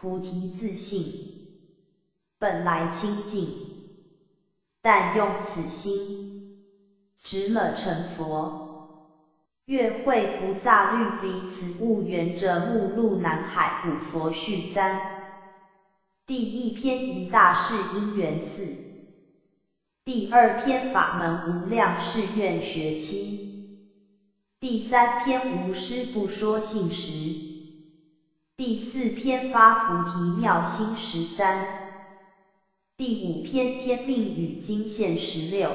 菩提自信，本来清净，但用此心，直了成佛。月会菩萨律彼此物缘着目录南海古佛序三，第一篇一大事因缘四，第二篇法门无量誓愿学七，第三篇无师不说信实。第四篇发菩提妙心十三，第五篇天命与经线十六，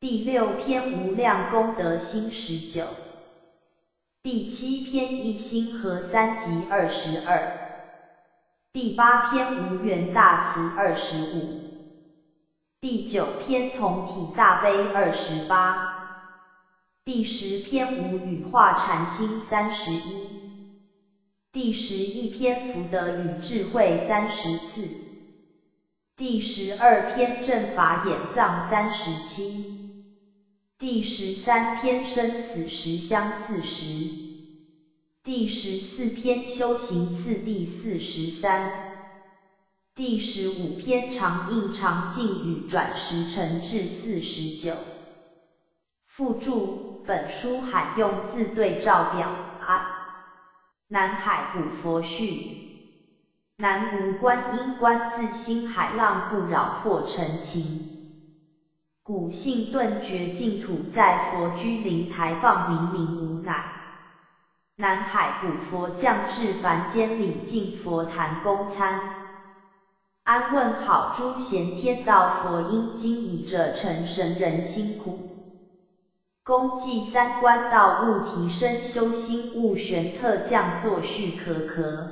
第六篇无量功德心十九，第七篇一心和三集二十二，第八篇无缘大慈二十五，第九篇同体大悲二十八，第十篇无语化禅心三十一。第十一篇福德与智慧三十四，第十二篇正法眼藏三十七，第十三篇生死实相四十，第十四篇修行次第四十三，第十五篇长应常静与转时成至四十九。附注：本书罕用字对照表啊。南海古佛序，南无观音观自心海浪不扰破尘情。古信顿觉净土在佛居灵台放明明无乃。南海古佛降至凡间礼敬佛坛供餐。安问好诸贤天道佛音经已者成神人心苦。功绩三观道悟提升修心悟玄特降作序可可。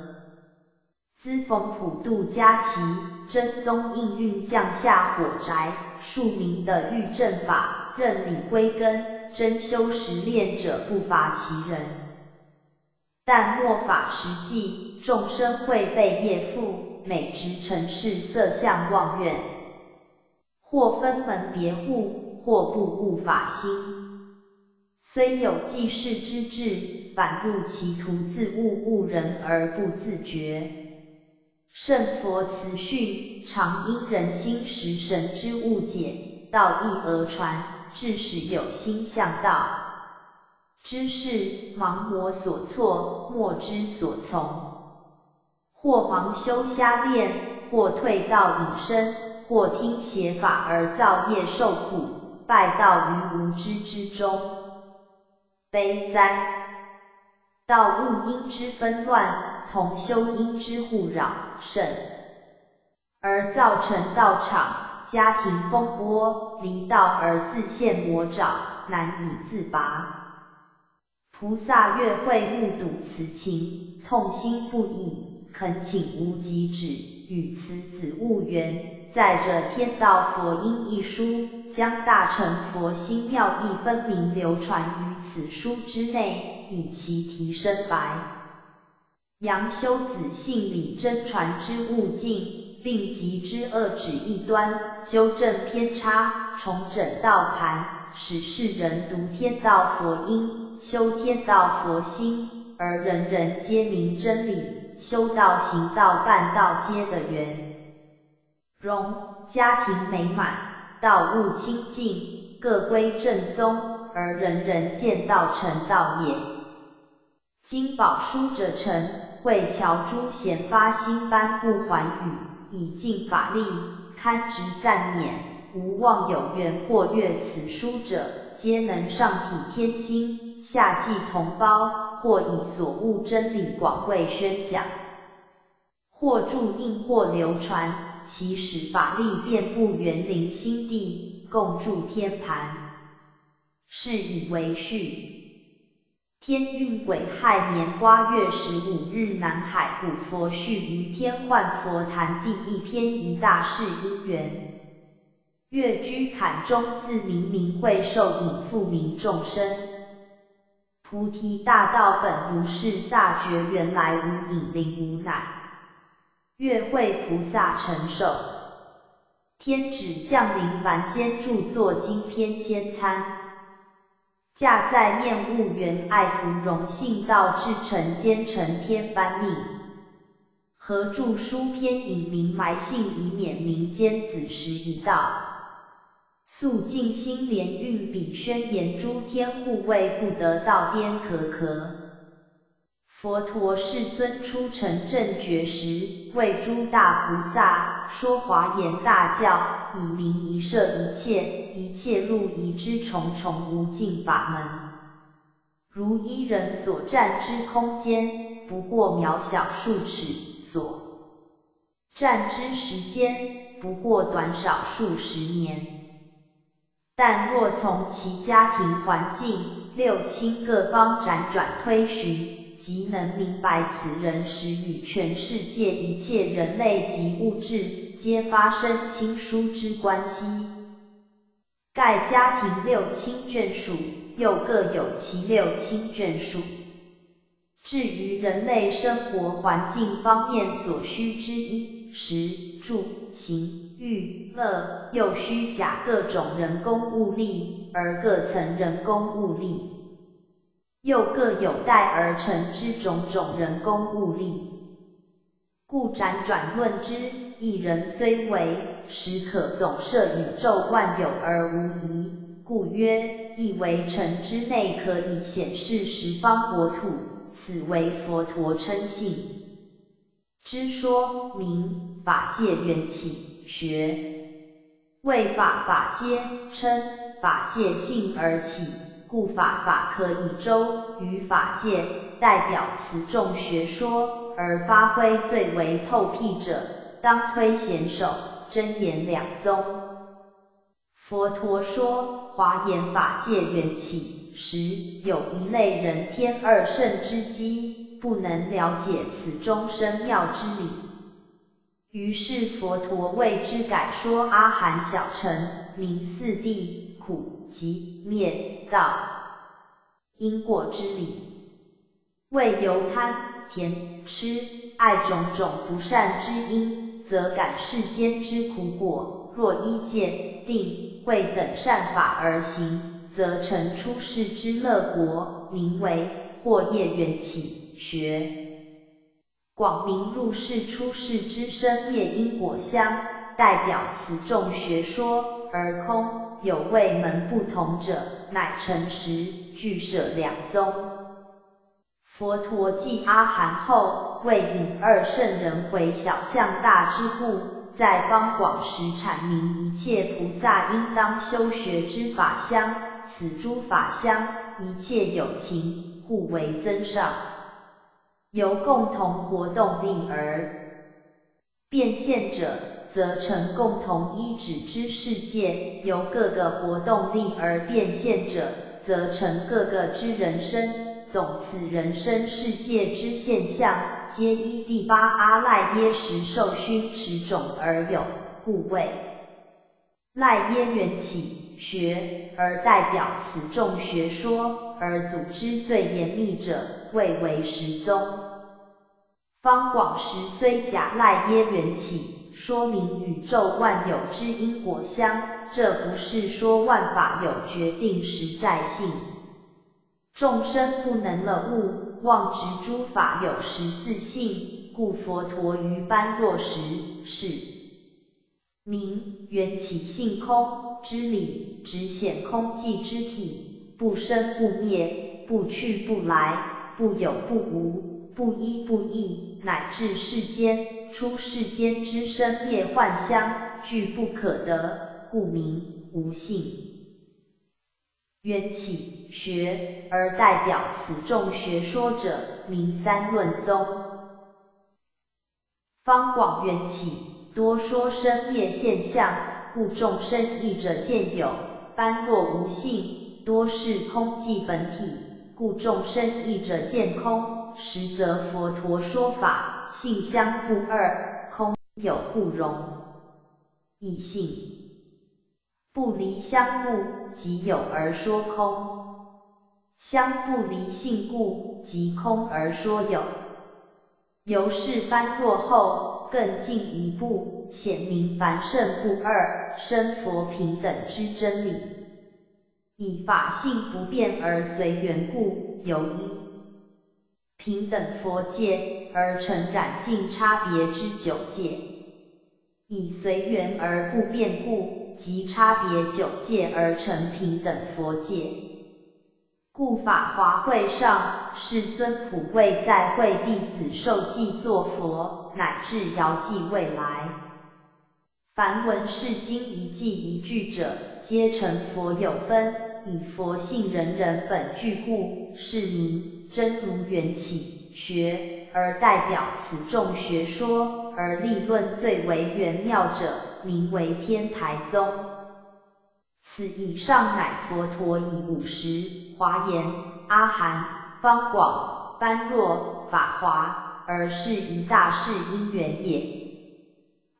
资逢普渡佳期，真宗应运降下火宅，庶民的御正法，任理归根，真修实练者不乏其人。但末法实际，众生会被业缚，每执尘世色相妄愿，或分门别户，或不悟法心。虽有济世之志，反入歧途，自误误人而不自觉。圣佛慈训，常因人心识神之误解，道义而传，致使有心向道。知是盲魔所错，莫之所从。或盲修瞎练，或退道隐身，或听邪法而造业受苦，败道于无知之中。悲哉！道悟因之纷乱，同修因之互扰，甚而造成道场、家庭风波，离道而自陷魔爪，难以自拔。菩萨月会目睹此情，痛心不已，恳请无极止，与此子悟缘，载着天道佛音一书。将大乘佛心妙义分明流传于此书之内，以其提升白杨修子性理真传之悟境，并集之恶止异端，纠正偏差，重整道盘，使世人读天道佛音，修天道佛心，而人人皆明真理，修道行道办道皆的缘，荣家庭美满。道悟清净，各归正宗，而人人见道成道也。经宝书者成，会乔诸贤发心颁布寰宇，以尽法力，堪值赞勉。无妄有缘或阅此书者，皆能上体天心，下济同胞，或以所悟真理广为宣讲，或注印，或流传。其使法力遍布园林心地，共筑天盘，是以为序。天运癸亥年八月十五日，南海古佛序于天幻佛坛第一篇一大事因缘。月居坎中自明明会受引复明众生。菩提大道本如是，萨觉原来无影灵无乃。月会菩萨承受，天旨降临凡间著作经篇先参，驾在念悟缘爱徒荣幸道至成间成天般命，合著书篇以明埋信，以免民间子时一道。肃静心莲运笔宣言诸天护卫不得道颠可可。佛陀世尊出城正觉时，为诸大菩萨说华严大教，以明一摄一切一切入仪之重重无尽法门。如一人所占之空间，不过渺小数尺；所占之时间，不过短少数十年。但若从其家庭环境、六亲各方辗转推寻，即能明白此人时与全世界一切人类及物质，皆发生亲疏之关系。盖家庭六亲眷属，又各有其六亲眷属。至于人类生活环境方面所需之衣食住行娱乐，又需假各种人工物力，而各层人工物力。又各有待而成之种种人工物力，故辗转论之，一人虽为，实可总摄宇宙万有而无疑。故曰，一为尘之内可以显示十方国土，此为佛陀称性之说明法界缘起学，为法法皆称法界性而起。故法法可以周于法界，代表此众学说而发挥最为透辟者，当推贤首真言两宗。佛陀说华严法界缘起时，有一类人天二圣之机，不能了解此中生妙之理。于是佛陀为之改说阿含小乘名四谛苦集灭道因果之理，为由贪甜痴爱种种不善之因，则感世间之苦果；若依戒定慧等善法而行，则成出世之乐国，名为或业缘起学。广明入世出世之生灭因果相，代表此众学说，而空有位门不同者，乃成实俱舍两宗。佛陀继阿含后，为引二圣人回小象大之故，在方广时阐明一切菩萨应当修学之法相，此诸法相一切有情，互为增上，由共同活动力而变现者。则成共同一指之世界，由各个活动力而变现者，则成各个之人生。总此人生世界之现象，皆依第八阿赖耶识受熏持种而有，故谓赖耶缘起学，而代表此众学说而组织最严密者，谓为十宗。方广识虽假赖耶缘起。说明宇宙万有之因果相，这不是说万法有决定实在性。众生不能了悟，妄执诸法有实自性，故佛陀于般若时是名缘起性空之理，只显空寂之体，不生不灭，不去不来，不有不无，不依不异，乃至世间。出世间之生灭幻相，俱不可得，故名无性缘起学，而代表此众学说者，名三论宗。方广缘起，多说生灭现象，故众生意者见有；般若无性，多是空寂本体，故众生意者见空。实则佛陀说法。性相不二，空有互融，异性不离相故，即有而说空；相不离性故，即空而说有。由是般若后，更进一步，显明凡圣不二，生佛平等之真理。以法性不变而随缘故，有一。平等佛界，而成染净差别之九界，以随缘而不变故，即差别九界而成平等佛界。故法华会上，世尊普为在会弟子受记作佛，乃至遥记未来。凡闻是经一记一句者，皆成佛有分，以佛性人人本具故，是名。真如缘起学，而代表此众学说，而立论最为圆妙者，名为天台宗。此以上乃佛陀以五十华严、阿含、方广、般若、法华，而是一大事因缘也。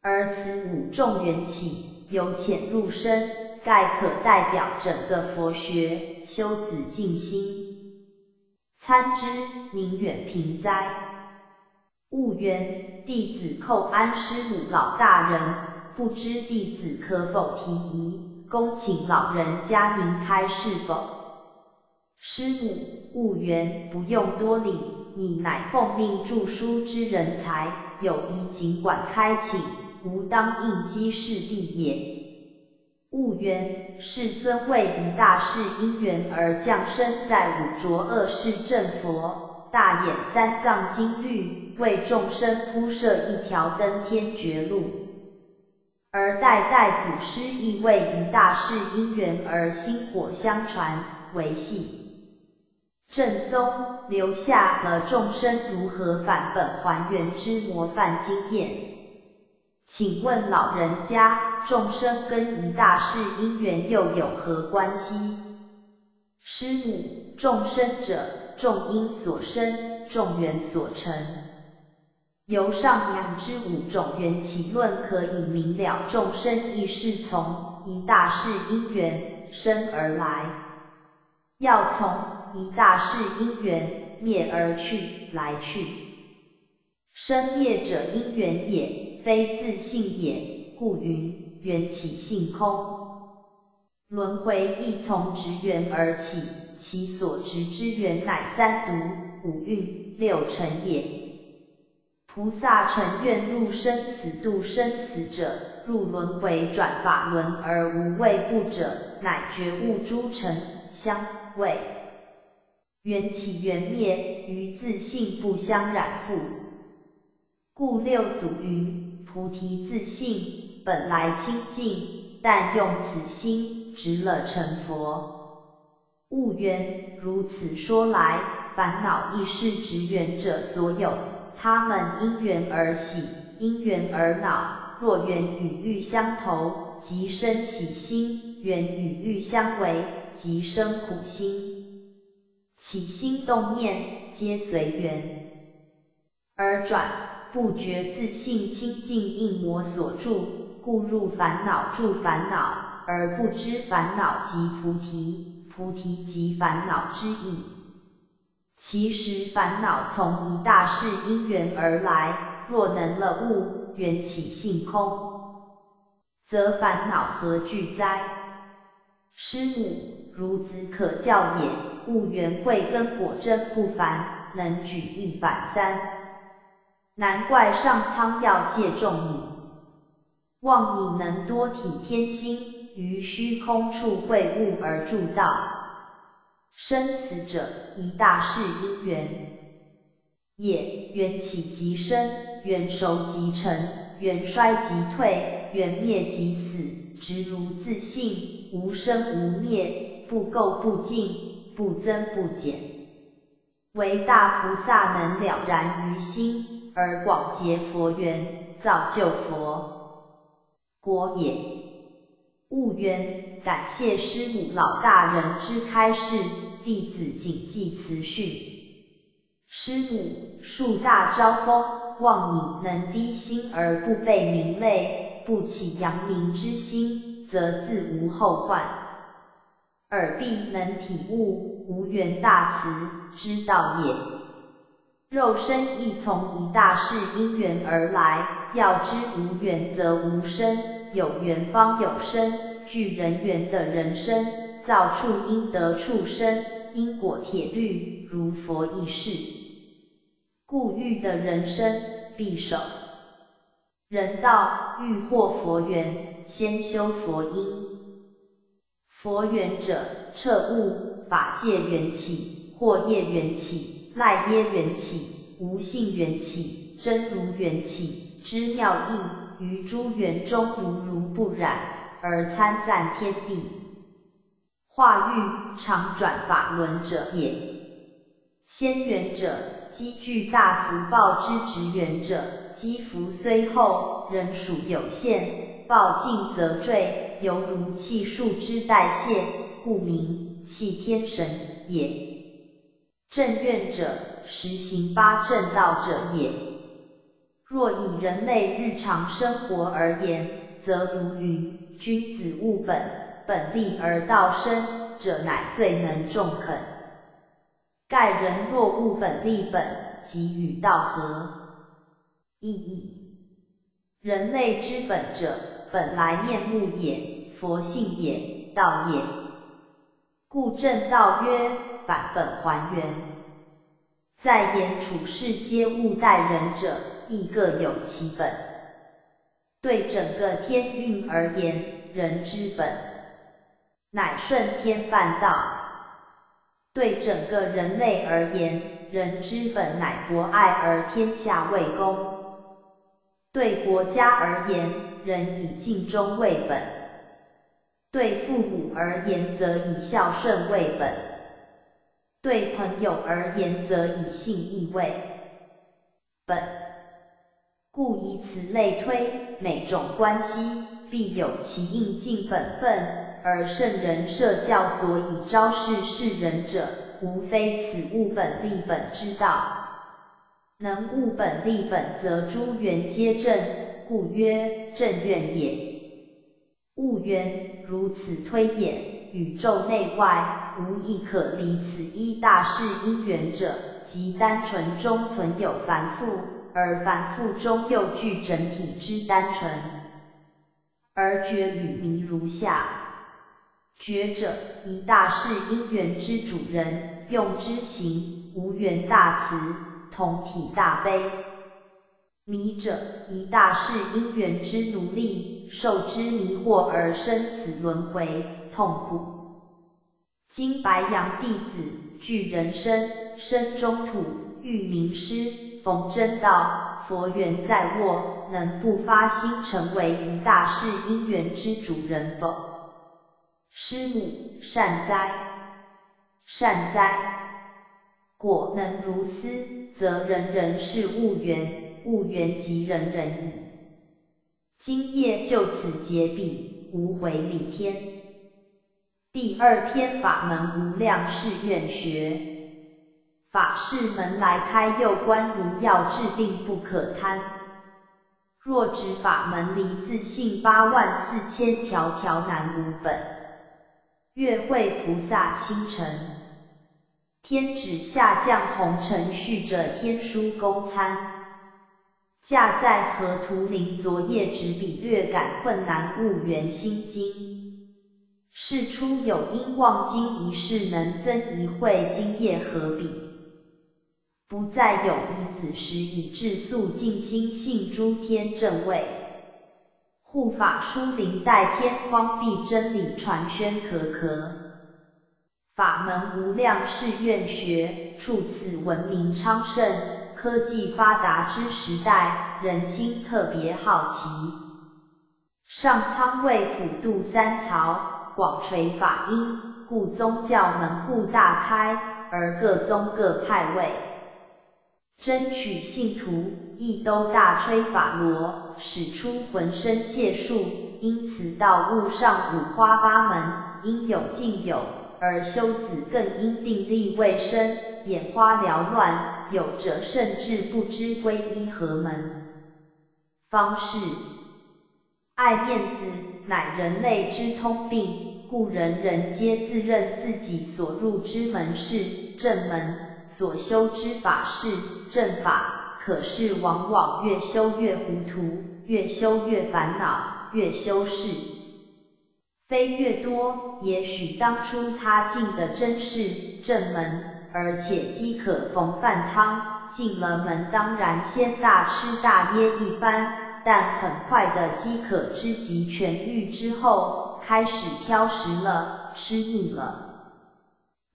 而此五众缘起，由浅入深，盖可代表整个佛学修子静心。参之，宁远平哉！悟渊，弟子叩安师母老大人，不知弟子可否提疑？恭请老人家您开示否？师母，悟渊，不用多礼，你乃奉命著书之人才，有意尽管开请，吾当应机示弟也。悟渊，世尊为一大事因缘而降生在五浊恶世正佛，大演三藏经律，为众生铺设一条登天绝路。而代代祖师亦为一大事因缘而薪火相传维系正宗，留下了众生如何返本还原之模范经验。请问老人家，众生跟一大事因缘又有何关系？师母，众生者，众因所生，众缘所成。由上两之五种缘起论可以明了，众生亦是从一大事因缘生而来，要从一大事因缘灭而去，来去。生灭者因缘也。非自性也，故云缘起性空。轮回亦从执缘而起，其所执之缘乃三毒、五蕴、六尘也。菩萨成愿入生死度生死者，入轮回转法轮而无畏怖者，乃觉悟诸尘相位，缘起缘灭于自性不相染覆。故六祖云。菩提自信本来清净，但用此心直了成佛。悟缘，如此说来，烦恼亦是执缘者所有，他们因缘而喜，因缘而恼。若缘与欲相投，即生喜心；缘与欲相违，即生苦心。起心动念，皆随缘而转。不觉自性清净应魔所住，故入烦恼住烦恼，而不知烦恼即菩提，菩提即烦恼之意。其实烦恼从一大事因缘而来，若能了悟，缘起性空，则烦恼何惧哉？师母，孺子可教也。悟缘慧根果真不凡，能举一反三。难怪上苍要借重你，望你能多体天心，于虚空处会悟而助道。生死者，一大事因缘也，缘起即生，缘熟即成，缘衰即退，缘灭即死，直如自性，无生无灭，不垢不净，不增不减。唯大菩萨能了然于心。而广结佛缘，造就佛国也。悟渊，感谢师母老大人之开示，弟子谨记慈训。师母，树大招风，望你能低心而不被名累，不起扬名之心，则自无后患。耳必能体悟无缘大慈之道也。肉身亦从一大事因缘而来，要知无缘则无生，有缘方有生。具人缘的人生，造处因得畜生，因果铁律如佛意释。故欲的人生必守人道，欲获佛缘，先修佛因。佛缘者，彻悟法界缘起，或业缘起，赖耶缘起，无性缘起，真如缘起，之妙义，于诸缘中如如不染，而参赞天地。化欲常转法轮者也。仙缘者，积聚大福报之职缘者，积福虽厚，仍属有限，报尽则坠，犹如气数之代谢，故名气天神也。正愿者，实行八正道者也。若以人类日常生活而言，则如云：君子务本，本立而道生，者乃最能中肯。盖人若悟本立本，即与道合。意义：人类之本者，本来面目也，佛性也，道也。故正道曰：返本还原。在言处世皆物待人者，亦各有其本。对整个天运而言，人之本，乃顺天办道。对整个人类而言，人之本乃博爱而天下为公；对国家而言，人以尽忠为本；对父母而言，则以孝顺为本；对朋友而言，则以信义为本。故以此类推，每种关系必有其应尽本分。而圣人设教所以昭示世人者，无非此物本立本之道。能物本立本，则诸缘皆正，故曰正愿也。物缘如此推演，宇宙内外无一可离此一大事因缘者，即单纯中存有繁复，而繁复中又具整体之单纯。而觉与迷如下。觉者，一大事因缘之主人，用之行，无缘大慈，同体大悲。迷者，一大事因缘之奴隶，受之迷惑而生死轮回，痛苦。今白羊弟子，具人身，身中土，遇名师，逢真道，佛缘在握，能不发心成为一大事因缘之主人否？师母，善哉，善哉！果能如斯，则人人是物缘，物缘即人人矣。今夜就此结笔，无回礼天。第二篇法门无量誓愿学，法事门来开，又观如要治病不可贪。若执法门离自性八万四千条条难无本。月会菩萨清晨，天子下降红尘，续着天书公参。驾在河图林，昨夜执笔略感困难，悟圆心经。事出有因，望今一事能增一会，今夜何比？不再有一子时，以至素静心性诸天正位。护法书灵代天荒壁真理传宣可可，法门无量誓愿学，处此文明昌盛、科技发达之时代，人心特别好奇。上苍为普渡三曹，广垂法音，故宗教门户大开，而各宗各派位，争取信徒，亦都大吹法螺。使出浑身解数，因此道路上五花八门，应有尽有，而修子更应定力未深，眼花缭乱，有者甚至不知皈依何门。方式爱面子，乃人类之通病，故人人皆自认自己所入之门是正门，所修之法是正法。可是往往越修越糊涂，越修越烦恼，越修是非越多。也许当初他进的真是正门，而且饥渴逢饭汤，进了门当然先大吃大噎一番，但很快的饥渴之极痊愈之后，开始挑食了，吃腻了。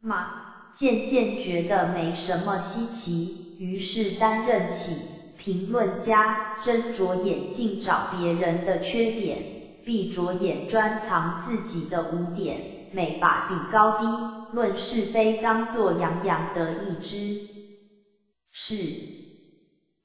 马渐渐觉得没什么稀奇，于是担任起评论家，睁着眼睛找别人的缺点，闭着眼专藏自己的污点，每把比高低，论是非，当作洋洋得意之。是，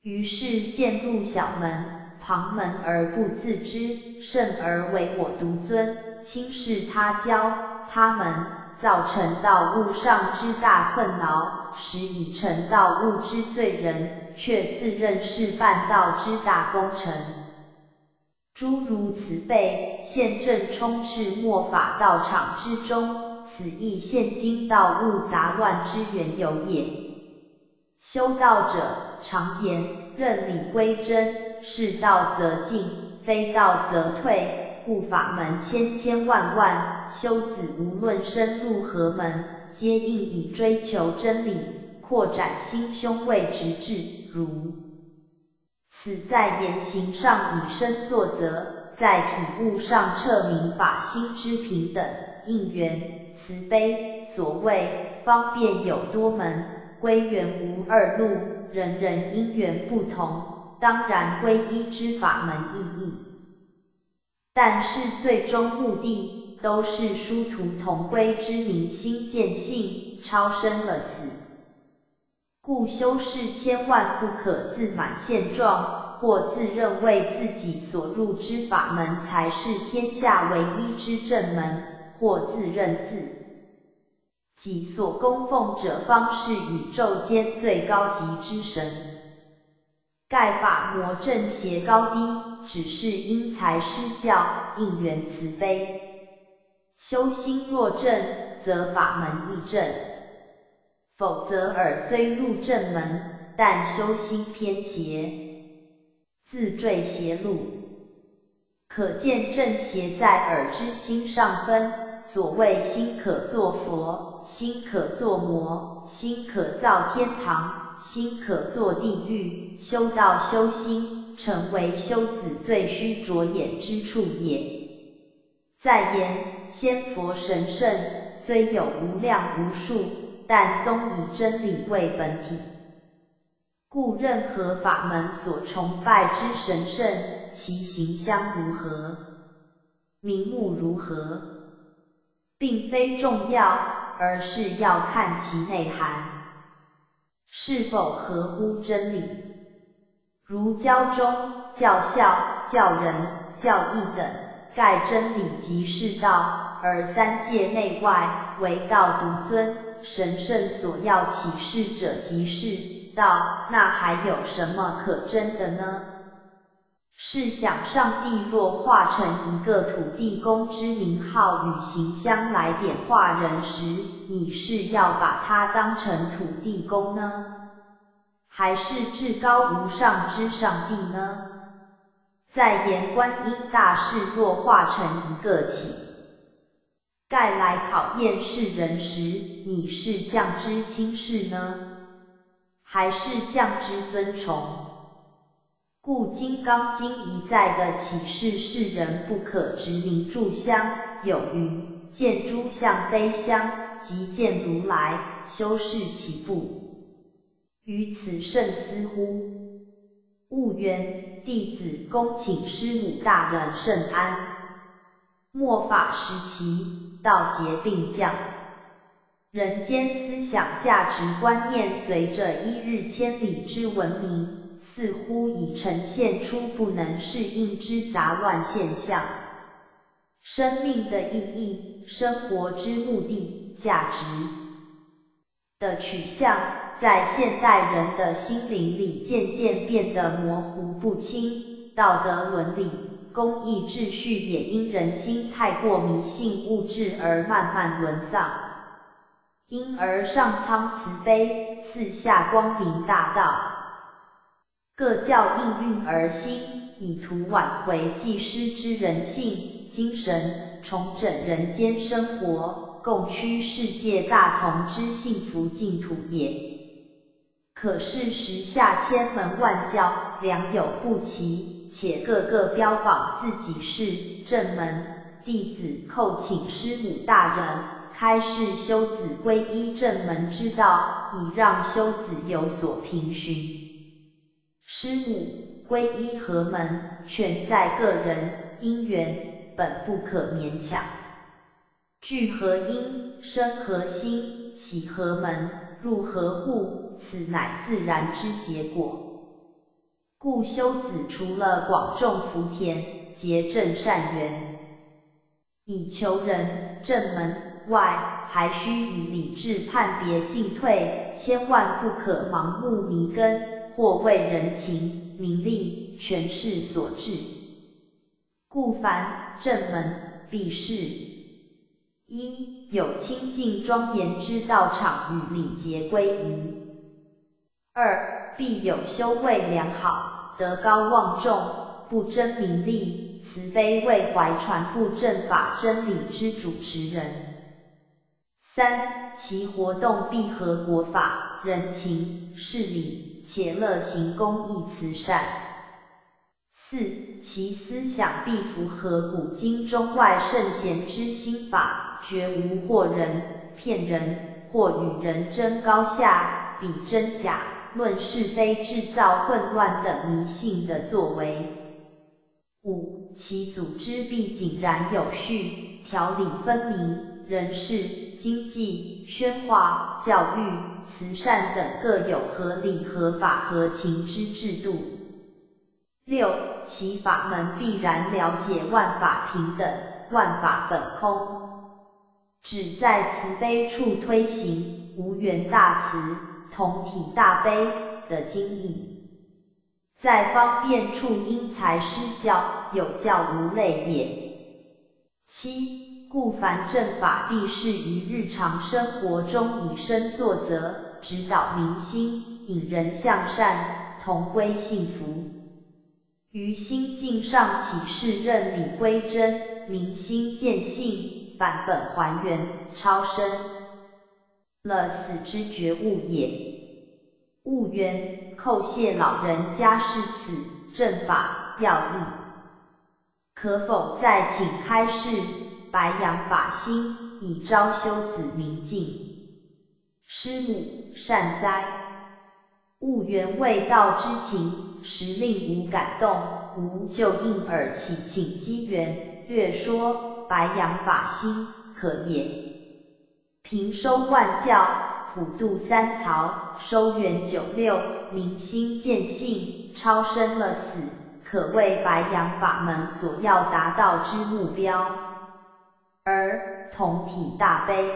于是渐入小门，旁门而不自知，甚而唯我独尊，轻视他教他们，造成道物上之大困扰，使以成道物之罪人，却自认是办道之大功臣。诸如此辈，现正充斥末法道场之中，此亦现今道物杂乱之缘由也。修道者常言，任理归真，是道则进，非道则退。故法门千千万万，修子无论深入何门，皆应以追求真理，扩展心胸为直至。如此，在言行上以身作则，在体悟上彻明法心之平等、应缘、慈悲。所谓方便有多门。归元无二路，人人因缘不同，当然归一之法门意义。但是最终目的都是殊途同归之明心见性，超生了死。故修士千万不可自满现状，或自认为自己所入之法门才是天下唯一之正门，或自认自。己所供奉者方是宇宙间最高级之神，盖法魔正邪高低，只是因材施教，应缘慈悲。修心若正，则法门亦正；否则耳虽入正门，但修心偏邪，自坠邪路。可见正邪在耳之心上分。所谓心可作佛，心可作魔，心可造天堂，心可作地狱。修道修心，成为修子最需着眼之处也。再言，仙佛神圣虽有无量无数，但终以真理为本体。故任何法门所崇拜之神圣，其形象如何，名目如何？并非重要，而是要看其内涵是否合乎真理。如教中、教孝、教仁、教义等，盖真理即是道，而三界内外唯道独尊，神圣所要启示者即是道，那还有什么可争的呢？试想，上帝若化成一个土地公之名号与形象来点化人时，你是要把他当成土地公呢，还是至高无上之上帝呢？在言观音大士若化成一个乞丐来考验世人时，你是降之轻视呢，还是降之尊崇？故《金刚经》一再的启示世人不可执名著香，有云：见诸相非香，即见如来。修士岂不于此甚思乎？悟渊，弟子恭请师母大人圣安。末法时期，道劫并降，人间思想价值观念随着一日千里之文明。似乎已呈现出不能适应之杂乱现象。生命的意义、生活之目的、价值的取向，在现代人的心灵里渐渐变得模糊不清，道德伦理、公益秩序也因人心太过迷信物质而慢慢沦丧。因而上苍慈悲，赐下光明大道。各教应运而兴，以图挽回祭师之人性精神，重整人间生活，共趋世界大同之幸福净土也。可是时下千门万教，良莠不齐，且个个标榜自己是正门弟子，叩请师母大人开示修子皈依正门之道，以让修子有所凭循。师母皈依何门，全在个人因缘，本不可勉强。聚何因，生何心，起何门，入何户，此乃自然之结果。故修子除了广种福田，结正善缘，以求人正门外，还需以理智判别进退，千万不可盲目迷根，或为人情、名利、权势所致。故凡正门，必是。一有清净庄严之道场与礼节归仪；二必有修为良好、德高望重、不争名利、慈悲为怀传布正法真理之主持人；三其活动必合国法、人情、事理，且乐行公益慈善；四其思想必符合古今中外圣贤之心法。绝无惑人骗人，或与人争高下、比真假、论是非、制造混乱等迷信的作为。五，其组织必井然有序，条理分明，人事、经济、宣化、教育、慈善等各有合理、合法、合情之制度。六，其法门必然了解万法平等，万法本空。只在慈悲处推行无缘大慈，同体大悲的经义，在方便处因材施教，有教无类也。七，故凡正法必是于日常生活中以身作则，指导民心，引人向善，同归幸福。于心境上起誓认理归真，明心见性。返本还原，超生了死之觉悟也。悟渊，叩谢老人家是此正法要义，可否再请开示，白养法心，以昭修子明镜？师母善哉。悟缘未道之情，实令吾感动，吾就应耳起，请机缘略说。白养法心可也，平收万教，普度三曹，收圆九六，明心见性，超生了死，可谓白养法门所要达到之目标。而同体大悲，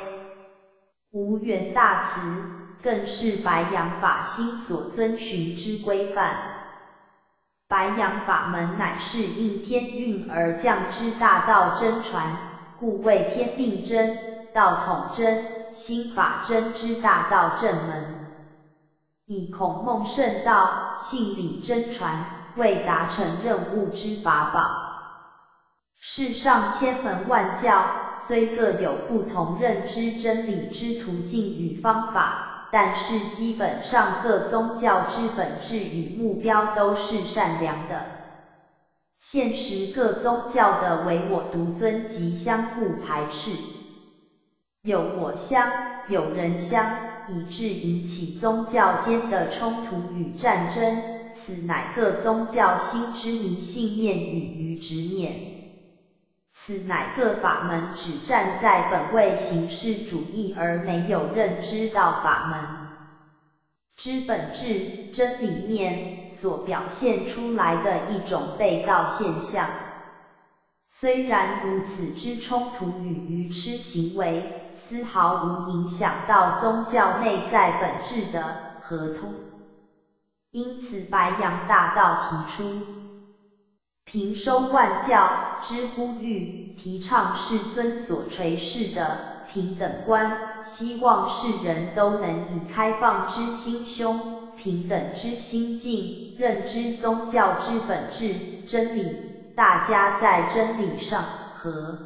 无缘大慈，更是白羊法心所遵循之规范。白羊法门乃是应天运而降之大道真传，故谓天命真、道统真、心法真之大道正门。以孔孟圣道信理真传为达成任务之法宝。世上千门万教，虽各有不同认知真理之途径与方法。但是基本上各宗教之本质与目标都是善良的。现实各宗教的唯我独尊及相互排斥，有我相，有人相，以致引起宗教间的冲突与战争，此乃各宗教心之迷信念与愚执念。此乃各法门只站在本位形式主义，而没有认知到法门之本质真理面所表现出来的一种被道现象。虽然如此之冲突与愚痴行为，丝毫无影响到宗教内在本质的合通。因此，白羊大道提出。平收万教之呼吁，提倡世尊所垂示的平等观，希望世人都能以开放之心胸、平等之心境，认知宗教之本质真理。大家在真理上和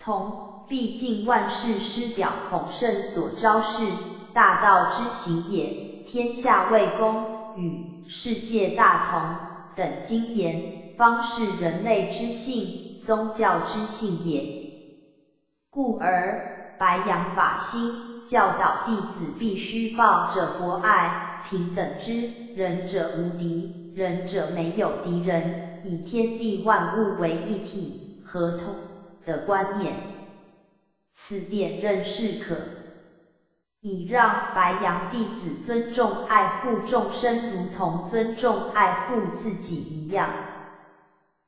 同，毕竟万事师表孔圣所昭示，大道之行也。天下为公与世界大同等经言，方是人类之性，宗教之性也。故而白羊法心教导弟子必须抱着博爱、平等之仁者无敌，仁者没有敌人，以天地万物为一体、合同的观念。此点认识可以让白羊弟子尊重爱护众生，如同尊重爱护自己一样。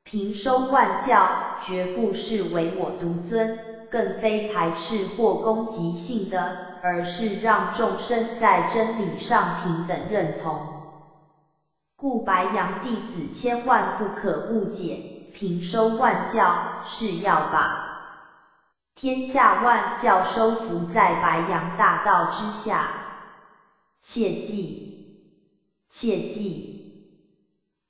平收万教，绝不是唯我独尊。更非排斥或攻击性的，而是让众生在真理上平等认同。故白羊弟子千万不可误解，平收万教是要把天下万教收服在白羊大道之下。切记，切记，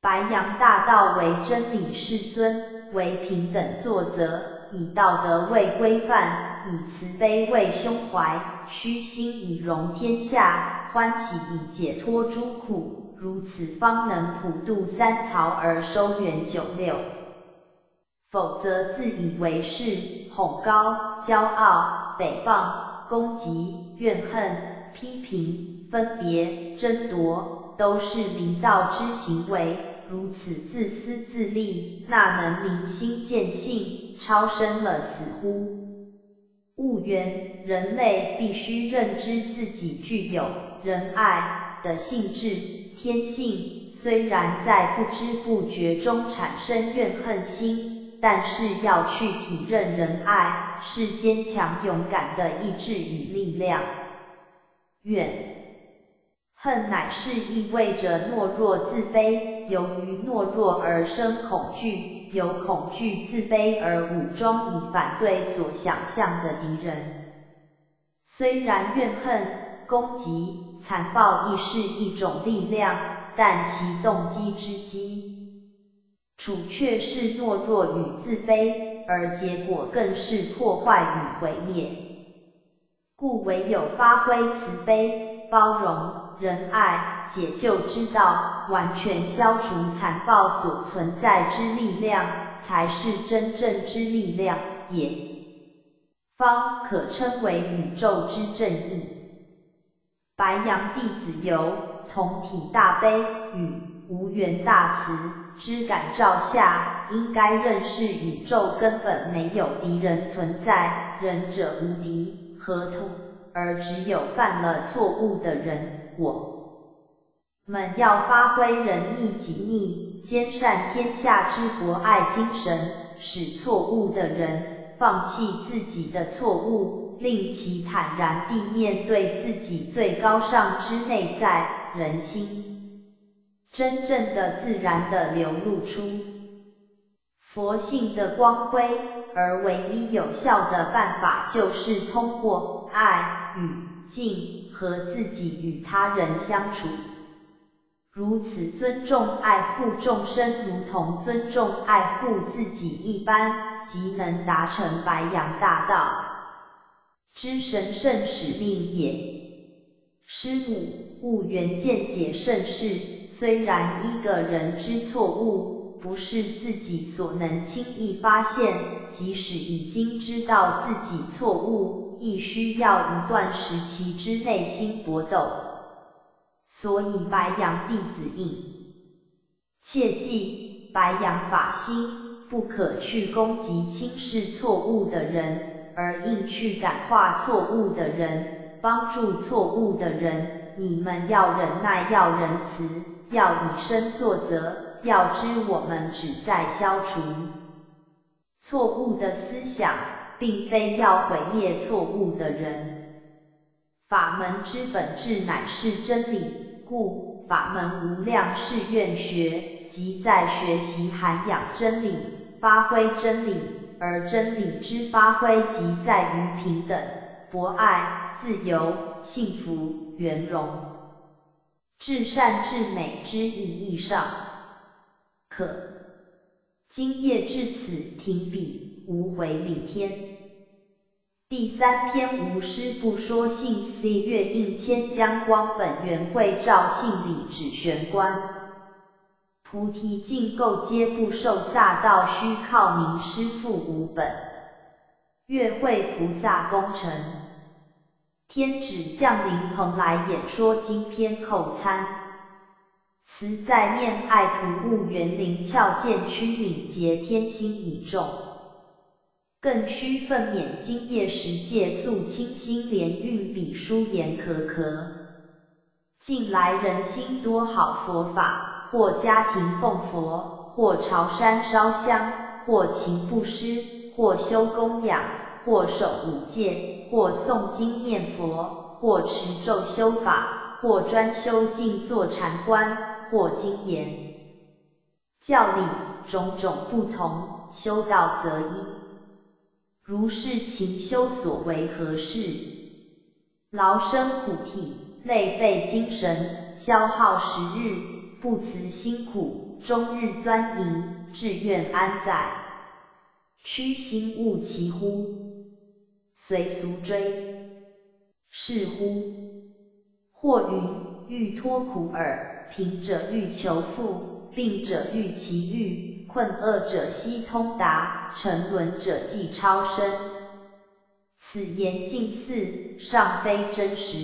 白羊大道为真理世尊，为平等作则。以道德为规范，以慈悲为胸怀，虚心以容天下，欢喜以解脱诸苦，如此方能普度三曹而收圆九六。否则自以为是，哄高、骄傲、诽谤、攻击、怨恨、批评、分别、争夺，都是离道之行为。如此自私自利，那能明心见性，超生了死乎？悟缘，人类必须认知自己具有仁爱的性质天性，虽然在不知不觉中产生怨恨心，但是要去体认仁爱是坚强勇敢的意志与力量。怨。恨乃是意味着懦弱自卑，由于懦弱而生恐惧，由恐惧自卑而武装以反对所想象的敌人。虽然怨恨、攻击、残暴亦是一种力量，但其动机之基础却是懦弱与自卑，而结果更是破坏与毁灭。故唯有发挥慈悲、包容。仁爱解救之道，完全消除残暴所存在之力量，才是真正之力量也，方可称为宇宙之正义。白羊弟子由同体大悲与无缘大慈之感召下，应该认识宇宙根本没有敌人存在，仁者无敌，合同而只有犯了错误的人。我们要发挥仁义己逆、兼善天下之博爱精神，使错误的人放弃自己的错误，令其坦然地面对自己最高尚之内在人心，真正的自然的流露出佛性的光辉，而唯一有效的办法就是通过爱与敬。和自己与他人相处，如此尊重爱护众生，如同尊重爱护自己一般，即能达成白羊大道之神圣使命也。师母悟缘见解甚是，虽然一个人之错误不是自己所能轻易发现，即使已经知道自己错误。亦需要一段时期之内心搏斗，所以白羊弟子应切记白羊法心，不可去攻击轻视错误的人，而应去感化错误的人，帮助错误的人。你们要忍耐，要仁慈，要以身作则，要知我们只在消除错误的思想。并非要毁灭错误的人。法门之本质乃是真理，故法门无量是愿学，即在学习涵养真理，发挥真理。而真理之发挥，即在于平等、博爱、自由、幸福、圆融、至善至美之意义上。可今夜至此停笔，无回礼天。第三篇无师不说信，C 月应千江光本元会照信礼指玄关。菩提净垢皆不受萨道，须靠名师父无本。月会菩萨功成，天子降临蓬莱演说经篇口参。慈在念爱图物园灵窍见屈敏捷天心已重。更须奋勉今夜十戒素清心莲运笔书言可可。近来人心多好佛法，或家庭奉佛，或朝山烧香，或勤布施，或修供养，或守五戒，或诵经念佛，或持咒修法，或专修静坐禅观，或精研教理，种种不同，修道则一。如是勤修所为何事？劳身苦体，累废精神，消耗时日，不辞辛苦，终日钻营，志愿安在？屈心勿其乎？随俗追，是乎？或云欲脱苦耳，贫者欲求富，病者欲其愈。困厄者悉通达，沉沦者即超生。此言近似，尚非真实。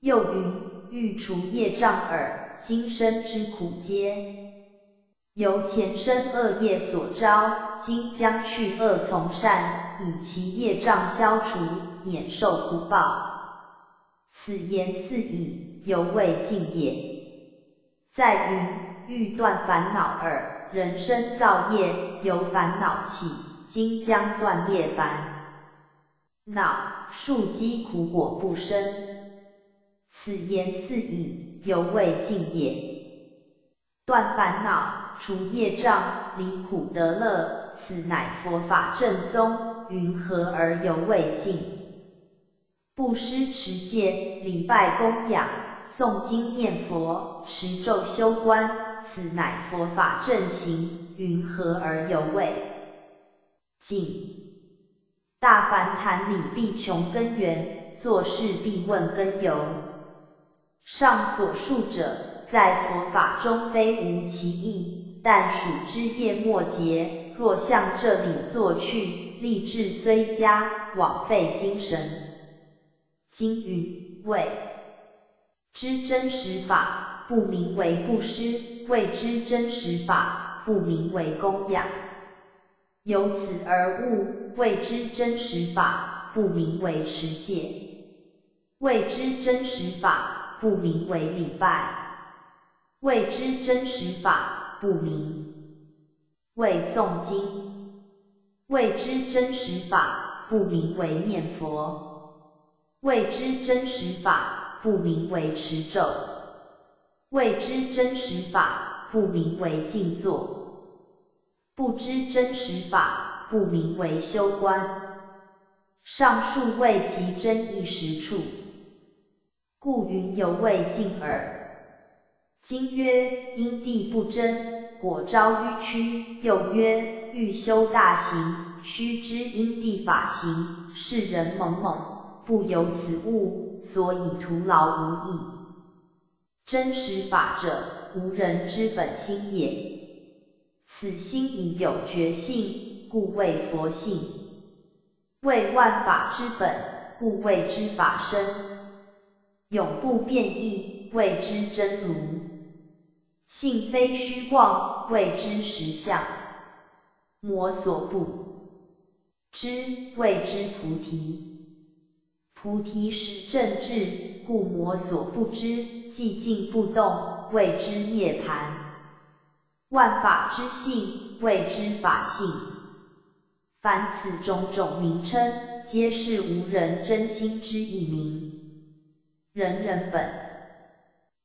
又云：欲除业障耳，今生之苦皆由前生恶业所招，今将去恶从善，以其业障消除，免受苦报。此言似矣，犹未尽也。在云：欲断烦恼耳。人生造业由烦恼起，今将断业烦恼，树积苦果不生。此言似矣，犹未尽也。断烦恼，除业障，离苦得乐，此乃佛法正宗，云何而犹未尽？布施持戒，礼拜供养，诵经念佛，持咒修观。此乃佛法正行，云何而犹未尽？大凡谈理必穷根源，做事必问根由。上所述者，在佛法中非无其意，但属枝叶末节。若向这里作去，立志虽佳，枉费精神。今云：谓知真实法，不名为布施。谓之真实法，不名为供养。由此而悟，谓之真实法，不名为持戒。谓之真实法，不名为礼拜。谓之真实法，不名为诵经。谓之真实法，不名为念佛。谓之真实法，不名为持咒。未知真实法，不名为静坐；不知真实法，不名为修观。上述未及真一实处，故云犹未尽耳。今曰因地不真，果招迂曲；又曰欲修大行，须知因地法行。世人懵懵，不由此物，所以徒劳无益。真实法者，无人之本心也。此心已有觉性，故谓佛性。为万法之本，故谓之法身。永不变异，谓之真如。性非虚妄，谓之实相。魔所不知，谓之菩提。菩提实正智，故魔所不知；寂静不动，谓之涅槃。万法之性，谓之法性。凡此种种名称，皆是无人真心之意名。人人本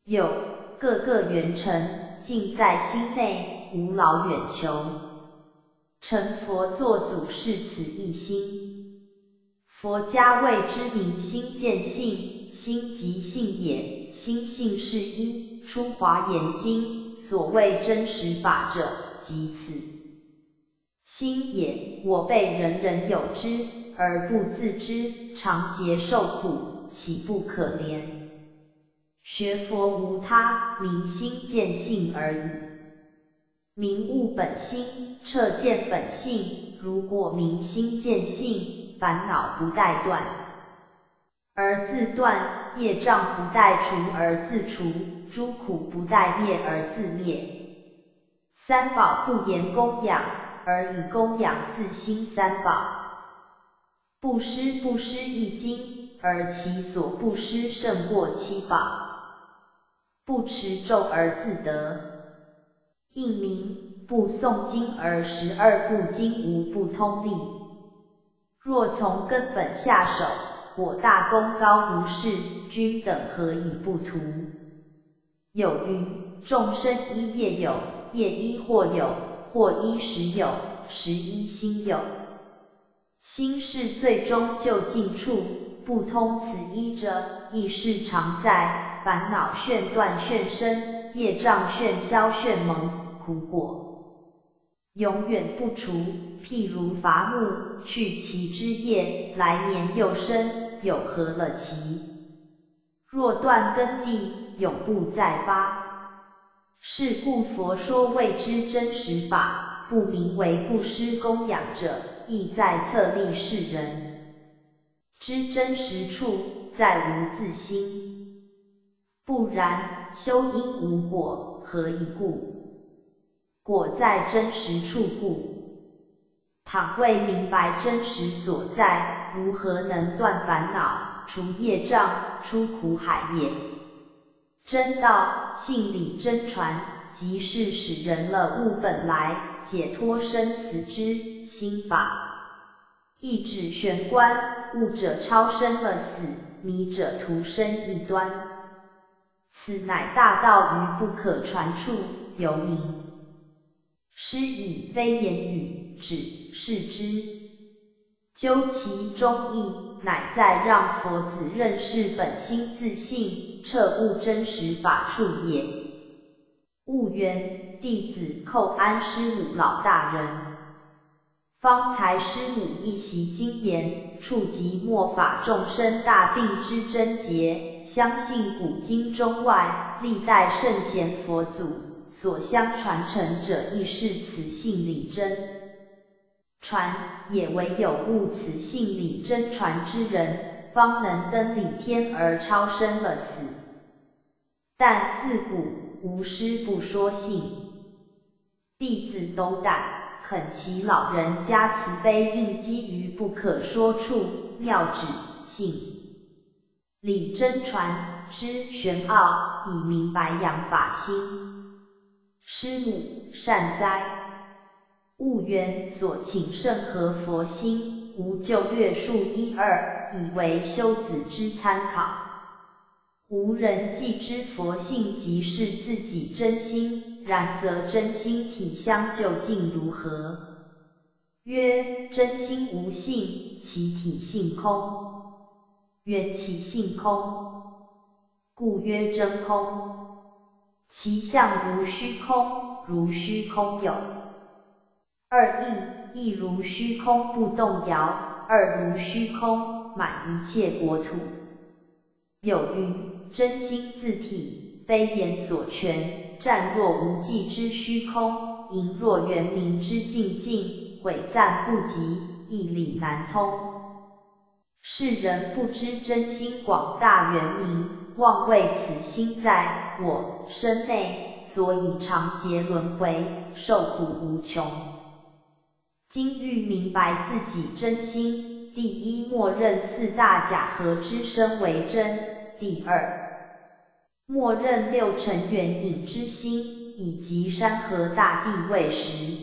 有，个个圆成，尽在心内，无劳远求。成佛作祖，是此一心。佛家谓之明心见性，心即性也，心性是一。出华严经所谓真实法者，即此心也。我辈人人有之，而不自知，常劫受苦，岂不可怜？学佛无他，明心见性而已。明悟本心，彻见本性。如果明心见性，烦恼不待断，而自断；业障不待除而自除；诸苦不待灭而自灭。三宝不言供养，而以供养自心三宝。不施不施一经，而其所不施胜过七宝。不持咒而自得，应名不诵经而十二部经无不通利。若从根本下手，我大功高如是，君等何以不图？有云：众生一业有，业一或有，或一时有，时一心有。心是最终就近处，不通此一者，亦是常在。烦恼旋断旋生，业障旋消旋蒙，苦果永远不除。譬如伐木，去其枝叶，来年又生，有何乐其？若断根蒂，永不再发。是故佛说未知真实法，不名为不施供养者，亦在策立世人。知真实处，在无自心。不然，修因无果，何以故？果在真实处故。倘未明白真实所在，如何能断烦恼、除业障、出苦海也？真道性理真传，即是使人了悟本来，解脱生死之心法。意指玄关，悟者超生了死，迷者徒生异端。此乃大道于不可传处，有名。师以非言语指示之，究其中意，乃在让佛子认识本心自性，彻悟真实法处也。悟缘弟子叩安师母老大人。方才师母一席经言，触及末法众生大病之症结，相信古今中外历代圣贤佛祖所相传承者，亦是此性理真传，也唯有悟此性理真传之人，方能登理天而超生了死。但自古无师不说性，弟子斗胆。恳其老人家慈悲，应基于不可说处妙旨性理真传之玄奥，以明白养法心。师母善哉，悟缘所请甚合佛心，无就略述一二，以为修子之参考。无人既知佛性即是自己真心。然则真心体相究竟如何？曰：真心无性，其体性空。曰：其性空，故曰真空。其相如虚空，如虚空有。二义，一如虚空不动摇，二如虚空满一切国土。有云：真心自体，非言所全。战若无际之虚空，盈若圆明之境静，毁赞不及，义理难通。世人不知真心广大圆明，妄为此心在我身内，所以常劫轮回，受苦无穷。今欲明白自己真心，第一默认四大假合之身为真，第二。默认六尘缘影之心，以及山河大地为实。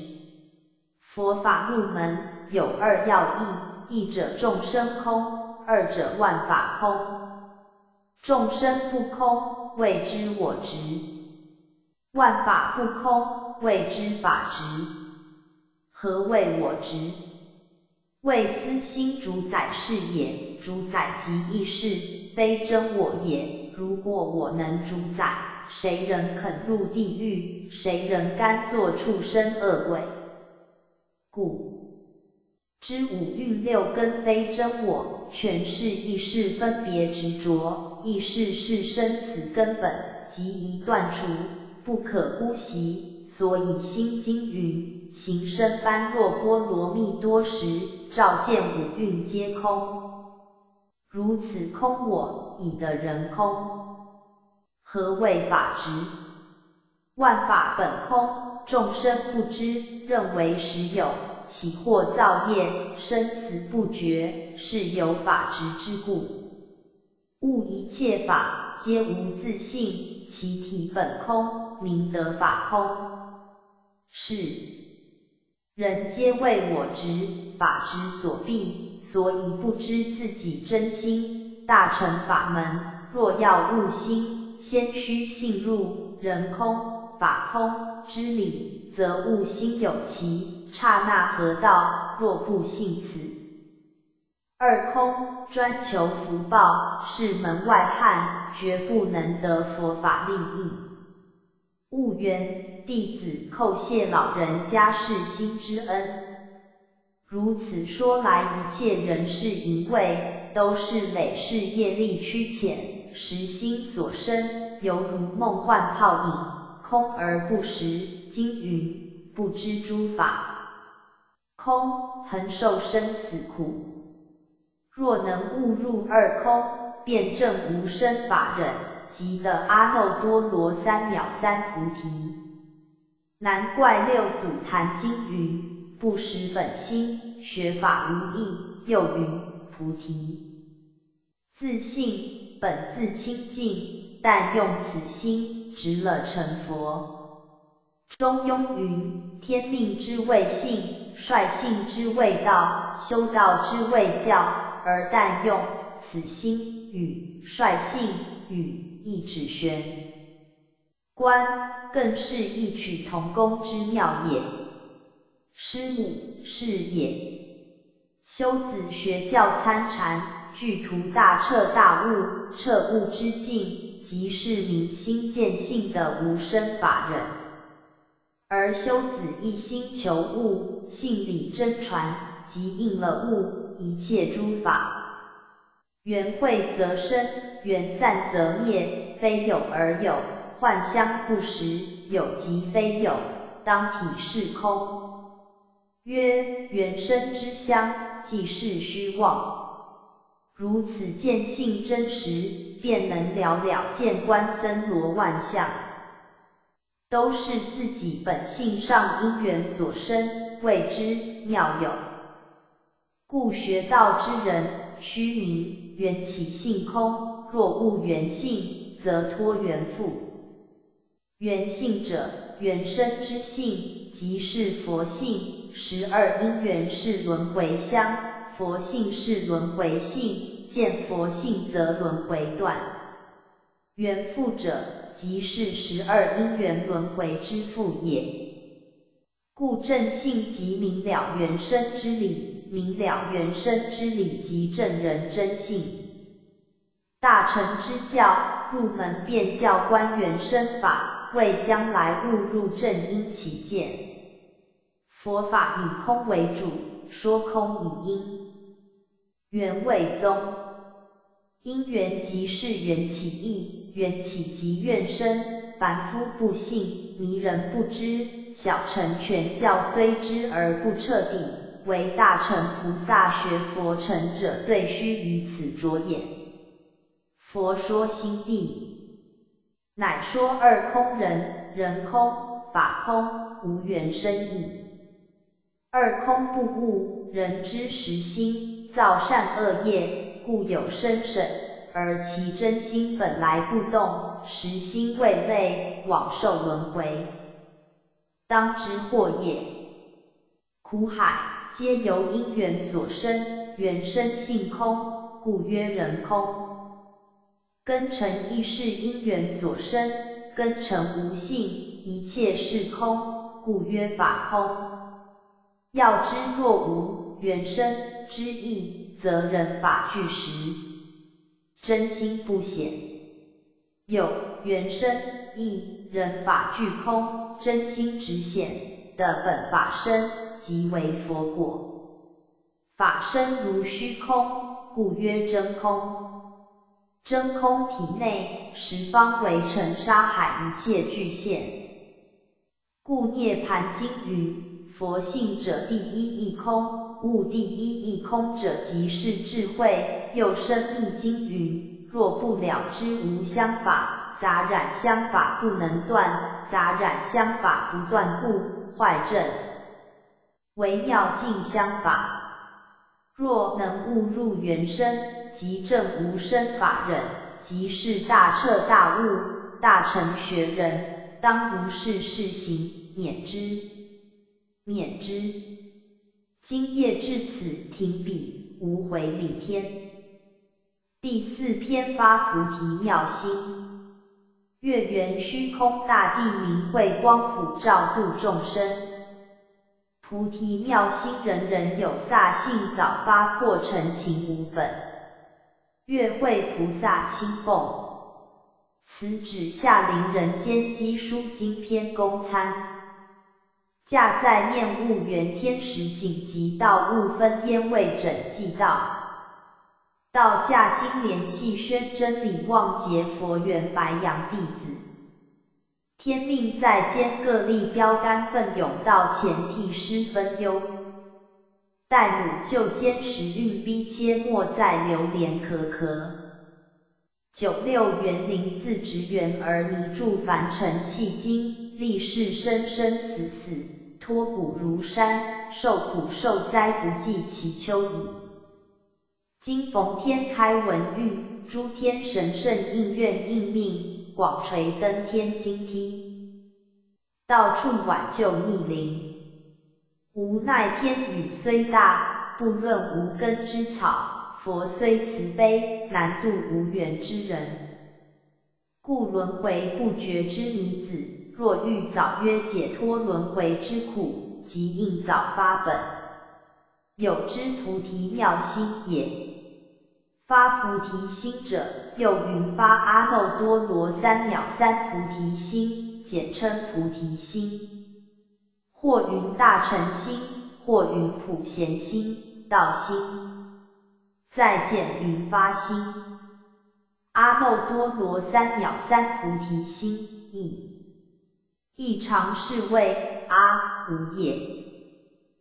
佛法入门有二要义：一者众生空，二者万法空。众生不空，谓之我执；万法不空，谓之法执。何谓我执？为私心主宰事也，主宰即意识，非真我也。如果我能主宰，谁人肯入地狱？谁人甘做畜生恶鬼？故知五蕴六根非真我，全是意识分别执着，意识是生死根本，即一断除，不可姑息。所以心经云：行深般若波罗蜜多时，照见五蕴皆空。如此空我，以得人空。何谓法执？万法本空，众生不知，认为实有，起惑造业，生死不绝，是有法执之故。悟一切法皆无自性，其体本空，明得法空。是人皆为我执，法之所蔽，所以不知自己真心。大乘法门，若要悟心，先须信入人空、法空之理，则悟心有其刹那合道。若不信此二空，专求福报，是门外汉，绝不能得佛法利益。悟缘。弟子叩谢老人家世心之恩。如此说来，一切人事淫秽，都是累世业力趋浅，实心所生，犹如梦幻泡影，空而不实。经云：不知诸法空，恒受生死苦。若能悟入二空，便证无生法忍，即得阿耨多罗三藐三菩提。难怪六祖坛经云：不识本心，学法无益。又云：菩提自信，本自清净，但用此心，直了成佛。中庸云：天命之谓性，率性之谓道，修道之谓教。而但用此心与率性与一指玄。观更是异曲同工之妙也。师母是也。修子学教参禅，具图大彻大悟、彻悟之境，即是明心见性的无生法忍。而修子一心求悟，性理真传，即应了悟，一切诸法，缘会则生，缘散则灭，非有而有。幻相不实，有即非有，当体是空。曰：缘生之相，即是虚妄。如此见性真实，便能了了见观森罗万象，都是自己本性上因缘所生，谓之妙有。故学道之人，虚名缘起性空，若悟缘性，则脱缘缚。缘性者，缘生之性，即是佛性。十二因缘是轮回相，佛性是轮回性，见佛性则轮回断。缘复者，即是十二因缘轮回之复也。故正性即明了缘生之理，明了原生之理及正人真性。大乘之教，入门便教观缘生法。为将来误入正因起见，佛法以空为主，说空以因。缘为宗，因缘即是缘起意，缘起即愿生。凡夫不信，迷人不知，小乘全教虽知而不彻底，为大乘菩萨学佛成者最须于此着眼。佛说心地。乃说二空人，人空，法空，无缘生意。二空不悟，人之实心，造善恶业，故有生审，而其真心本来不动，实心未累，往受轮回，当知祸也。苦海皆由因缘所生，缘生性空，故曰人空。根尘亦是因缘所生，根尘无性，一切是空，故曰法空。要知若无缘生之意，则人法具实，真心不显；有缘生意，人法具空，真心直显的本法身，即为佛果。法身如虚空，故曰真空。真空体内，十方为尘沙海，一切具现。故涅盘经云：佛性者第一义空，悟第一义空者即是智慧。又生密经云：若不了知无相法，杂染相法不能断，杂染相法不断故坏正。为妙净相法。若能悟入原身，即证无生法忍，即是大彻大悟、大成学人，当如是事行，免之，免之。今夜至此停笔，无回礼天。第四篇发菩提妙心，月圆虚空大地明慧光普照度众生。菩提妙心，人人有，萨性早发，破尘情无本。月会菩萨亲奉，此指下临人间积书经篇供参。驾在念悟缘天时紧急道悟分烟味整寂道。道驾金莲气宣真理望结佛缘白羊弟子。天命在肩，各立标杆，奋勇到前，替师分忧。待母救坚时运逼切，莫再流连可可。九六元灵自执缘而迷住凡尘气经，历世生生死死，脱骨如山，受苦受灾不计其秋矣。今逢天开文运，诸天神圣应愿应命。广垂登天金梯，到处挽救逆鳞。无奈天雨虽大，不润无根之草；佛虽慈悲，难渡无缘之人。故轮回不绝之女子，若欲早约解脱轮回之苦，即应早发本，有之菩提妙心也。发菩提心者，又云发阿耨多罗三藐三菩提心，简称菩提心。或云大乘心，或云普贤心、道心。再见云发心。阿耨多罗三藐三菩提心亦亦常是谓阿无也，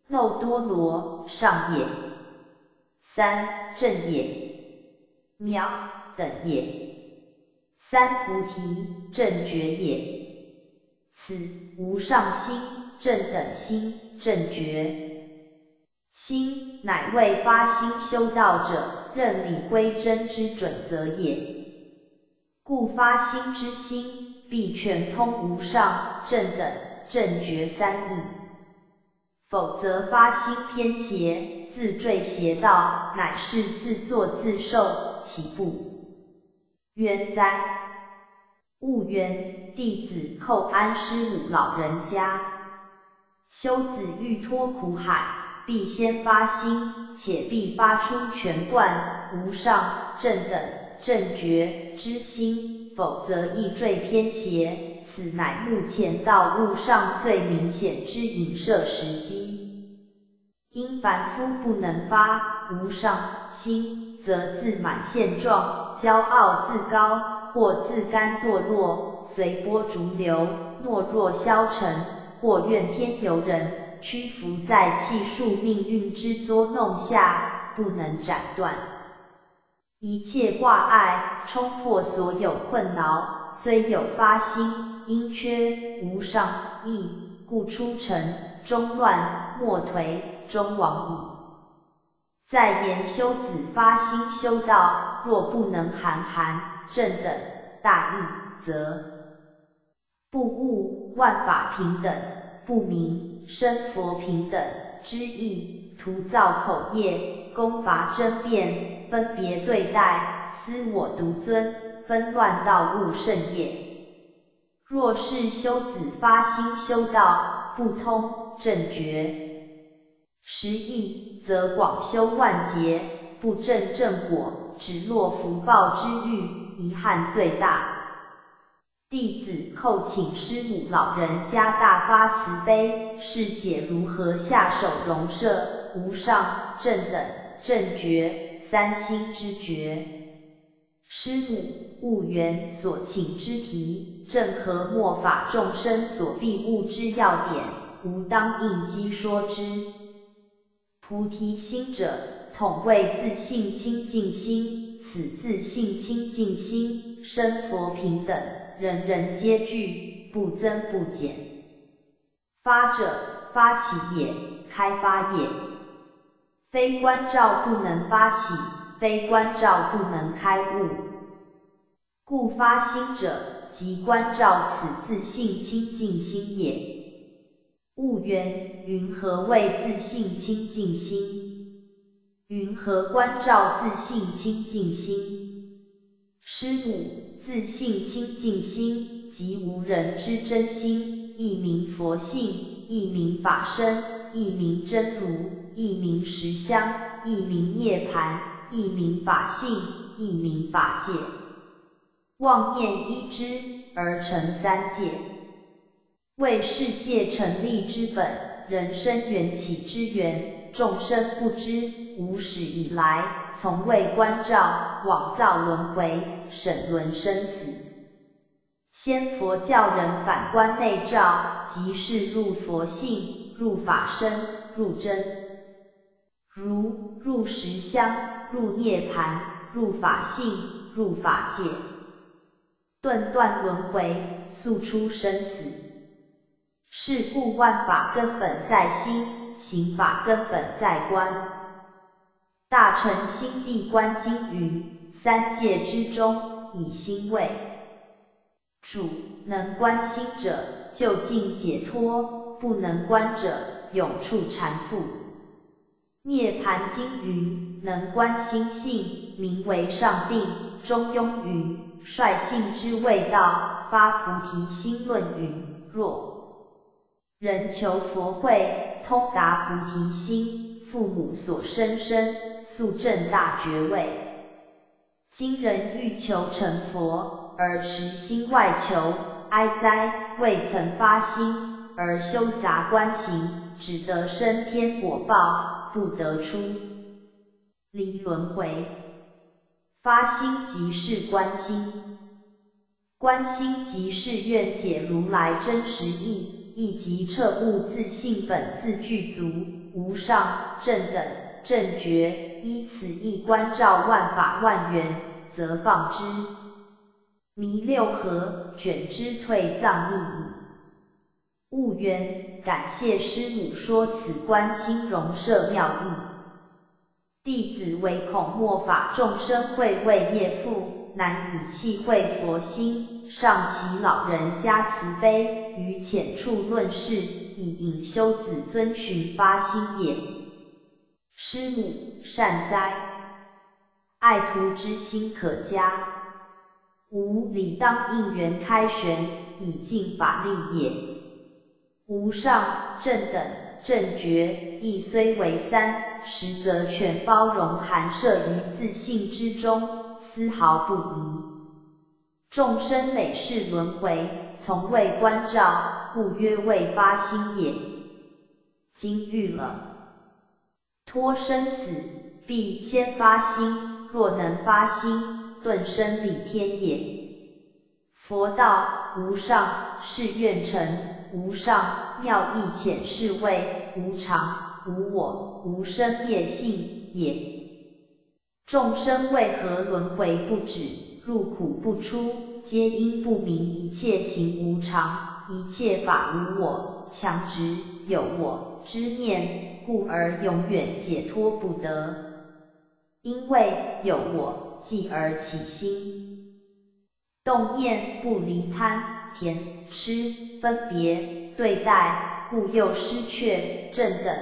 耨多罗上也，三正也。妙等也，三菩提正觉也。此无上心正等心正觉心，乃为发心修道者认理归真之准则也。故发心之心，必全通无上正等正觉三义，否则发心偏邪。自坠邪道，乃是自作自受，岂不冤哉？悟冤，弟子叩安师母老人家。修子欲脱苦海，必先发心，且必发出全贯无上正等正觉之心，否则易坠偏邪。此乃目前道路上最明显之影射时机。因凡夫不能发无上心，则自满现状，骄傲自高，或自甘堕落，随波逐流，懦弱消沉，或怨天尤人，屈服在气数命运之捉弄下，不能斩断一切挂碍，冲破所有困扰。虽有发心，因缺无上意，故出尘中乱，莫颓。终亡矣。再言修子发心修道，若不能含含正等大义，则不悟万法平等，不明生佛平等之意，徒造口业，功伐争辩，分别对待，私我独尊，纷乱道悟甚业。若是修子发心修道，不通正觉。十义则广修万劫，不正正果，只落福报之欲，遗憾最大。弟子叩请师母老人家大发慈悲，是解如何下手容摄，无上正等正觉三心之觉。师母，悟缘所请之题，正合末法众生所必悟之要点，吾当应机说之。菩提心者，统谓自性清净心，此自性清净心，生佛平等，人人皆具，不增不减。发者，发起也，开发也。非观照不能发起，非观照不能开悟。故发心者，即观照此自性清净心也。悟缘云何谓自性清净心？云何观照自性清净心？师母，自性清净心，即无人之真心，一名佛性，一名法身，一名真如，一名实相，一名涅盘，一名法性，一名法界。妄念一之，而成三界。为世界成立之本，人生缘起之源，众生不知，无始以来，从未关照，枉造轮回，审轮生死。先佛教人反观内照，即是入佛性，入法身，入真如，入实相，入涅盘，入法性，入法界，顿断轮回，速出生死。是故万法根本在心，行法根本在观。大乘心地观经云：三界之中，以心为主，能观心者，就近解脱；不能观者，永处缠缚。涅盘经云：能观心性，名为上定。中庸云：率性之谓道。发菩提心论云：若人求佛慧，通达菩提心，父母所生身，速证大觉位。今人欲求成佛，而持心外求，哀哉！未曾发心，而修杂观行，只得生天果报，不得出离轮回。发心即是观心，观心即是愿解如来真实义。亦即彻悟自性本自具足，无上正等正觉，依此意观照万法万缘，则放之弥六合，卷之退藏匿矣。悟缘，感谢师母说此观心容摄妙义，弟子唯恐末法众生会为业父，难以弃会佛心。上其老人家慈悲，于浅处论事，以引修子尊循发心也。师母善哉，爱徒之心可嘉。吾理当应缘开玄，以尽法力也。无上正等正觉，亦虽为三，实则全包容含摄于自信之中，丝毫不疑。众生累世轮回，从未观照，故曰未发心也。今遇了脱生死，必先发心，若能发心，顿生理天也。佛道无上是愿成，无上妙义浅是谓无常、无我、无生灭性也。众生为何轮回不止？入苦不出，皆因不明一切行无常，一切法无我，强执有我之念，故而永远解脱不得。因为有我，继而起心动念，不离贪、甜、吃、分别对待，故又失却正等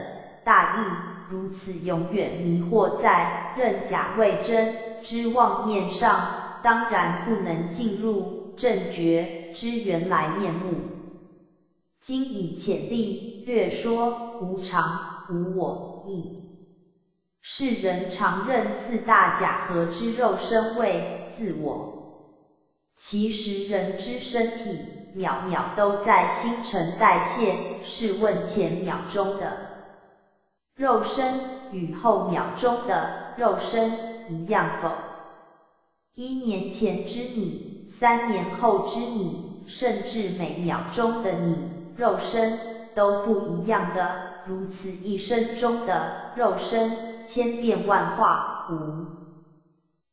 大义，如此永远迷惑在认假为真之妄念上。当然不能进入正觉之原来面目。今以浅地略说无常、无我义。世人常认四大假合之肉身为自我，其实人之身体秒秒都在新陈代谢，试问前秒钟的肉身与后秒钟的肉身一样否？一年前之你，三年后之你，甚至每秒钟的你，肉身都不一样的。如此一生中的肉身，千变万化，无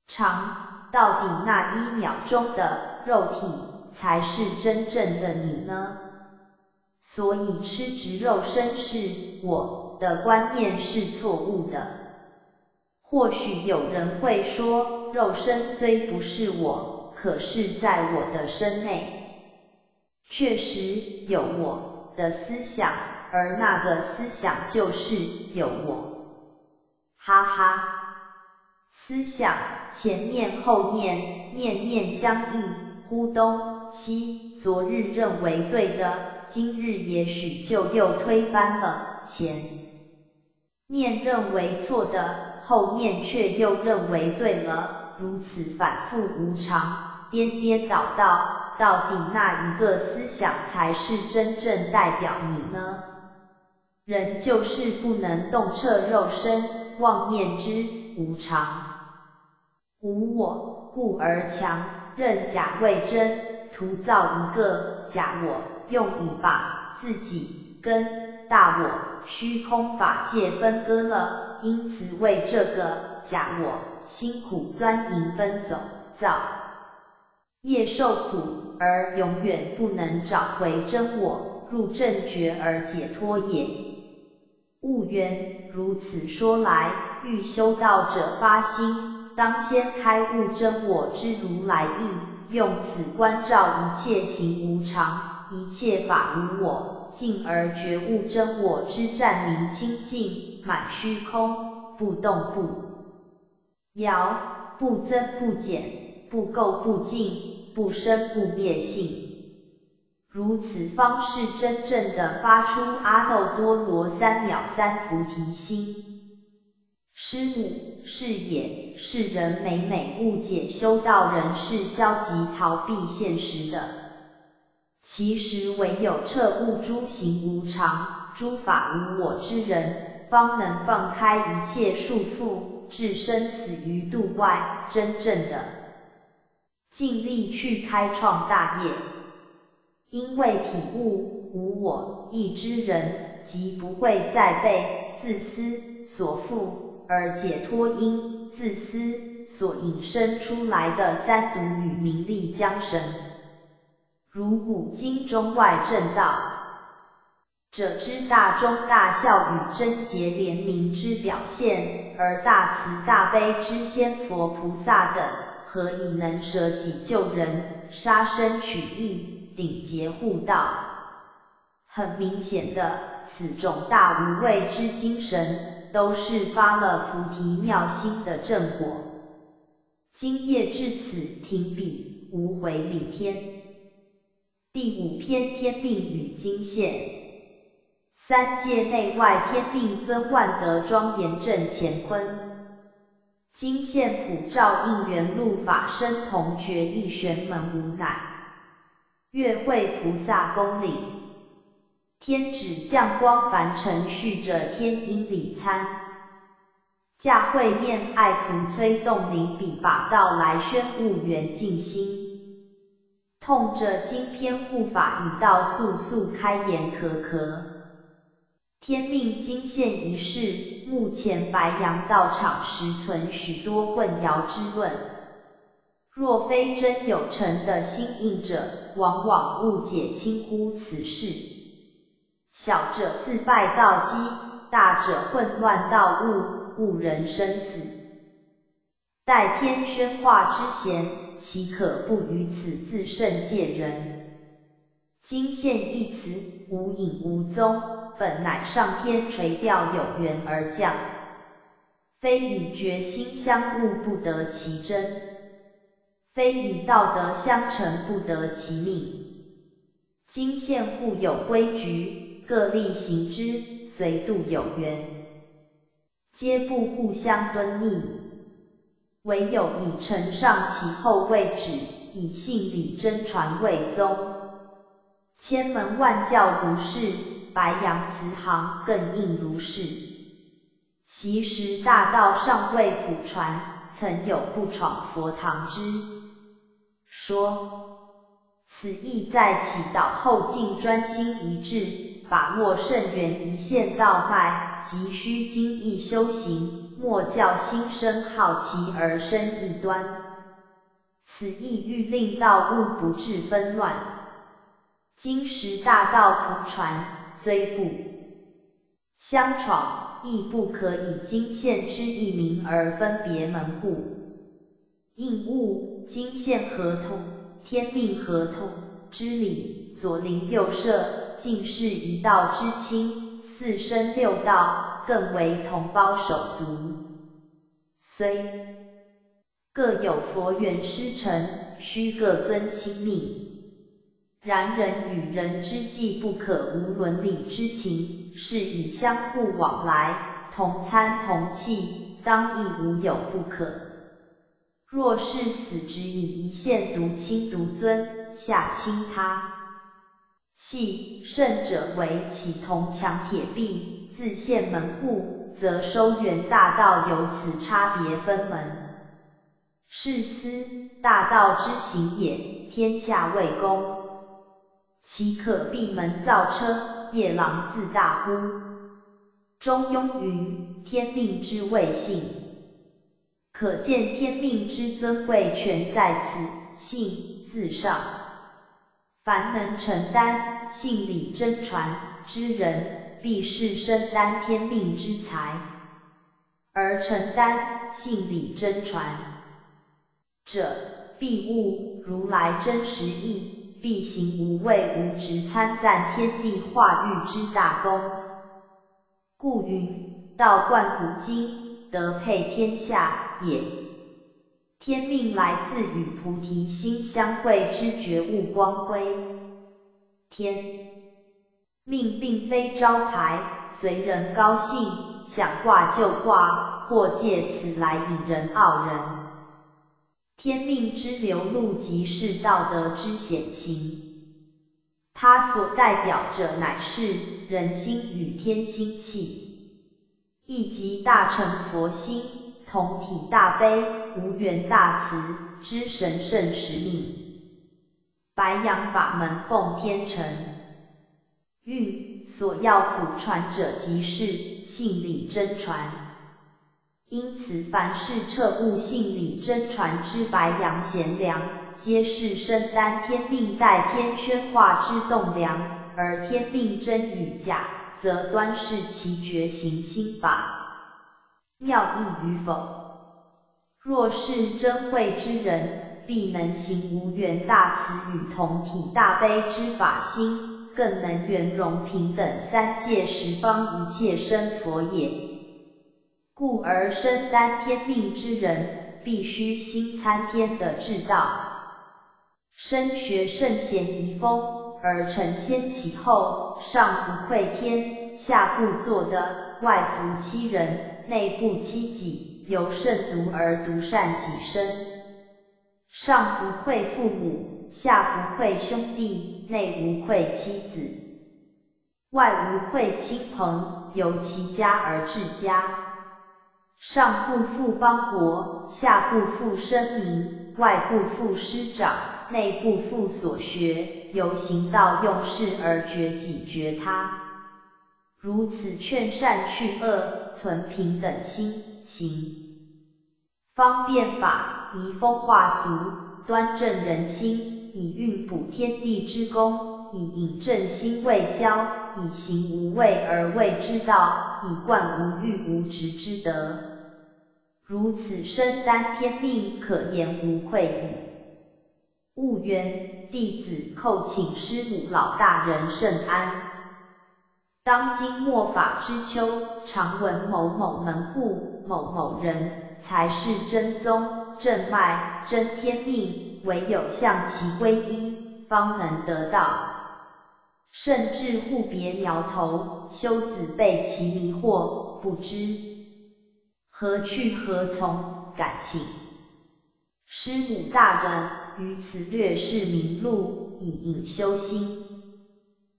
常，到底那一秒钟的肉体，才是真正的你呢？所以吃直肉身是我的观念是错误的。或许有人会说，肉身虽不是我，可是在我的身内，确实有我的思想，而那个思想就是有我。哈哈，思想前面后面，念念相应，忽东西，昨日认为对的。今日也许就又推翻了前面认为错的，后面却又认为对了，如此反复无常，颠颠倒倒，到底那一个思想才是真正代表你呢？人就是不能洞彻肉身妄念之无常，无我，故而强，认假为真，徒造一个假我。用以把自己跟大我、虚空法界分割了，因此为这个假我辛苦钻营奔走，造业受苦，而永远不能找回真我，入正觉而解脱也。悟缘如此说来，欲修道者发心，当先开悟真我之如来意，用此关照一切行无常。一切法无我，进而觉悟真我之湛明清净，满虚空，不动不摇，不增不减，不垢不净，不生不灭性。如此方是真正的发出阿耨多罗三藐三菩提心。师母，是也，世人每每误解修道人是消极逃避现实的。其实唯有彻悟诸行无常、诸法无我之人，方能放开一切束缚，置生死于度外，真正的尽力去开创大业。因为体悟无我意之人，即不会再被自私所缚，而解脱因自私所引申出来的三毒与名利缰绳。如古今中外正道者之大忠大孝与贞洁廉明之表现，而大慈大悲之仙佛菩萨等，何以能舍己救人、杀身取义、顶劫护道？很明显的，此种大无畏之精神，都是发了菩提妙心的正果。今夜至此停笔，无回礼天。第五篇天命与经现，三界内外天命尊万德庄严正乾坤，经现普照应缘路法身同觉意玄门无乃，月会菩萨宫里，天指降光凡尘续着天音礼参，驾会面爱徒催动灵笔法道来宣悟缘净心。痛着经篇护法一道速速开言可可。天命经现一事，目前白羊道场实存许多混淆之论。若非真有诚的心应者，往往误解轻忽此事。小者自败道基，大者混乱道物，误人生死。待天宣化之贤。岂可不于此自胜见人？今现一词，无影无踪，本乃上天垂钓有缘而降，非以决心相悟不得其真，非以道德相成不得其命。今现互有规矩，各立行之，随度有缘，皆不互相敦逆。唯有以承上其后位置，以信理真传为宗。千门万教如是，白羊慈航更应如是。其时大道尚未普传，曾有不闯佛堂之说。此意在祈祷后尽专心一致，把握圣缘一线道脉，急需精益修行，莫教心生好奇而生异端。此意欲令道物不致纷乱。今时大道普传，虽不相闯，亦不可以经线之一名而分别门户。应物经线合同。天命合同之理，左邻右舍尽是一道之亲，四生六道更为同胞手足。虽各有佛缘师承，须各尊亲命，然人与人之际不可无伦理之情，是以相互往来，同餐同气，当亦无有不可。若是死之以一线独亲独尊，下亲他，系胜者为其铜墙铁壁，自陷门户，则收元大道由此差别分门。是思大道之行也，天下为公，岂可闭门造车，夜郎自大乎？中庸云：天命之谓性。可见天命之尊贵全在此性字上。凡能承担性理真传之人，必是身担天命之才；而承担性理真传者，必悟如来真实意，必行无畏无执参赞天地化育之大功。故云：道贯古今，德配天下。也，天命来自与菩提心相会之觉悟光辉。天命并非招牌，随人高兴，想挂就挂，或借此来引人傲人。天命之流露，即是道德之显形，它所代表着乃是人心与天心气，亦即大乘佛心。同体大悲、无缘大慈之神圣使命。白羊法门奉天承运，所要普传者即是信理真传。因此，凡是彻悟性理真传之白羊贤良，皆是身担天命、代天宣化之栋梁。而天命真与假，则端视其觉行心法。妙义与否？若是真慧之人，必能行无缘大慈与同体大悲之法心，更能圆融平等三界十方一切生佛也。故而身担天命之人，必须心参天的至道，身学圣贤遗风，而成先其后，上不愧天，下不作的，外服欺人。内不欺己，由慎独而独善己身。上不愧父母，下不愧兄弟，内无愧妻子，外无愧亲朋，由其家而治家。上不负邦国，下不负生民，外不负师长，内不负所学，由行道用事而觉己觉他。如此劝善去恶，存平等心，行方便法，移风化俗，端正人心，以运补天地之功，以引正心为交，以行无畏而为之道，以贯无欲无执之德。如此身担天命，可言无愧矣。悟缘弟子叩请师母老大人圣安。当今末法之秋，常闻某某门户某某人才是真宗正脉真天命，唯有向其皈依，方能得道。甚至互别苗头，修子被其迷惑，不知何去何从，感请师母大人于此略示明路，以引修心。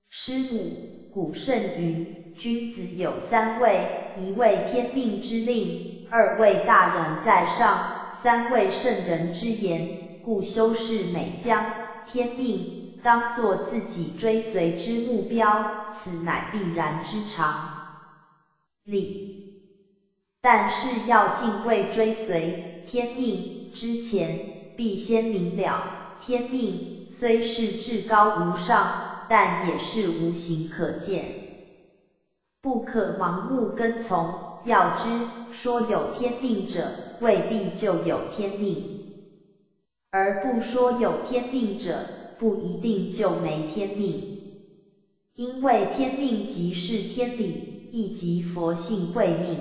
师母，古圣云，君子有三位，一位天命之令，二位大人在上，三位圣人之言，故修士每将天命当作自己追随之目标，此乃必然之常理。但是要敬畏追随天命之前，必先明了天命虽是至高无上。但也是无形可见，不可盲目跟从。要知，说有天命者，未必就有天命；而不说有天命者，不一定就没天命。因为天命即是天理，亦即佛性慧命。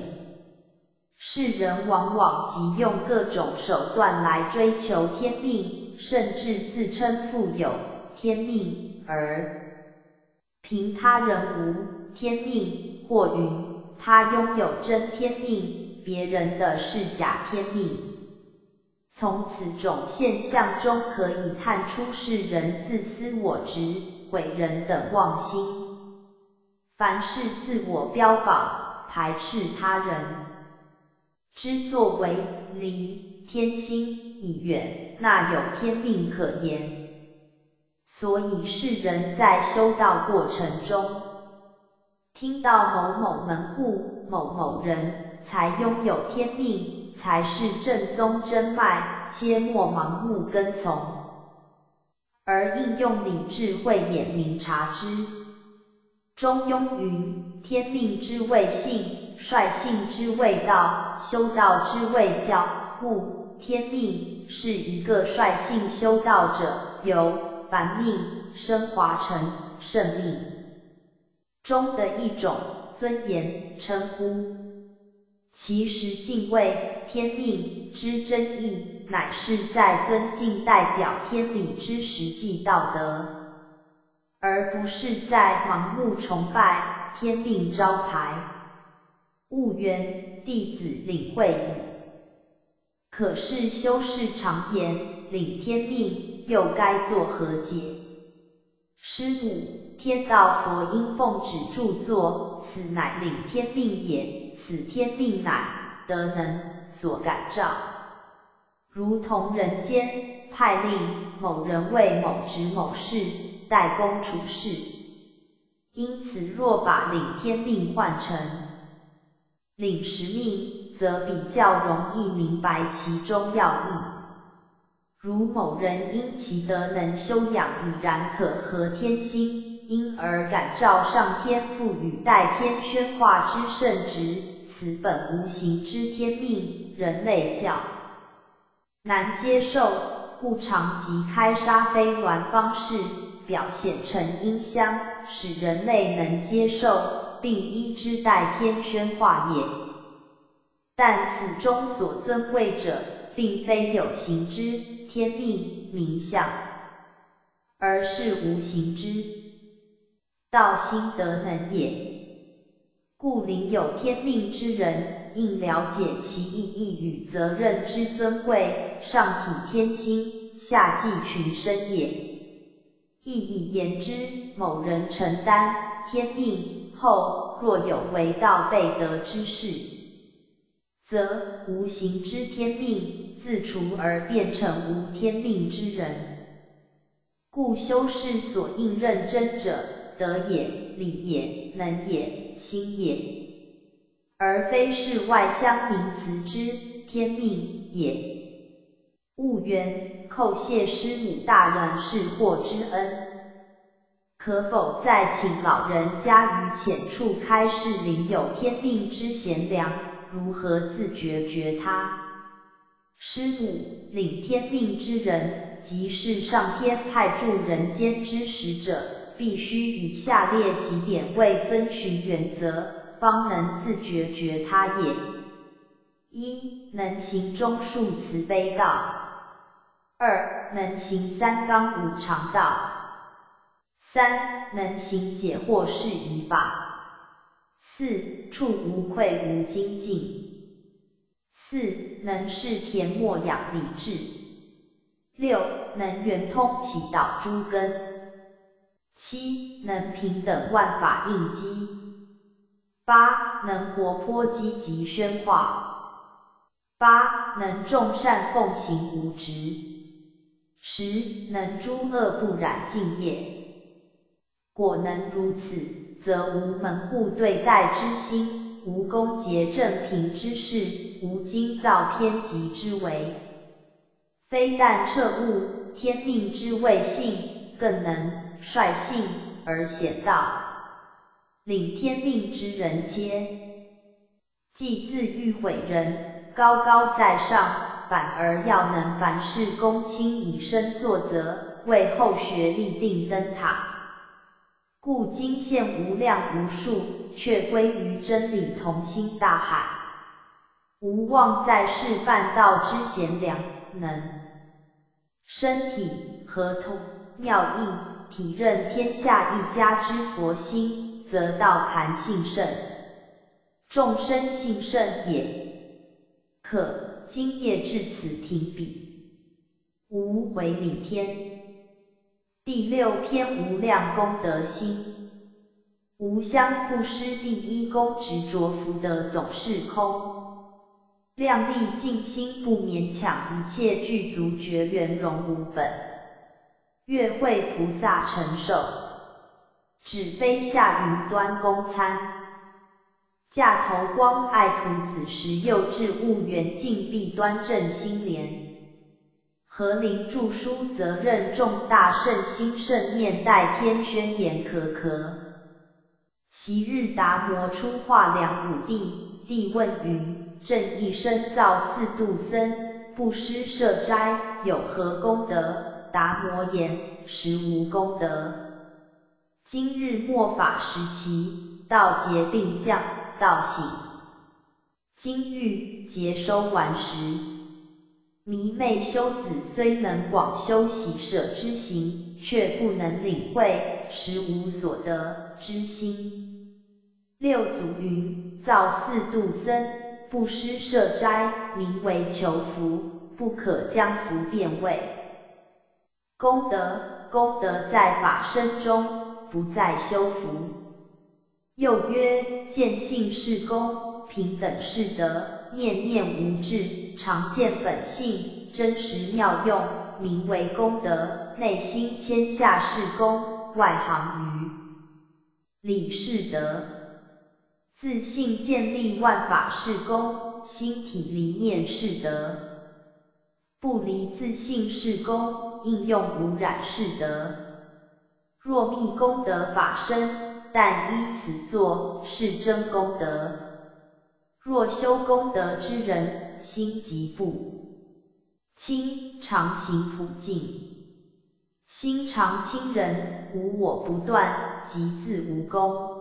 世人往往即用各种手段来追求天命，甚至自称富有天命。而凭他人无天命，或云他拥有真天命，别人的是假天命。从此种现象中可以看出世人自私我执、毁人的妄心。凡事自我标榜，排斥他人，之作为离天心已远，那有天命可言？所以世人在修道过程中，听到某某门户某某人才拥有天命，才是正宗真脉，切莫盲目跟从，而应用理智慧眼明察之。中庸云：天命之谓性，率性之谓道，修道之谓教。故天命是一个率性修道者由。凡命升华成圣命中的一种尊严称呼，其实敬畏天命之真意，乃是在尊敬代表天理之实际道德，而不是在盲目崇拜天命招牌。悟缘弟子领会矣。可是修士常言领天命。又该作何解？师母，天道佛因奉旨著作，此乃领天命也。此天命乃德能所感召，如同人间派令某人为某职某事代公处事。因此，若把领天命换成领时命，则比较容易明白其中要义。如某人因其德能修养已然可合天心，因而感召上天赋予代天宣化之圣职，此本无形之天命，人类较难接受，故常即开沙飞鸾方式表现成音香，使人类能接受，并依之代天宣化也。但此中所尊贵者，并非有形之。天命名相，而是无形之道心德能也。故临有天命之人，应了解其意义与责任之尊贵，上体天心，下济群生也。意义言之，某人承担天命后，若有为道备德之事。则无形之天命自除而变成无天命之人，故修士所应认真者，德也、礼也、能也、心也，而非是外乡名词之天命也。悟缘叩谢师母大人是祸之恩，可否再请老人家于浅处开示领有天命之贤良？如何自觉觉他？师母，领天命之人，即是上天派驻人间之使者，必须以下列几点为遵循原则，方能自觉觉他也。一，能行中恕慈悲道；二，能行三纲五常道；三，能行解惑释疑法。四处无愧无精进，四能视田莫养理智，六能圆通其道诸根，七能平等万法应机。八能活泼积极宣化。八能众善奉行无执。十能诸恶不染净业。果能如此，则无门户对待之心，无勾结正平之事，无精造偏极之为。非但彻悟天命之谓性，更能率性而显道，领天命之人皆。既自欲毁人，高高在上，反而要能凡事公卿以身作则，为后学立定灯塔。故今现无量无数，却归于真理同心大海，无望在世半道之贤良能。身体合同妙意，体认天下一家之佛心，则道盘性胜，众生性胜也。可今夜至此停笔。无为理天。第六篇无量功德心。无相布施第一功执着福德总是空。量力尽心不勉强，一切具足绝缘容无本。月会菩萨承受，只飞下云端供餐。驾头光爱徒子时，幼稚悟缘净必端正心莲。和灵著书责任重大，圣心圣念代天宣言可可。昔日达摩出化梁武帝，帝问云。正一生造四度僧，布施设斋，有何功德？达摩言：实无功德。今日末法时期，道劫并降，道醒。今欲劫收完时，迷昧修子虽能广修喜舍之行，却不能领会实无所得之心。六祖云：造四度僧。不施设斋，名为求福，不可将福变位。功德，功德在法身中，不在修福。又曰见性是功，平等是德，念念无智，常见本性，真实妙用，名为功德。内心谦下是功，外行于理是德。自信建立万法是功，心体离念是德。不离自信是功，应用无染是德。若密功德法身，但依此作，是真功德。若修功德之人，心即不清，常行普净。心常清人，无我不断，即自无功。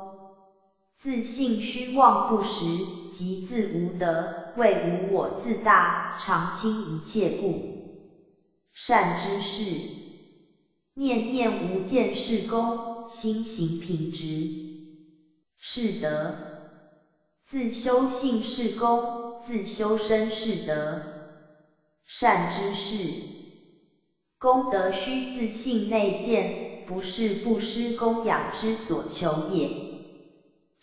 自信虚妄不实，即自无德，谓无我自大，常轻一切故。善之事，念念无见是功，心行平直是德。自修性是功，自修身是德。善之事，功德须自性内见，不是不施供养之所求也。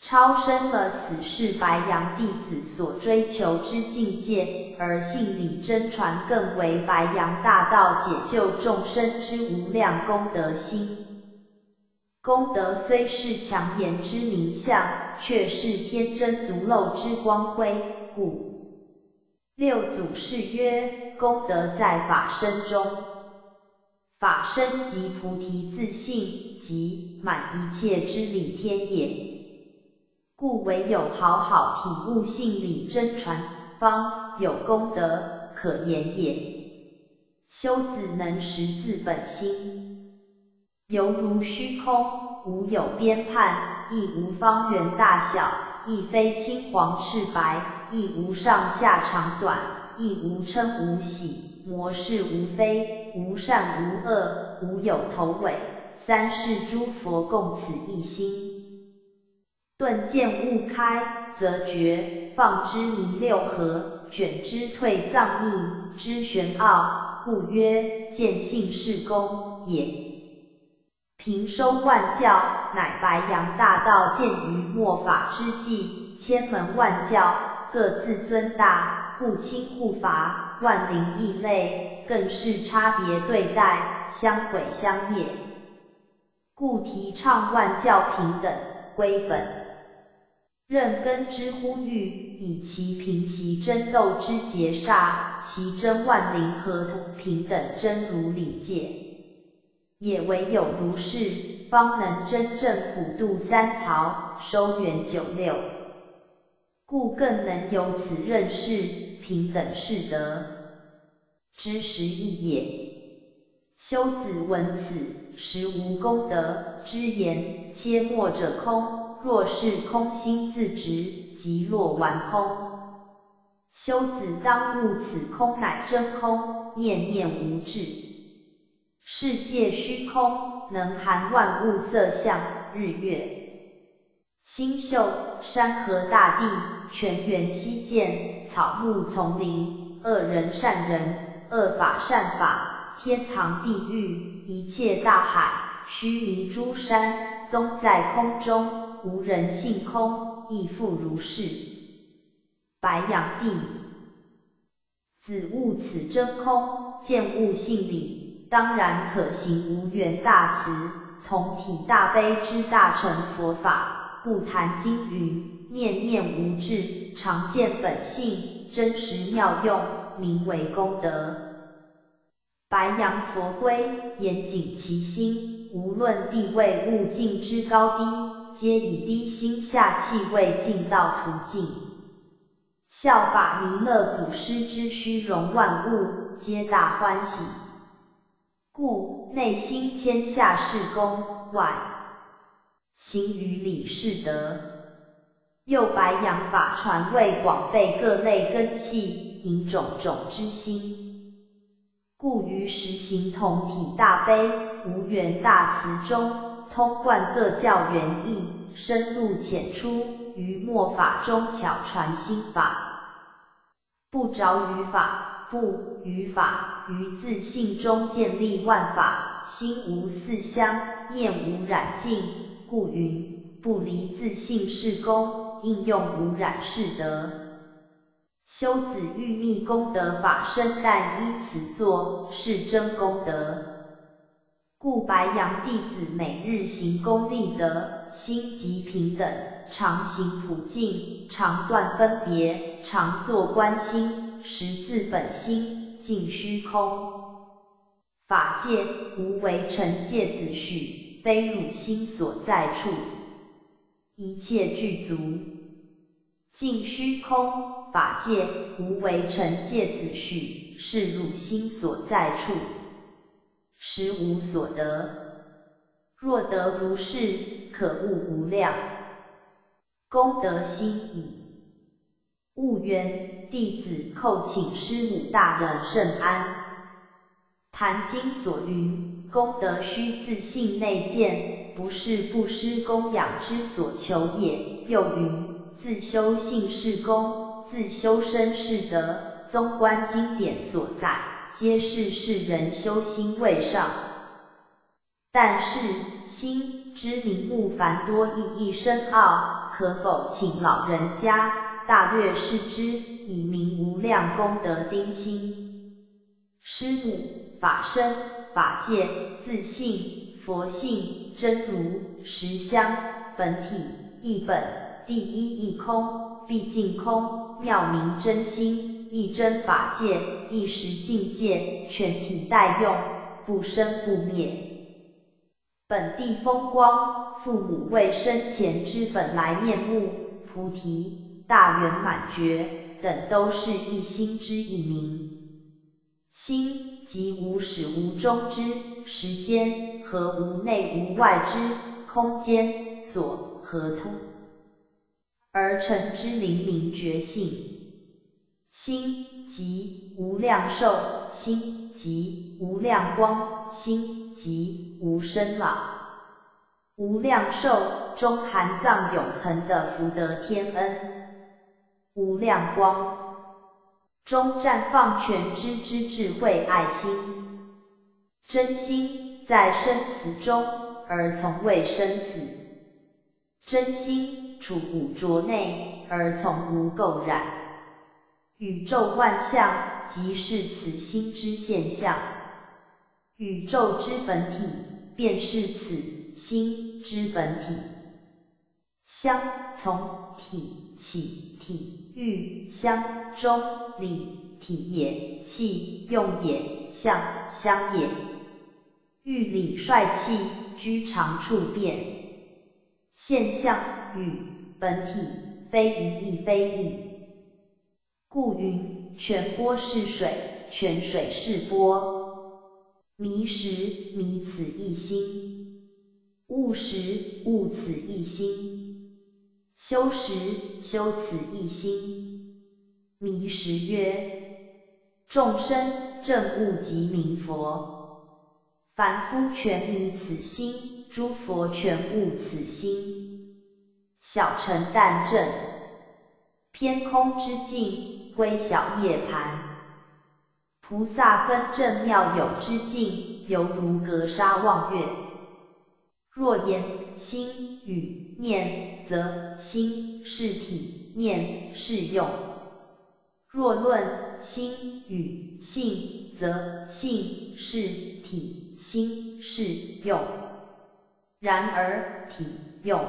超生了死是白羊弟子所追求之境界，而信理真传更为白羊大道解救众生之无量功德心。功德虽是强言之名相，却是天真独漏之光辉，故六祖是曰：功德在法身中，法身即菩提自信，即满一切之理天也。故唯有好好体悟性理真传，方有功德可言也。修子能识自本心，犹如虚空，无有边判，亦无方圆大小，亦非青黄赤白，亦无上下长短，亦无嗔无喜，魔是无非，无善无恶，无有头尾，三世诸佛共此一心。顿见悟开，则觉放之弥六合，卷之退藏密之玄奥，故曰见性是功也。平收万教，乃白羊大道见于末法之际，千门万教，各自尊大，互亲互伐，万灵异类，更是差别对待，相毁相灭。故提倡万教平等，归本。任根之呼吁，以其平其争斗之劫煞，其争万灵合同平等真如理界，也唯有如是，方能真正普渡三曹，收圆九六，故更能由此认识平等是德之实义也。修子闻此，实无功德之言，切莫者空。若是空心自执，即落完空。修子当悟此空乃真空，念念无滞。世界虚空，能含万物色相，日月星宿、山河大地，泉源溪涧，草木丛林，恶人善人，恶法善法，天堂地狱，一切大海，须弥诸山，宗在空中。无人性空，亦复如是。白羊帝子悟此真空，见悟性理，当然可行无缘大慈，同体大悲之大乘佛法，故谈经云：念念无滞，常见本性，真实妙用，名为功德。白羊佛归，严谨其心，无论地位物境之高低。皆以低心下气为进道途径，效法弥勒祖师之虚荣万物，皆大欢喜。故内心谦下是功，外行于理是德。又白羊法传为广备各类根器，引种种之心，故于实行同体大悲、无缘大慈中。通贯各教原意，深入浅出，于末法中巧传心法，不着于法，不于法，于自性中建立万法，心无四相，念无染净，故云不离自性是功，应用无染是德。修子欲密功德法身，但依此作，是真功德。故白羊弟子每日行功立德，心即平等，常行普净，常断分别，常作观心，识自本心，尽虚空。法界无为成戒子许，非汝心所在处。一切具足，尽虚空。法界无为成戒子许，是汝心所在处。实无所得，若得如是，可悟无量功德心矣。悟渊弟子叩请师母大人圣安。谈经所云，功德须自性内见，不是布施供养之所求也。又云，自修性是功，自修身是德。综观经典所在。皆是世人修心未上，但是心之名目繁多，意义深奥，可否请老人家大略示之，以明无量功德丁心？师母，法身、法界、自性、佛性、真如、实相、本体、一本、第一义空、毕竟空、妙明真心。一真法界，一时境界，全体待用，不生不灭。本地风光，父母为生前之本来面目，菩提、大圆满觉等，都是一心之一名。心即无始无终之时间，和无内无外之空间所合通而成之灵明觉性。心即无量寿，心即无量光，心即无生老。无量寿中含藏永恒的福德天恩，无量光中绽放全知之智慧爱心。真心在生死中而从未生死；真心处五浊内，而从无垢染。宇宙万象，即是此心之现象。宇宙之本体，便是此心之本体。相从体起，体育相中理，体也；气用也，相相也。欲理帅气，居常处变。现象与本体，非一亦非异。故云：泉波是水，泉水是波。迷时迷此一心，悟时悟此一心，修时修此一心。迷时曰：众生正悟即名佛。凡夫全迷此心，诸佛全悟此心。小乘但证偏空之境，归小涅盘。菩萨分正妙有之境，犹如隔沙望月。若言心与念，则心是体，念是用；若论心与性，则性是体。心是用，然而体用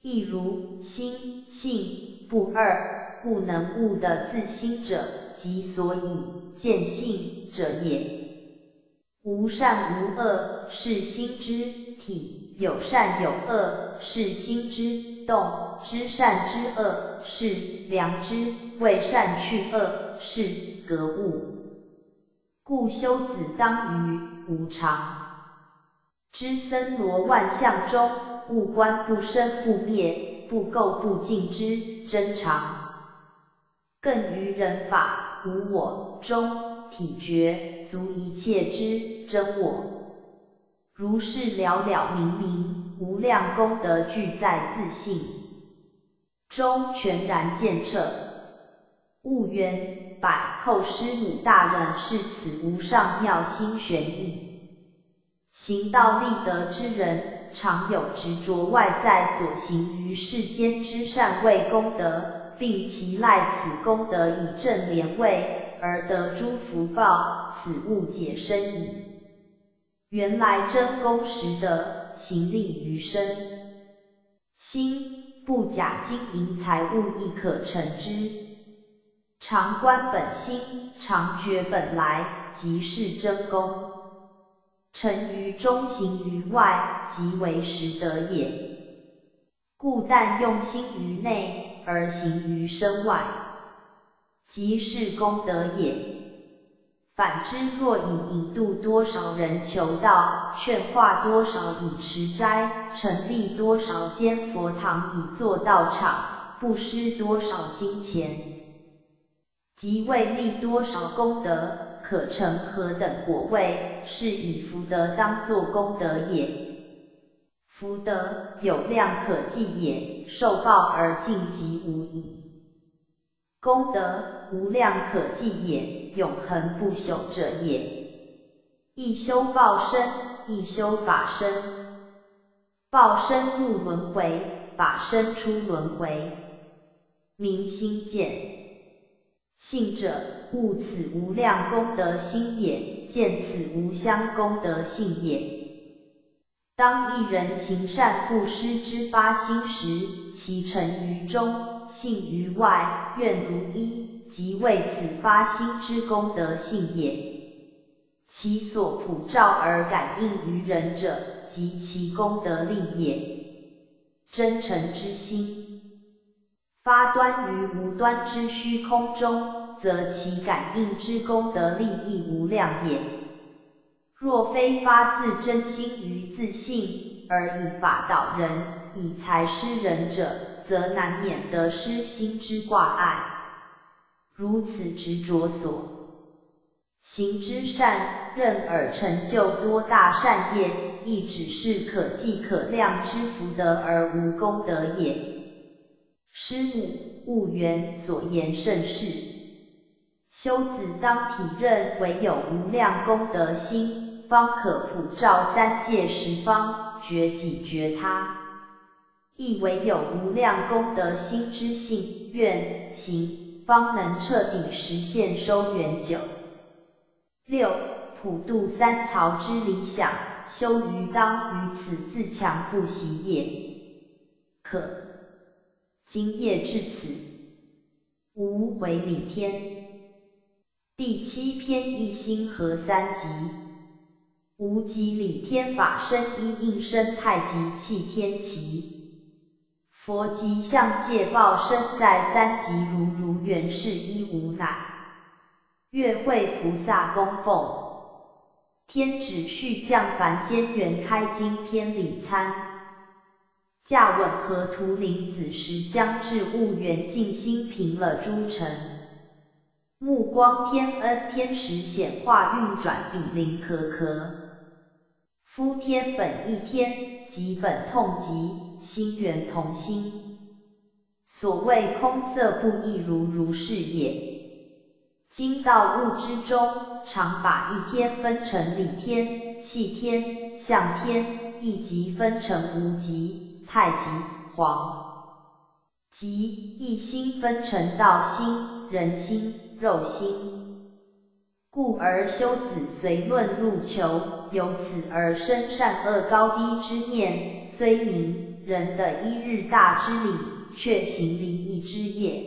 亦如心性不二，故能悟得自心者，即所以见性者也。无善无恶，是心之体；有善有恶，是心之动。知善知恶，是良知；为善去恶，是格物。故修子当于。无常，知森罗万象中，物观不生不灭，不垢不净之真常。更于人法无我中，体觉足一切之真我。如是了了明明，无量功德具在自性中，全然见彻。悟缘。百寇师母大人是此无上妙心玄义。行道立德之人，常有执着外在所行于世间之善为功德，并其赖此功德以正廉位，而得诸福报，此物解深矣。原来真功实德，行利于身心，不假金银财物亦可成之。常观本心，常觉本来，即是真功。成于中，行于外，即为实德也。故但用心于内，而行于身外，即是功德也。反之，若以引渡多少人求道，劝化多少以持斋，成立多少间佛堂以作道场，布施多少金钱。即为立多少功德，可成何等果位，是以福德当作功德也。福德有量可计也，受报而尽即无矣。功德无量可计也，永恒不朽者也。一修报身，一修法身。报身入轮回，法身出轮回。明心见。信者悟此无量功德心也，见此无相功德性也。当一人行善布施之发心时，其成于中，信于外，愿如一，即为此发心之功德性也。其所普照而感应于人者，即其功德力也。真诚之心。发端于无端之虚空中，则其感应之功德利益无量也。若非发自真心于自信，而以法导人，以财施人者，则难免得失心之挂碍。如此执着所行之善，任尔成就多大善业，亦只是可计可量之福德，而无功德也。师母悟缘所言甚是，修子当体认，唯有无量功德心，方可普照三界十方，觉己觉他。亦唯有无量功德心之性愿行，方能彻底实现收圆九。六普度三曹之理想，修于当于此自强不息也。可今夜至此，无为理天。第七篇一心合三极，无极理天法身一应生太极气天齐。佛即相界报身在三极，如如原是一无乃。月会菩萨供奉，天旨续降凡间缘开经天礼参。驾稳和图灵子时将至悟缘静心平了诸尘。目光天恩天时显化运转比灵可可。夫天本一天，即本痛极。心缘同心，所谓空色不异如如是也。今道物之中，常把一天分成理天、气天、相天，亦即分成无极、太极、黄极，一心分成道心、人心、肉心。故而修子随论入求，由此而生善恶高低之念，虽明。人的一日大之理，却行离异之业。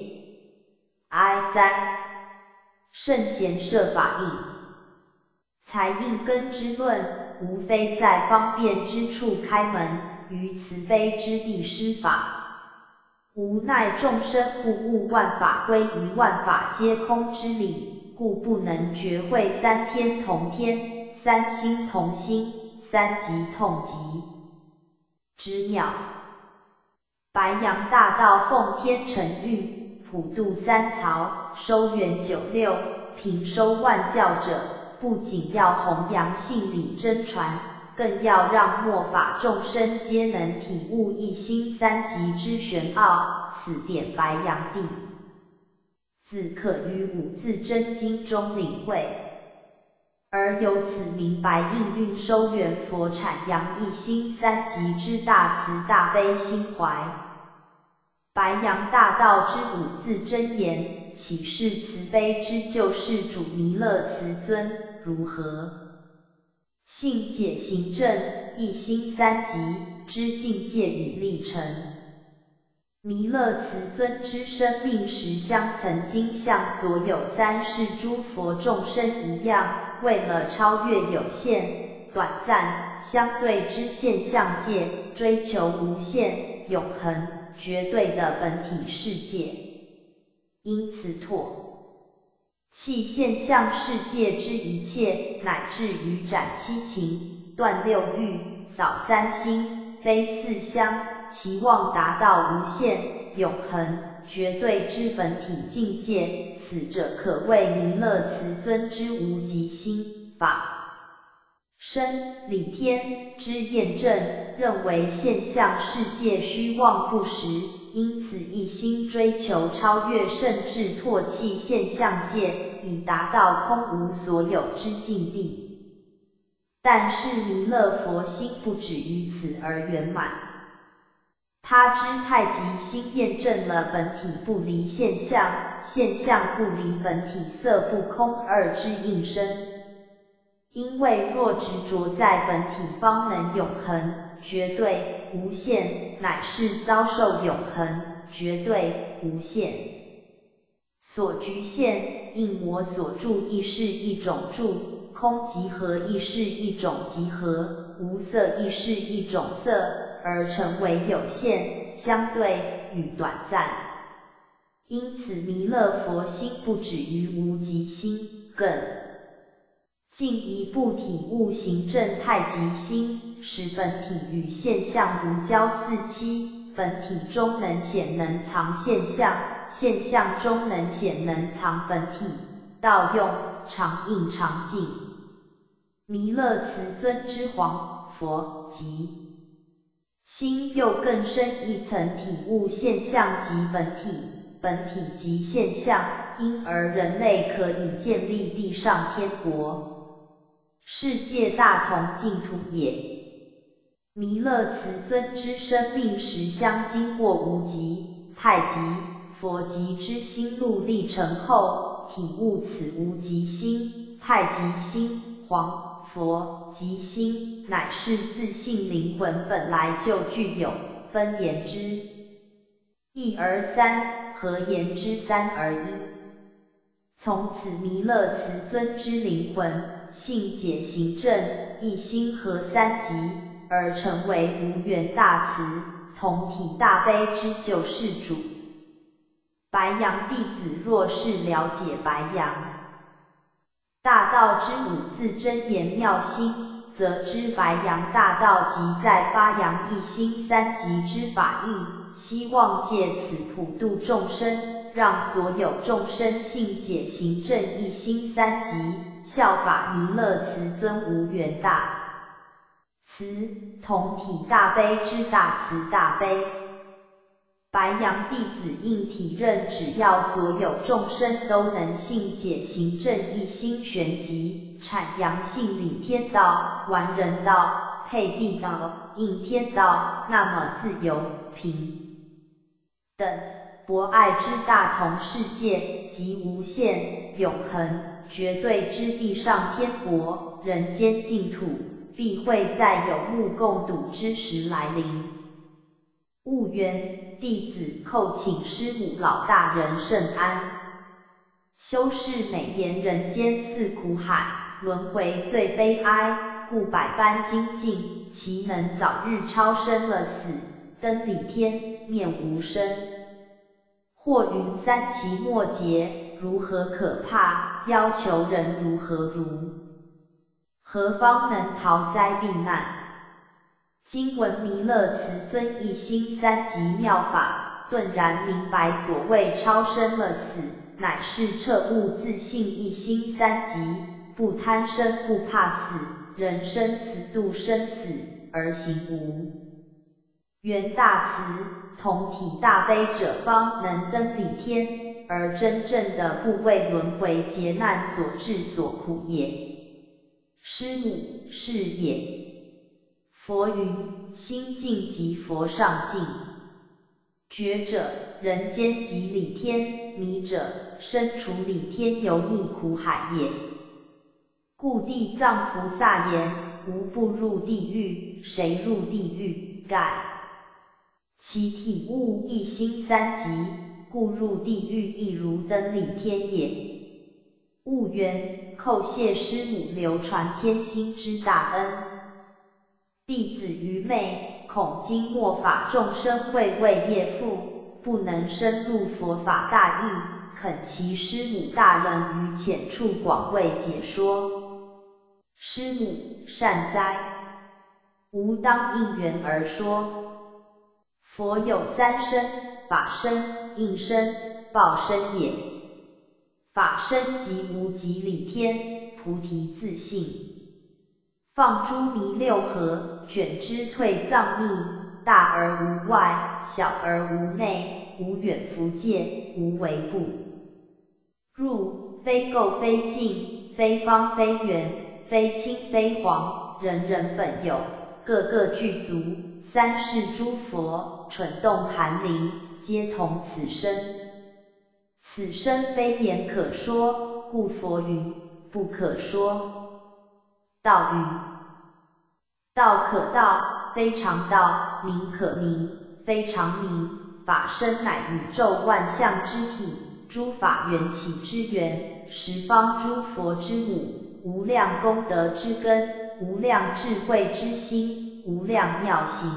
哀哉！圣贤设法应，才应根之论，无非在方便之处开门，于慈悲之地施法。无奈众生不悟万法归一万法皆空之理，故不能觉会三天同天，三心同心，三极同极。之妙，白羊大道奉天承运，普渡三曹，收圆九六，平收万教者，不仅要弘扬信理真传，更要让末法众生皆能体悟一心三极之玄奥。此点白羊地，自可于五字真经中领会。而由此明白应运收圆佛阐扬一心三极之大慈大悲心怀。白羊大道之五字真言，启示慈悲之救世主弥勒慈尊如何？信解行证一心三极之境界与历程。弥勒慈尊之生命实相，曾经像所有三世诸佛众生一样。为了超越有限、短暂、相对之现象界，追求无限、永恒、绝对的本体世界，因此唾弃现象世界之一切，乃至于斩七情、断六欲、扫三心、非四相，期望达到无限、永恒。绝对之本体境界，此者可谓弥勒慈尊之无极心法身理天之验证，认为现象世界虚妄不实，因此一心追求超越，甚至唾弃现象界，以达到空无所有之境地。但是弥勒佛心不止于此而圆满。他知太极心验证了本体不离现象，现象不离本体，色不空二之应生。因为若执着在本体，方能永恒、绝对、无限，乃是遭受永恒、绝对、无限所局限。应我所住亦是一种住，空集合亦是一种集合，无色亦是一种色。而成为有限、相对与短暂，因此弥勒佛心不止于无极心，更进一步体悟行正太极心，使本体与现象如胶似漆，本体中能显能藏现象，现象中能显能藏本体，道用常应常尽。弥勒慈尊之皇佛即。心又更深一层体悟现象及本体，本体及现象，因而人类可以建立地上天国。世界大同净土也。弥勒慈尊之生命实相经过无极、太极、佛极之心路历程后，体悟此无极心、太极心、黄佛即心，乃是自信灵魂本来就具有。分言之，一而三，何言之三而一？从此弥勒慈尊之灵魂性解行正一心合三极，而成为无缘大慈同体大悲之救世主。白羊弟子若是了解白羊大道之五字真言妙心，则知白羊大道即在发扬一心三极之法义，希望借此普度众生。让所有众生信解行正一心三极，效法弥勒慈尊无缘大慈同体大悲之大慈大悲。白羊弟子应体认，只要所有众生都能信解行正一心玄极，阐扬信理天道、完人道、配地道、应天道，那么自由平等。博爱之大同世界，即无限、永恒、绝对之地上天国，人间净土，必会在有目共睹之时来临。悟渊，弟子叩请师母老大人圣安。修士美言人间似苦海，轮回最悲哀，故百般精进，其能早日超生了死，登理天，面无生。或云三奇末劫如何可怕？要求人如何如？何方能逃灾避难？今闻弥勒慈尊一心三级妙法，顿然明白所谓超生了死，乃是彻悟自信一心三级，不贪生不怕死，人生死度生死而行无缘大慈。同体大悲者方能登彼天，而真正的不为轮回劫难所致所苦也。师母是也。佛云：心净即佛上净。觉者，人间即理天；迷者，身处理天游逆苦海也。故地藏菩萨言：无不入地狱，谁入地狱？盖。其体悟一心三极，故入地狱亦如登理天也。悟渊，叩谢师母流传天心之大恩。弟子愚昧，恐今末法众生会为业父，不能深入佛法大义，恳其师母大人于浅处广为解说。师母善哉，吾当应缘而说。佛有三身，法身、应身、报身也。法身即无极理天，菩提自性。放诸弥六合，卷之退藏密，大而无外，小而无内，无远弗界，无为不入，非垢非净，非方非圆，非青非黄，人人本有，个个具足。三世诸佛。蠢动寒灵，皆同此身。此身非言可说，故佛云不可说。道云道可道，非常道；名可名，非常名。法身乃宇宙万象之体，诸法缘起之源，十方诸佛之母，无量功德之根，无量智慧之心，无量妙行。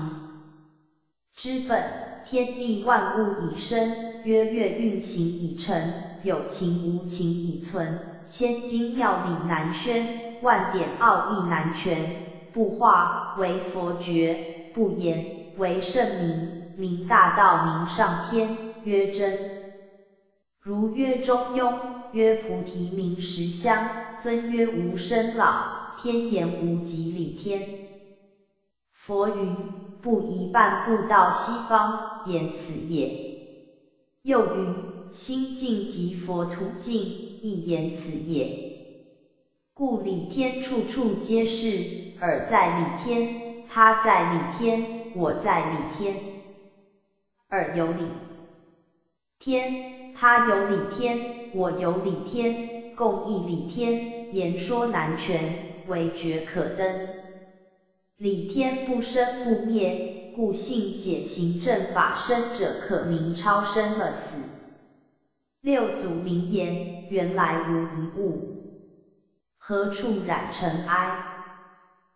之本，天地万物以生，曰月运行以成，有情无情以存，千金妙理难宣，万典奥义难全。不化为佛觉，不言为圣明，明大道明上天，曰真。如曰中庸，曰菩提名实相，尊曰无生老，天言无极理天。佛云。不一半步到西方，言此也。又云：心净即佛途径，亦言此也。故理天处处皆是，尔在理天，他在理天，我在理天。尔有理天，他有理天，我有理天，共一理天，言说难全，唯觉可登。理天不生不灭，故性解行正法生者，可名超生了死。六祖名言，原来无一物，何处染尘埃？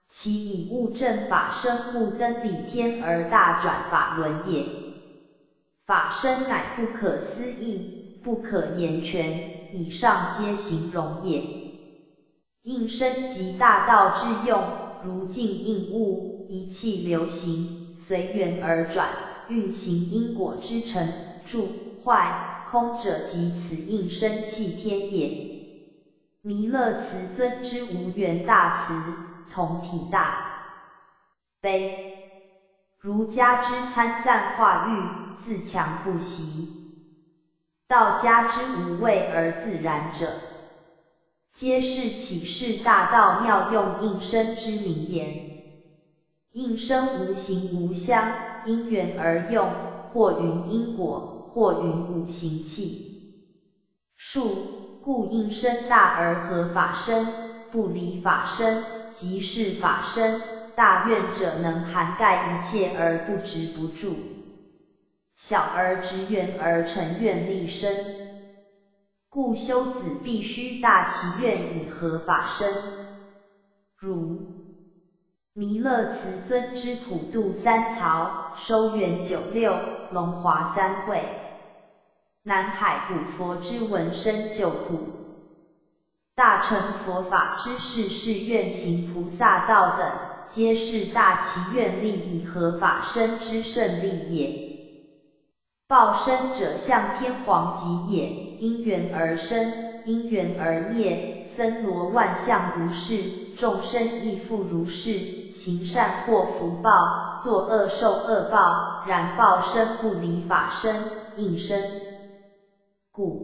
其以物正法生故登理天而大转法轮也。法身乃不可思议，不可言全，以上皆形容也。应身即大道之用，如镜应物，一气流行，随缘而转，运行因果之成、住、坏。空者即此应生气天也。弥勒慈尊之无缘大慈，同体大悲。儒家之参赞化育，自强不息；道家之无畏而自然者，皆是启示大道妙用应生之名言。应生无形无相，因缘而用，或云因果。或云五行气，数故应身大而合法身，不离法身，即是法身。大愿者能涵盖一切而不执不住，小而执愿而成愿力身。故修子必须大其愿以合法身。如弥勒慈尊之普度三曹，收元九六，龙华三会。南海古佛之闻声救苦，大乘佛法之事是愿行菩萨道等，皆是大其愿力以合法身之胜利也。报身者向天皇极也，因缘而生，因缘而灭。森罗万象如是，众生亦复如是，行善获福报，作恶受恶报。然报身不离法身，应身。故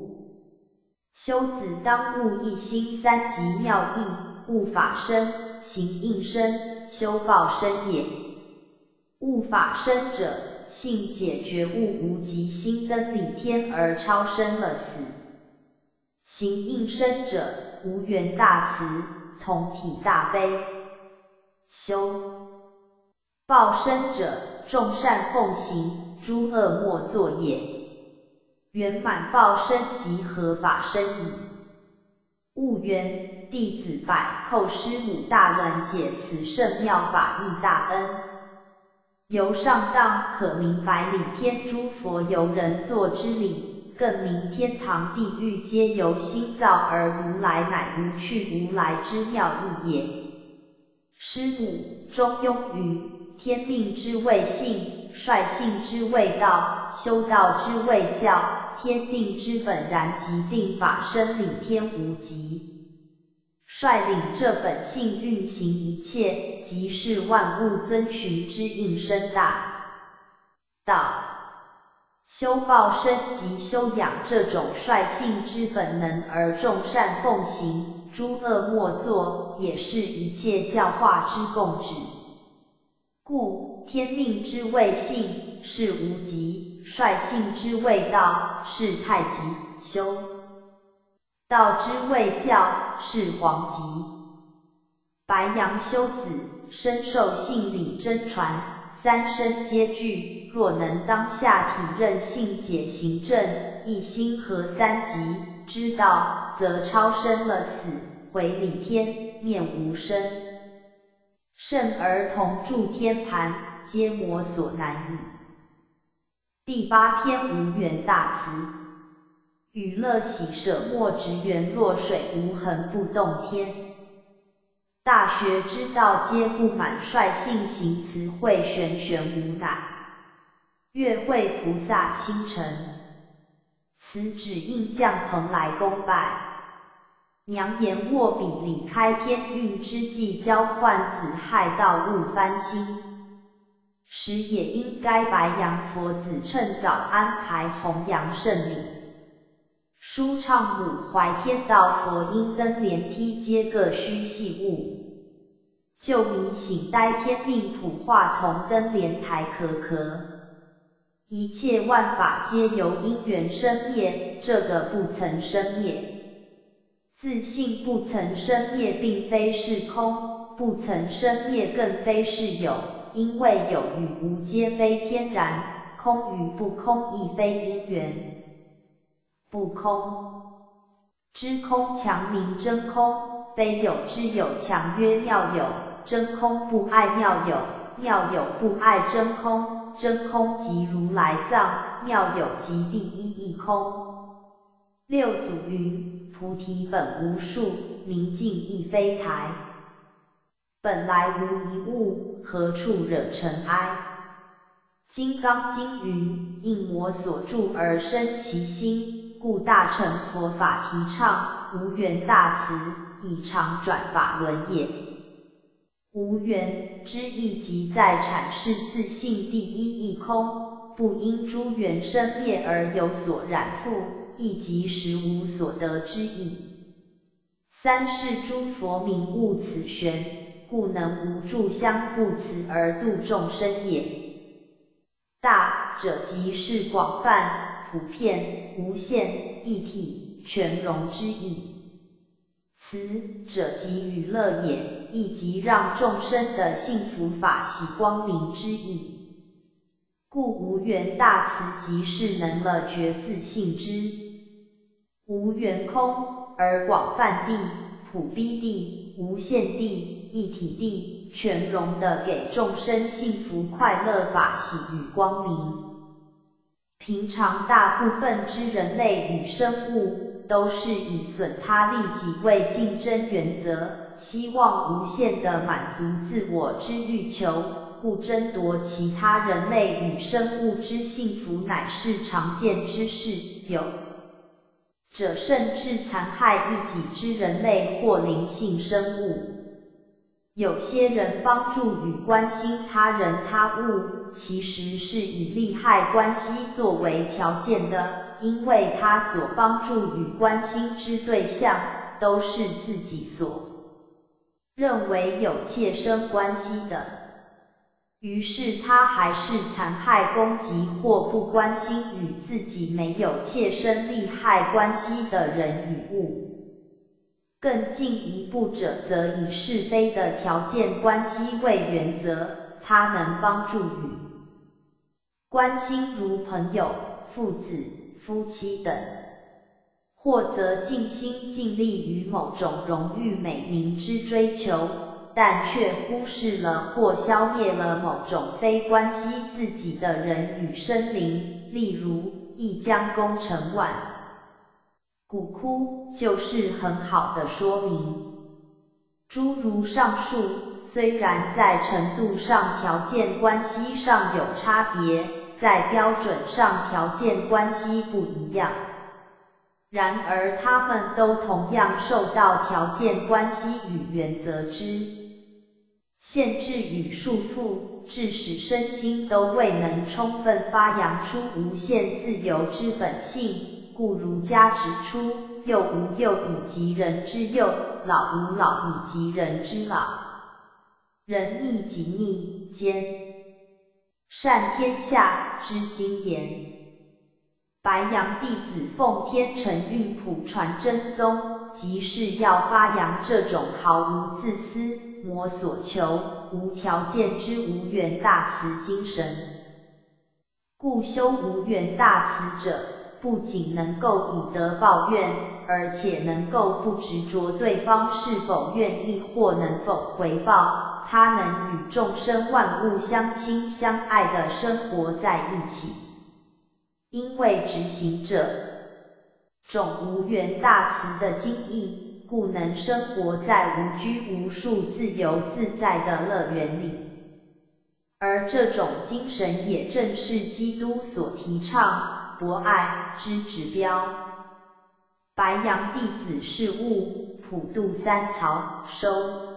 修子当悟一心三极妙义，悟法身，行应身，修报身也。悟法身者，性解觉悟无极心登理天而超生了死；行应身者，无缘大慈，同体大悲。修报身者，众善奉行，诸恶莫作也。圆满报身及合法身矣。悟缘弟子拜叩师母大乱解此圣妙法义大恩。由上当可明白理天诸佛由人作之理，更明天堂地狱皆由心造而如来乃无去无来之妙义也。师母中庸语天命之谓性，率性之谓道，修道之谓教。天定之本然即定法生理天无极，率领这本性运行一切，即是万物遵循之应生大道。修报身即修养这种率性之本能而众善奉行，诸恶莫作，也是一切教化之共旨。故天命之谓性是无极。率性之谓道，是太极；修道之谓教，是黄极。白羊修子，深受性理真传，三生皆具。若能当下体认性解行正，一心合三极之道，则超生了死，回理天，面无生。圣儿童住天盘，皆魔所难矣。第八篇无缘大慈，与乐喜舍莫直缘若水无痕不动天。大学之道皆不满率性行慈慧玄玄无乃。月会菩萨清晨，此指应降蓬来恭拜。娘言握笔理开天运之际，交换子害道物翻新。时也应该白羊佛子趁早安排弘扬圣礼。舒畅母怀天道佛音灯莲梯皆各虚系物，就迷醒呆天命普化同根莲台可可。一切万法皆由因缘生灭，这个不曾生灭。自信不曾生灭，并非是空；不曾生灭，更非是有。因为有与无皆非天然，空与不空亦非因缘。不空，知空强名真空，非有之有强曰妙有，真空不爱妙有，妙有不爱真空，真空即如来藏，妙有即第一义空。六祖云：菩提本无树，明镜亦非台，本来无一物，何处惹尘埃？金刚经云：应我所住而生其心。故大乘佛法提倡无缘大慈，以常转法轮也。无缘之意即在阐释自性第一义空，不因诸缘生灭而有所染覆，亦即实无所得之意。三世诸佛明悟此玄，故能无住相不辞而度众生也。大者即是广泛。普遍、无限、一体、全容之意。慈者即娱乐也，亦即让众生的幸福法喜光明之意。故无缘大慈即是能了觉自性之无缘空，而广泛地、普逼地、无限地、一体地、全容的给众生幸福快乐法喜与光明。平常大部分之人类与生物，都是以损他利己为竞争原则，希望无限的满足自我之欲求，故争夺其他人类与生物之幸福乃是常见之事。有者甚至残害一己之人类或灵性生物。有些人帮助与关心他人他物，其实是以利害关系作为条件的，因为他所帮助与关心之对象，都是自己所认为有切身关系的，于是他还是残害攻击或不关心与自己没有切身利害关系的人与物。更进一步者，则以是非的条件关系为原则，他能帮助与关心如朋友、父子、夫妻等，或则尽心尽力于某种荣誉美名之追求，但却忽视了或消灭了某种非关系自己的人与生灵，例如一将功成万。古哭就是很好的说明。诸如上述，虽然在程度上条件关系上有差别，在标准上条件关系不一样，然而他们都同样受到条件关系与原则之限制与束缚，致使身心都未能充分发扬出无限自由之本性。故儒家指出，幼无幼以及人之幼，老无老以及人之老。仁义己逆兼善天下之经言。白杨弟子奉天承运普传真宗，即是要发扬这种毫无自私、魔所求、无条件之无缘大慈精神。故修无缘大慈者。不仅能够以德报怨，而且能够不执着对方是否愿意或能否回报，他能与众生万物相亲相爱的生活在一起。因为执行者种无缘大慈的精义，故能生活在无拘无束、自由自在的乐园里。而这种精神也正是基督所提倡。博爱之指标，白羊弟子是物，普度三曹收。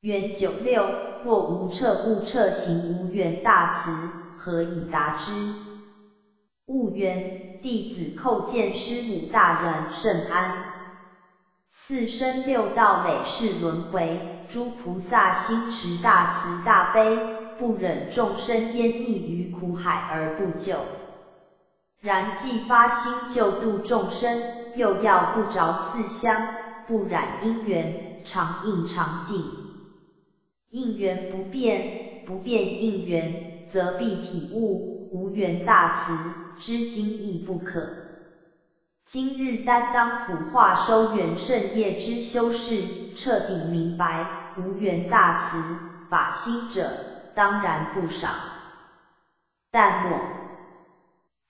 元九六，若无彻悟彻行无缘大慈，何以达之？悟缘弟子叩见师母大人甚安。四生六道累世轮回，诸菩萨心持大慈大悲，不忍众生湮溺于苦海而不救。然既发心救度众生，又要不着四相，不染因缘，常应常净。应缘不变，不变应缘，则必体悟无缘大慈，知今亦不可。今日担当普化收缘圣业之修士，彻底明白无缘大慈法心者，当然不少。但莫。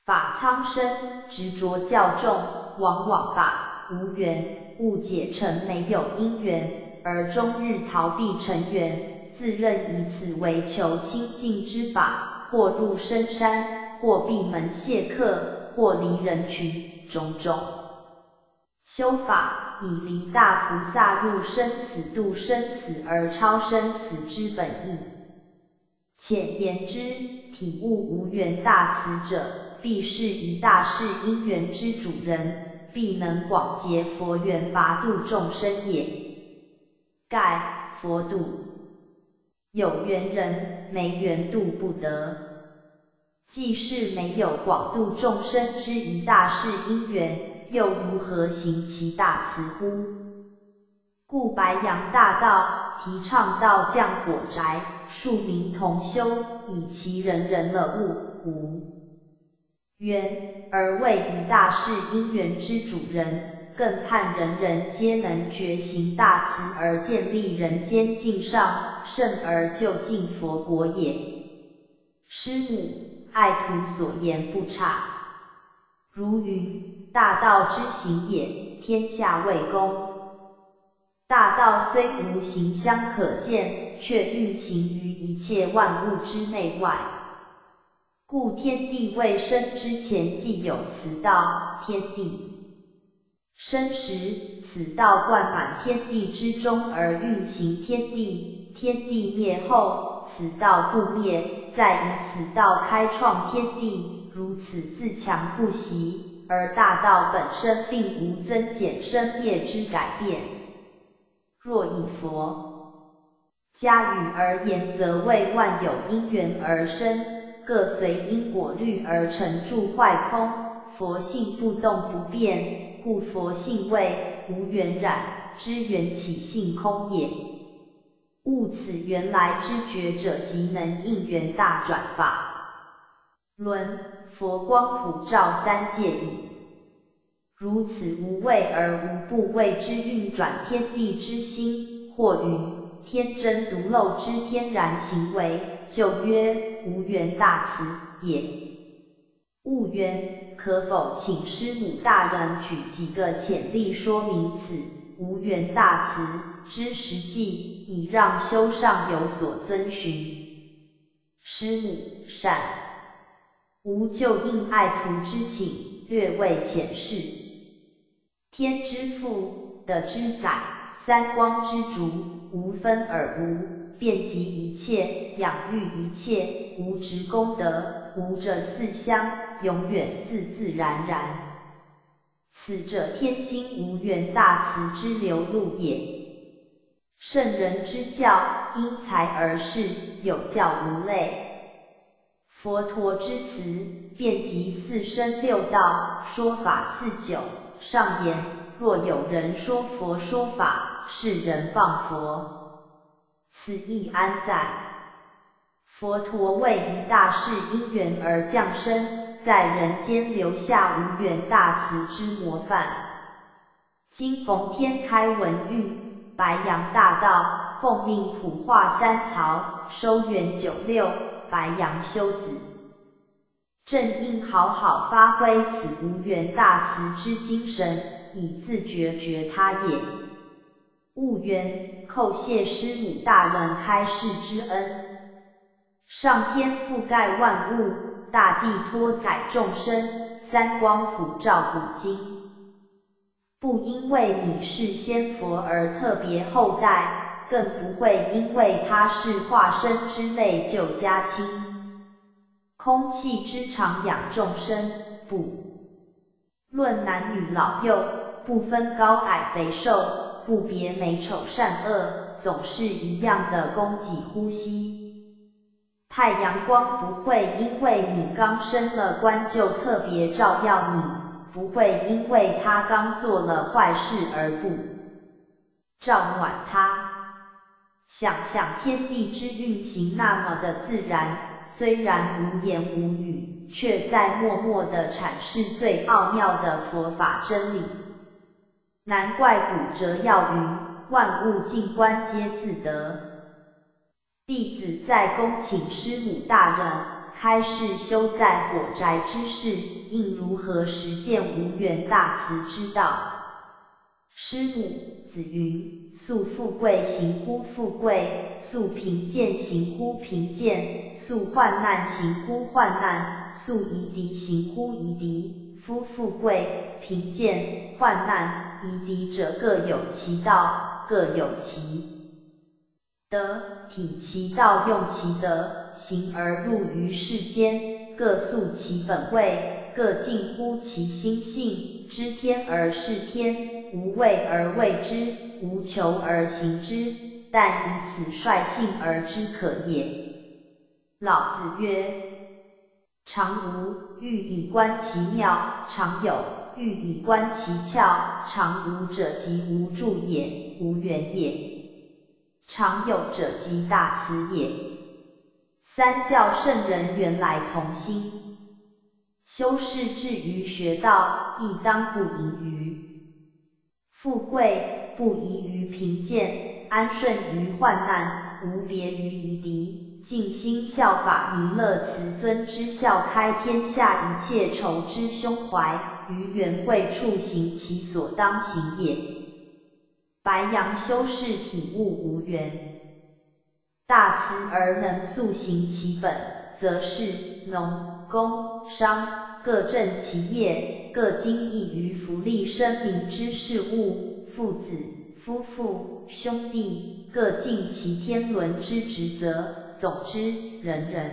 法苍生执着较重，往往把无缘误解成没有因缘，而终日逃避尘缘，自认以此为求清净之法，或入深山，或闭门谢客，或离人群，种种修法，以离大菩萨入生死度生死而超生死之本意。浅言之，体悟无缘大慈者。必是一大事因缘之主人，必能广结佛缘，拔度众生也。盖佛度有缘人，没缘度不得。既是没有广度众生之一大事因缘，又如何行其大慈乎？故白羊大道提倡道降火宅，庶民同修，以其人人乐物无。缘而为一大事因缘之主人，更盼人人皆能觉行大慈而建立人间境上，甚而就近佛国也。师母爱徒所言不差，如云大道之行也，天下为公。大道虽无形相可见，却运行于一切万物之内外。故天地未生之前，既有此道，天地生时，此道贯满天地之中而运行天地；天地灭后，此道不灭，再以此道开创天地，如此自强不息。而大道本身并无增减生灭之改变。若以佛家语而言，则为万有因缘而生。各随因果律而成住坏空，佛性不动不变，故佛性谓无缘染，知缘起性空也。悟此原来之觉者，即能应缘大转法轮，佛光普照三界矣。如此无畏而无不畏之运转天地之心，或云天真独漏之天然行为，就曰。无缘大慈也。悟缘，可否请师母大人举几个潜例说明此无缘大慈之实际，以让修上有所遵循？师母善，吾就应爱徒之请，略为浅释。天之父的之载，三光之主，无分而无。遍及一切，养育一切，无执功德，无者四相，永远自自然然。此者天心无缘大慈之流露也。圣人之教，因材而事，有教无类。佛陀之慈，遍及四生六道，说法四九。上言，若有人说佛说法，是人谤佛。此意安在？佛陀为一大事因缘而降生，在人间留下无缘大慈之模范。今逢天开文运，白杨大道奉命普化三曹，收元九六，白杨修子，正应好好发挥此无缘大慈之精神，以自觉觉他也。悟缘，叩谢师母大人开示之恩。上天覆盖万物，大地托载众生，三光普照古今。不因为你是仙佛而特别厚待，更不会因为他是化身之内就加轻。空气之常养众生，不。论男女老幼，不分高矮肥瘦，不别美丑善恶，总是一样的供给呼吸。太阳光不会因为你刚升了官就特别照耀你，不会因为他刚做了坏事而不照暖他。想想天地之运行那么的自然，虽然无言无语，却在默默的阐释最奥妙的佛法真理。难怪古哲要云：万物静观皆自得。弟子在恭请师母大人开示修在火宅之事，应如何实践无缘大慈之道？师母子云：素富贵行乎富贵，素贫贱行乎贫贱，素患难行乎患难，素夷狄行乎夷狄。夫富贵、贫贱、患难、夷狄者，各有其道，各有其德，体其道，用其德，行而入于世间，各素其本位，各近乎其心性，知天而事天。无为而为之，无求而行之，但以此率性而知可也。老子曰：常无，欲以观其妙；常有，欲以观其窍。常无者，即无助也，无缘也；常有者，即大慈也。三教圣人原来同心，修士至于学道，亦当不盈于。富贵不移于贫贱，安顺于患难，无别于夷狄，尽心效法弥勒慈尊之笑开天下一切愁之胸怀，于缘会处行其所当行也。白羊修士体悟无缘，大慈而能速行其本，则是农工商各正其业。各精益于福利生民之事物，父子、夫妇、兄弟，各尽其天伦之职责。总之，人人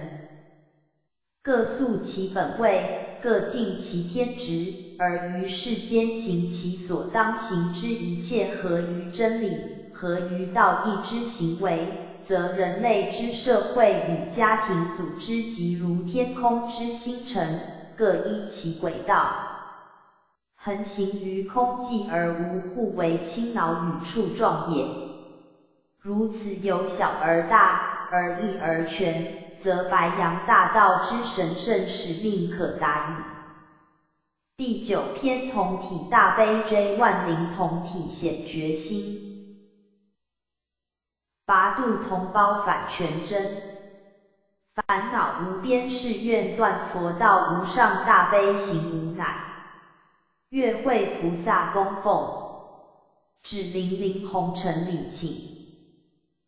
各素其本位，各尽其天职，而于世间行其所当行之一切合于真理、合于道义之行为，则人类之社会与家庭组织，即如天空之星辰，各依其轨道。横行于空寂而无互为侵扰与触状也。如此由小而大，而易而全，则白羊大道之神圣使命可达矣。第九篇同体大悲追万灵同体显决心，拔度同胞反全真，烦恼无边誓愿断佛道无上大悲行无乃。月会菩萨供奉，指灵灵红尘礼请，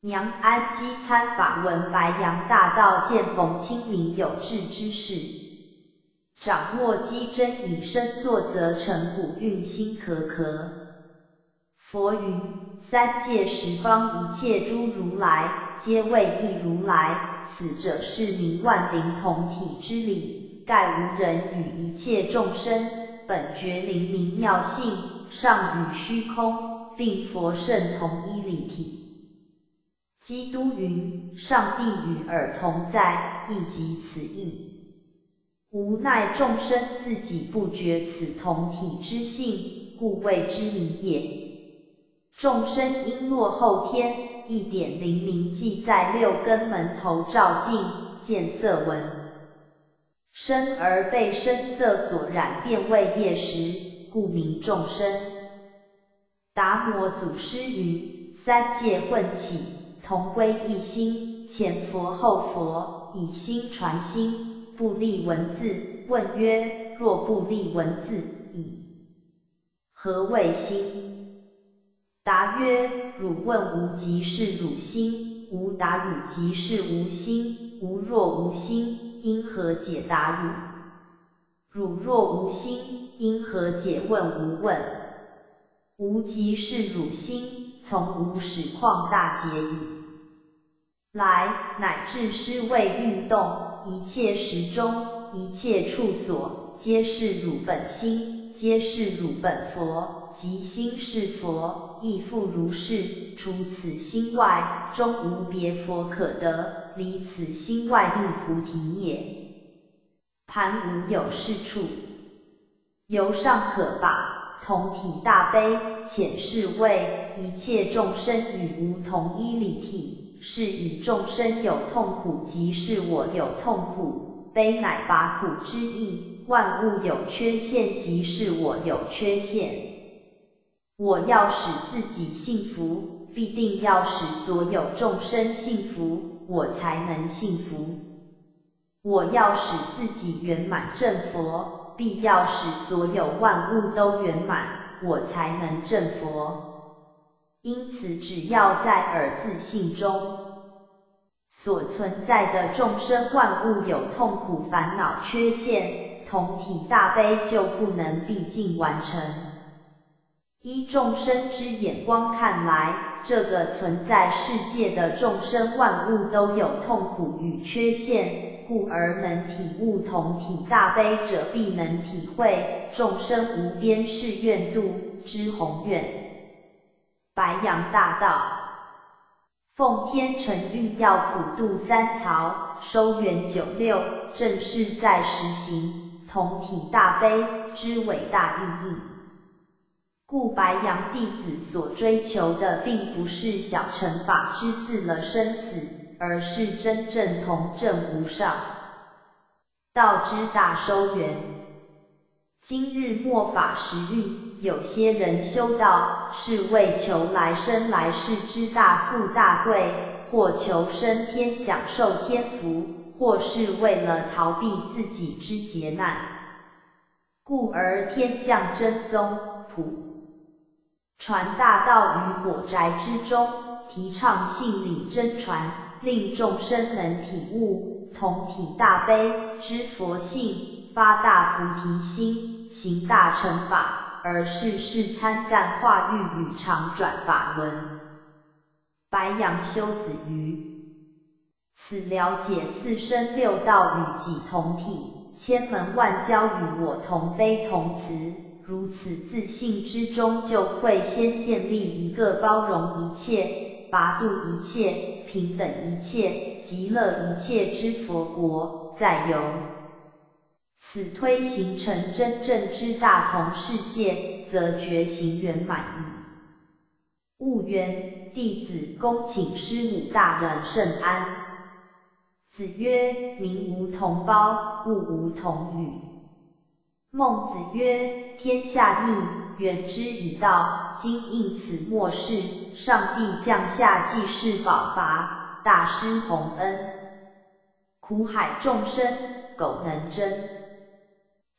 娘安基参法闻白羊大道见逢清明有志之士，掌握机真以身作则成古运心可可。佛云：三界十方一切诸如来，皆为一如来，此者是名万灵同体之理，盖无人与一切众生。本觉灵明妙性，上与虚空，并佛圣同一理体。基督云：上帝与尔同在，亦即此意。无奈众生自己不觉此同体之性，故谓之迷也。众生因落后天，一点灵明即在六根门头照镜，见色闻。生而被声色所染，变为业识，故名众生。达摩祖师云：三界混起，同归一心，前佛后佛，以心传心，不立文字。问曰：若不立文字，以何为心？答曰：汝问无即是汝心，吾答汝即是无心。吾若无心。因何解答汝？汝若无心，因何解问无问？无即是汝心，从无始旷大劫矣。来，乃至是谓运动，一切时中，一切处所，皆是汝本心。皆是汝本佛，即心是佛，亦复如是。除此心外，终无别佛可得，离此心外，立菩提也。盘无有是处，由上可把同体大悲，浅是为一切众生与无同一理体，是以众生有痛苦，即是我有痛苦，悲乃拔苦之意。万物有缺陷，即是我有缺陷。我要使自己幸福，必定要使所有众生幸福，我才能幸福。我要使自己圆满正佛，必要使所有万物都圆满，我才能正佛。因此，只要在耳自性中所存在的众生万物有痛苦、烦恼、缺陷。同体大悲就不能毕竟完成。依众生之眼光看来，这个存在世界的众生万物都有痛苦与缺陷，故而能体悟同体大悲者，必能体会众生无边誓愿度之宏愿。白羊大道，奉天承运要普渡三曹，收元九六，正是在实行。同体大悲之伟大意义，故白羊弟子所追求的，并不是小乘法之自了生死，而是真正同证无上道之大收圆。今日末法时运，有些人修道是为求来生来世之大富大贵，或求升天享受天福。或是为了逃避自己之劫难，故而天降真宗普传大道于火宅之中，提倡信理真传，令众生能体悟同体大悲之佛性，发大菩提心，行大乘法，而世事参赞化育与常转法轮。白羊修子瑜。此了解四生六道与己同体，千门万交与我同悲同慈，如此自信之中，就会先建立一个包容一切、拔度一切、平等一切、极乐一切之佛国，再由此推形成真正之大同世界，则觉行圆满矣。悟渊弟子恭请师母大人圣安。子曰：民无同胞，物无同语。孟子曰：天下逆，远之以道。今应此末世，上帝降下济世宝罚，大施洪恩，苦海众生，苟能真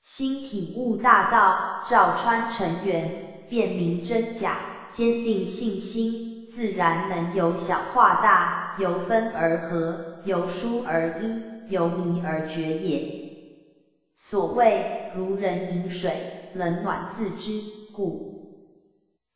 心体悟大道，照穿尘缘，辨明真假，坚定信心，自然能由小化大，由分而合。由疏而一，由迷而觉也。所谓如人饮水，冷暖自知，故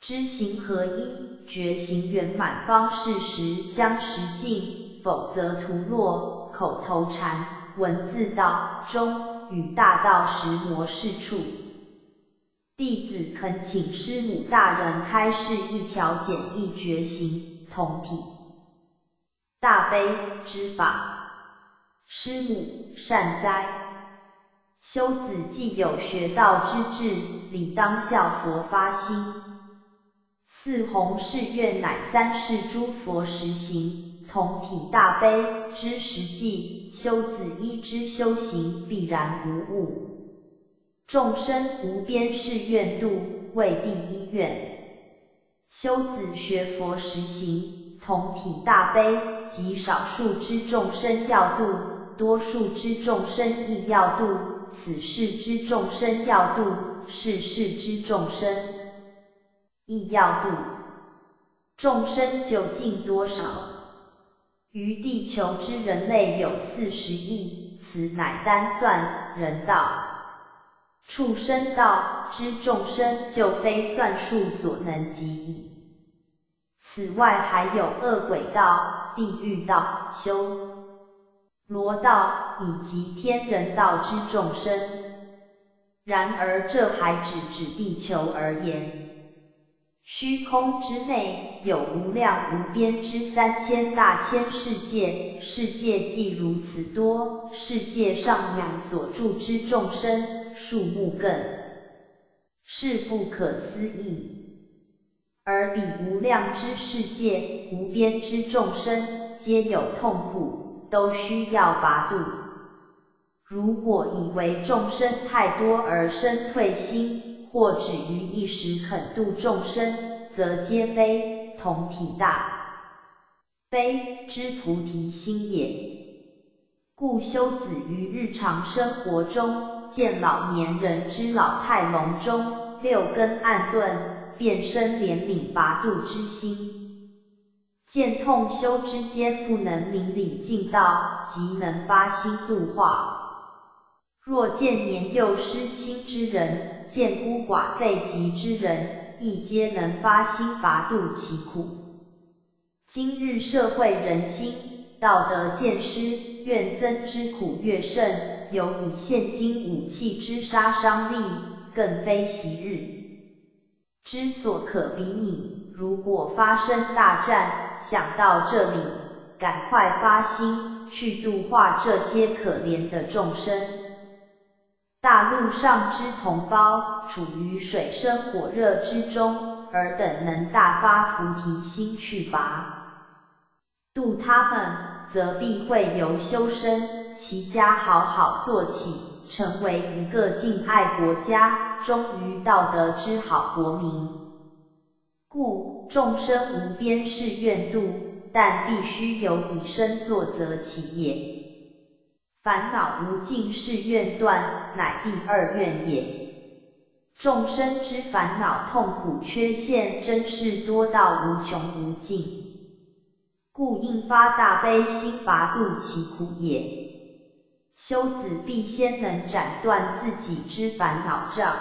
知行合一，觉行圆满，方是实相实境，否则徒落口头禅，文字道中与大道实模式处。弟子恳请师母大人开示一条简易觉行同体。大悲之法，师母善哉！修子既有学道之志，理当效佛发心。四弘誓愿乃三世诸佛实行同体大悲之实际，修子一之修行必然无误。众生无边誓愿度，为第一愿。修子学佛实行。同体大悲，极少数之众生要度，多数之众生亦要度。此事之众生要度，世事之众生亦要度。众生究竟多少？于地球之人类有四十亿，此乃单算人道、畜生道之众生，就非算数所能及矣。此外还有恶鬼道、地狱道、修罗道以及天人道之众生。然而这还只指地球而言，虚空之内有无量无边之三千大千世界，世界既如此多，世界上面所住之众生数目更是不可思议。而彼无量之世界，无边之众生，皆有痛苦，都需要拔度。如果以为众生太多而生退心，或止于一时肯度众生，则皆非同体大悲之菩提心也。故修子于日常生活中，见老年人之老态龙钟，六根暗钝，便生怜悯拔度之心；见痛修之间不能明理尽道，即能发心度化。若见年幼失亲之人，见孤寡废疾之人，亦皆能发心拔度其苦。今日社会人心道德见失，怨憎之苦越甚，有以现今武器之杀伤力，更非昔日之所可比拟。如果发生大战，想到这里，赶快发心去度化这些可怜的众生。大陆上之同胞处于水深火热之中，尔等能大发菩提心去拔度他们，则必会由修身齐家好好做起，成为一个敬爱国家、忠于道德之好国民。故众生无边誓愿度，但必须有以身作则起也。烦恼无尽是愿断，乃第二愿也。众生之烦恼痛苦缺陷，真是多到无穷无尽，故应发大悲心，拔度其苦也。修子必先能斩断自己之烦恼障，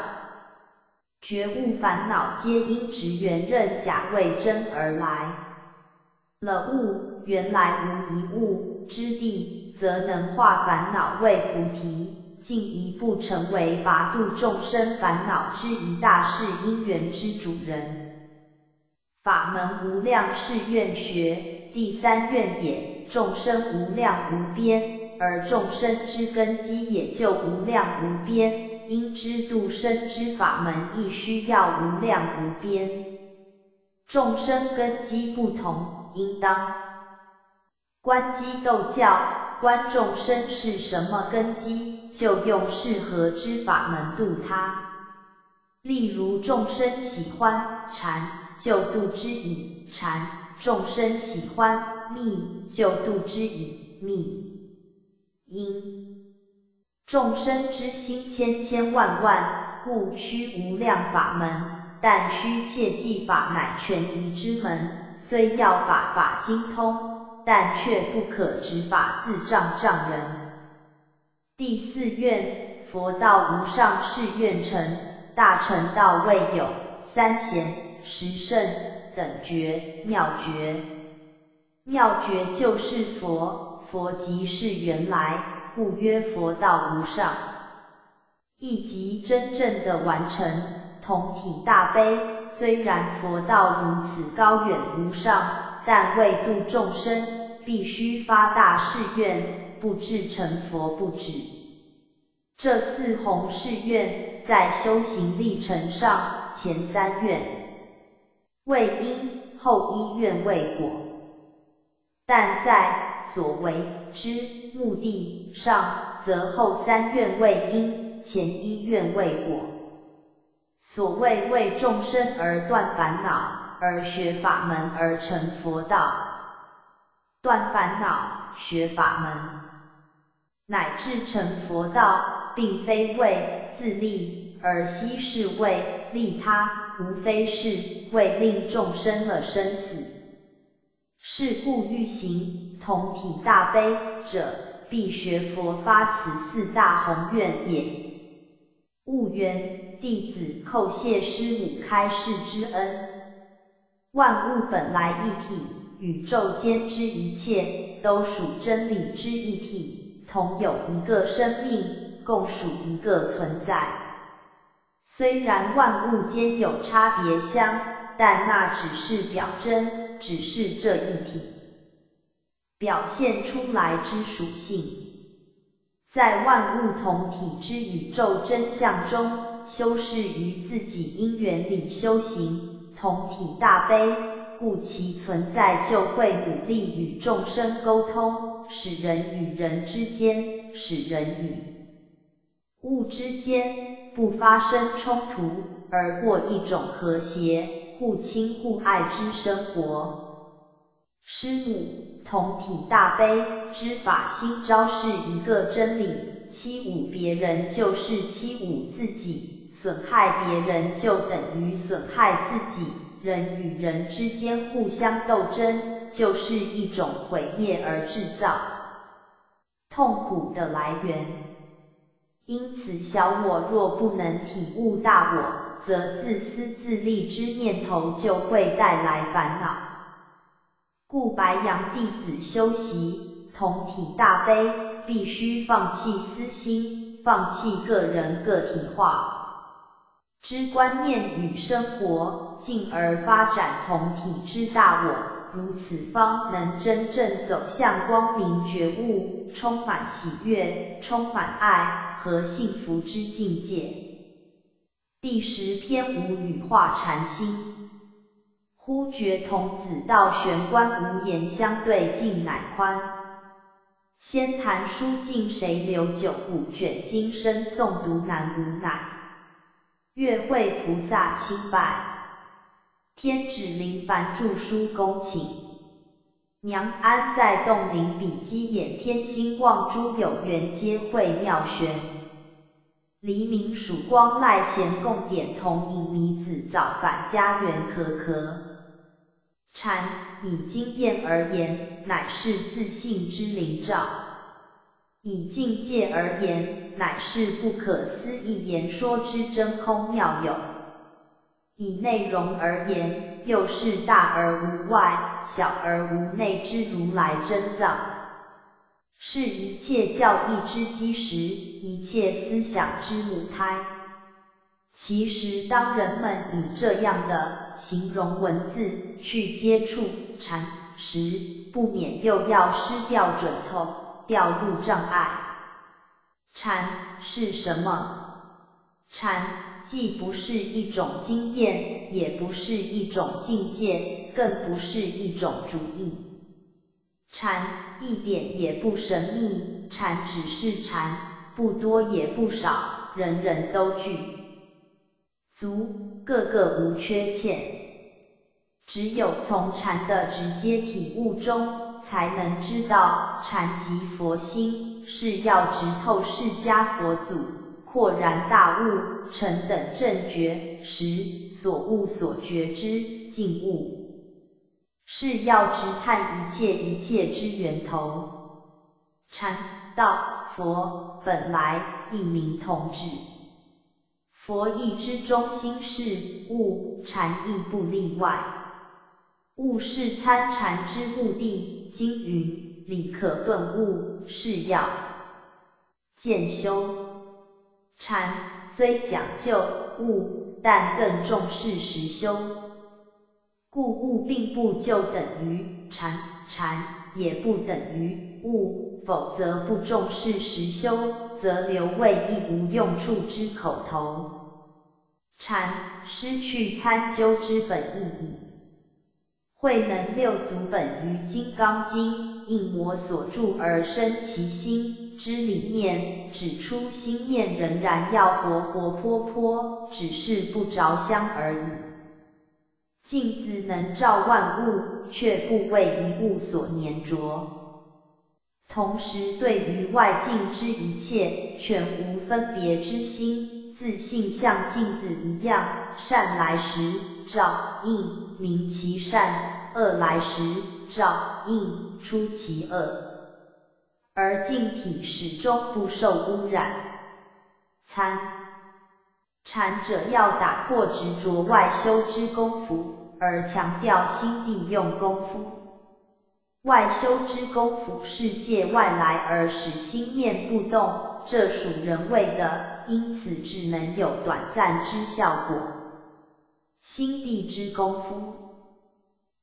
觉悟烦恼皆因执缘认假为真而来，了悟原来无一物之地。则能化烦恼为菩提，进一步成为拔度众生烦恼之一大事因缘之主人。法门无量是愿学，第三愿也。众生无量无边，而众生之根基也就无量无边，因知度生之法门亦需要无量无边。众生根基不同，应当观机斗教。观众生是什么根基，就用适合之法门度他。例如众生喜欢禅，就度之以禅；众生喜欢密，就度之以密。因众生之心千千万万，故须无量法门。但须切记法乃权宜之门，虽要法法精通。但却不可执法自障障人。第四愿，佛道无上誓愿成，大乘道未有，三贤十圣等觉妙觉。妙觉就是佛，佛即是原来，故曰佛道无上。亦即真正的完成同体大悲。虽然佛道如此高远无上。但为度众生，必须发大誓愿，不至成佛不止。这四弘誓愿在修行历程上，前三愿为因，后一愿为果。但在所为之目的上，则后三愿为因，前一愿为果。所谓为众生而断烦恼。而学法门而成佛道，断烦恼学法门，乃至成佛道，并非为自利，而悉是为利他，无非是为令众生了生死。是故欲行同体大悲者，必学佛发此四大宏愿也。悟缘弟子叩谢师母开示之恩。万物本来一体，宇宙间之一切都属真理之一体，同有一个生命，共属一个存在。虽然万物间有差别相，但那只是表征，只是这一体表现出来之属性。在万物同体之宇宙真相中，修饰于自己因缘里修行，同体大悲，故其存在就会努力与众生沟通，使人与人之间，使人与物之间不发生冲突，而过一种和谐、互亲互爱之生活。师母。同体大悲，知法心昭示一个真理：欺侮别人就是欺侮自己，损害别人就等于损害自己。人与人之间互相斗争，就是一种毁灭而制造痛苦的来源。因此，小我若不能体悟大我，则自私自利之念头就会带来烦恼。故白羊弟子修习同体大悲，必须放弃私心，放弃个人个体化之观念与生活，进而发展同体之大我，如此方能真正走向光明觉悟、充满喜悦、充满爱和幸福之境界。第十篇无语化禅心。忽觉童子道玄关无言相对尽乃宽，先谈书尽谁留九五卷经声诵读难无奈，月会菩萨清拜，天指灵凡著书恭请，娘安在洞林比基眼天星望诸有缘皆会妙玄，黎明曙光赖贤共点同引迷子早返家园可可。禅以经验而言，乃是自信之灵照；以境界而言，乃是不可思议言说之真空妙有；以内容而言，又是大而无外，小而无内之如来真藏，是一切教义之基石，一切思想之母胎。其实，当人们以这样的形容文字去接触禅时，不免又要失掉准头，掉入障碍。禅是什么？禅既不是一种经验，也不是一种境界，更不是一种主义。禅一点也不神秘，禅只是禅，不多也不少，人人都具。足，个个无缺欠。只有从禅的直接体悟中，才能知道禅即佛心，是要直透释迦佛祖，豁然大悟，成等正觉，实所悟所觉之境悟，是要直探一切一切之源头。禅道佛本来一名同志。佛意之中心是悟，禅意不例外。悟是参禅之目的，经云理可顿悟，是要渐修。禅虽讲究悟，但更重视实修。故悟并不就等于禅，禅也不等于悟，否则不重视实修，则留为一无用处之口头。禅失去参究之本意义，慧能六祖本于《金刚经》应魔所著而生其心之理念，指出心念仍然要活活泼泼，只是不着香而已。镜子能照万物，却不为一物所粘着。同时，对于外境之一切，全无分别之心。自信像镜子一样，善来时照应明其善，恶来时照应出其恶，而镜体始终不受污染。参禅者要打破执着外修之功夫，而强调心地用功夫。外修之功夫是借外来而使心念不动，这属人为的，因此只能有短暂之效果。心地之功夫，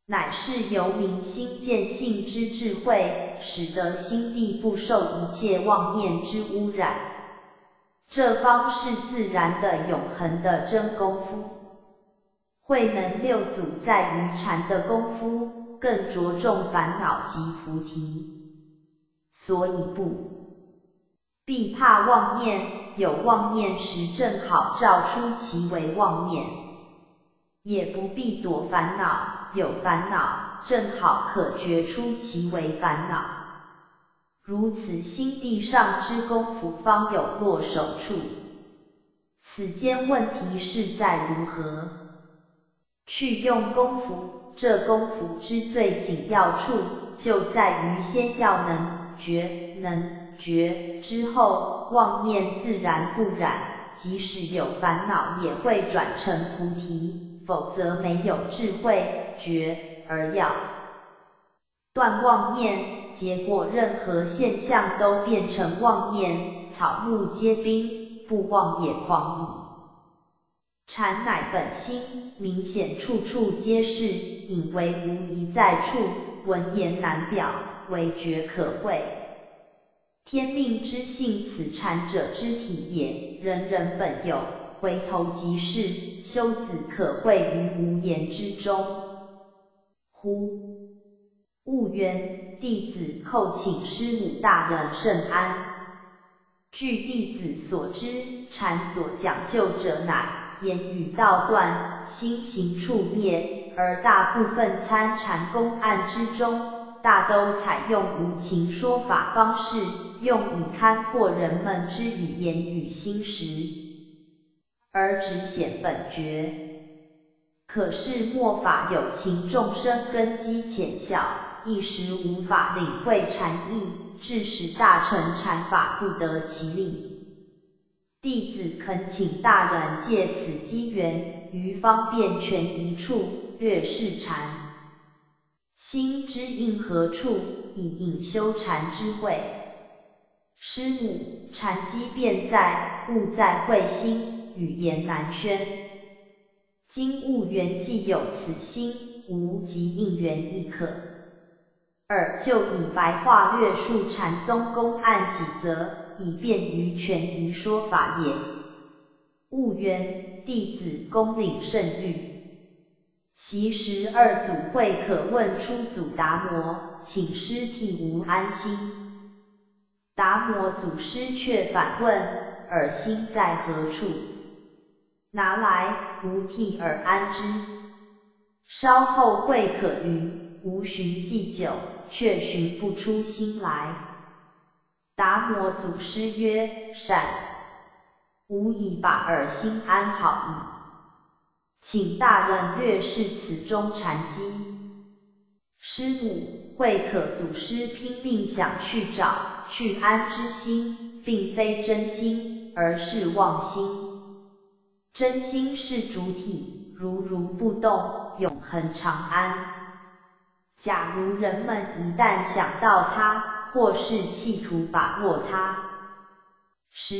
乃是由明心见性之智慧，使得心地不受一切妄念之污染。这方是自然的、永恒的真功夫。慧能六祖在于禅的功夫。更着重烦恼及菩提，所以不必怕妄念，有妄念时正好照出其为妄念；也不必躲烦恼，有烦恼正好可觉出其为烦恼。如此心地上之功夫，方有落手处。此间问题是在如何去用功夫。这功夫之最紧要处，就在于先要能觉，能觉之后，妄念自然不染，即使有烦恼也会转成菩提，否则没有智慧觉而要断妄念，结果任何现象都变成妄念，草木皆兵，不妄也狂矣。禅乃本心，明显处处皆是，隐为无疑在处，文言难表，唯觉可会。天命之性，此禅者之体也，人人本有，回头即是，修子可会于无言之中。呼！悟渊，弟子叩请师母大人圣安。据弟子所知，禅所讲究者乃。言语道断，心情处灭，而大部分参禅公案之中，大都采用无情说法方式，用以勘破人们之语言与心识，而只显本觉。可是末法有情众生根基浅小，一时无法领会禅意，致使大乘禅法不得其利。弟子恳请大人借此机缘，于方便权一处略示禅心之应何处，以引修禅之慧。师母，禅机便在，物在慧心，语言难宣。今悟缘既有此心，无即应缘亦可。尔就以白话略述禅宗公案几则。以便于权宜说法也。悟渊，弟子恭领圣谕。其时二祖会可问出祖达摩，请师替吾安心。达摩祖师却反问：尔心在何处？拿来，吾替尔安之。稍后会可云：吾寻既久，却寻不出心来。达摩祖师曰：善，吾已把尔心安好矣。请大人略示此中禅机。师母，慧可祖师拼命想去找去安之心，并非真心，而是妄心。真心是主体，如如不动，永恒长安。假如人们一旦想到它，或是企图把握它，时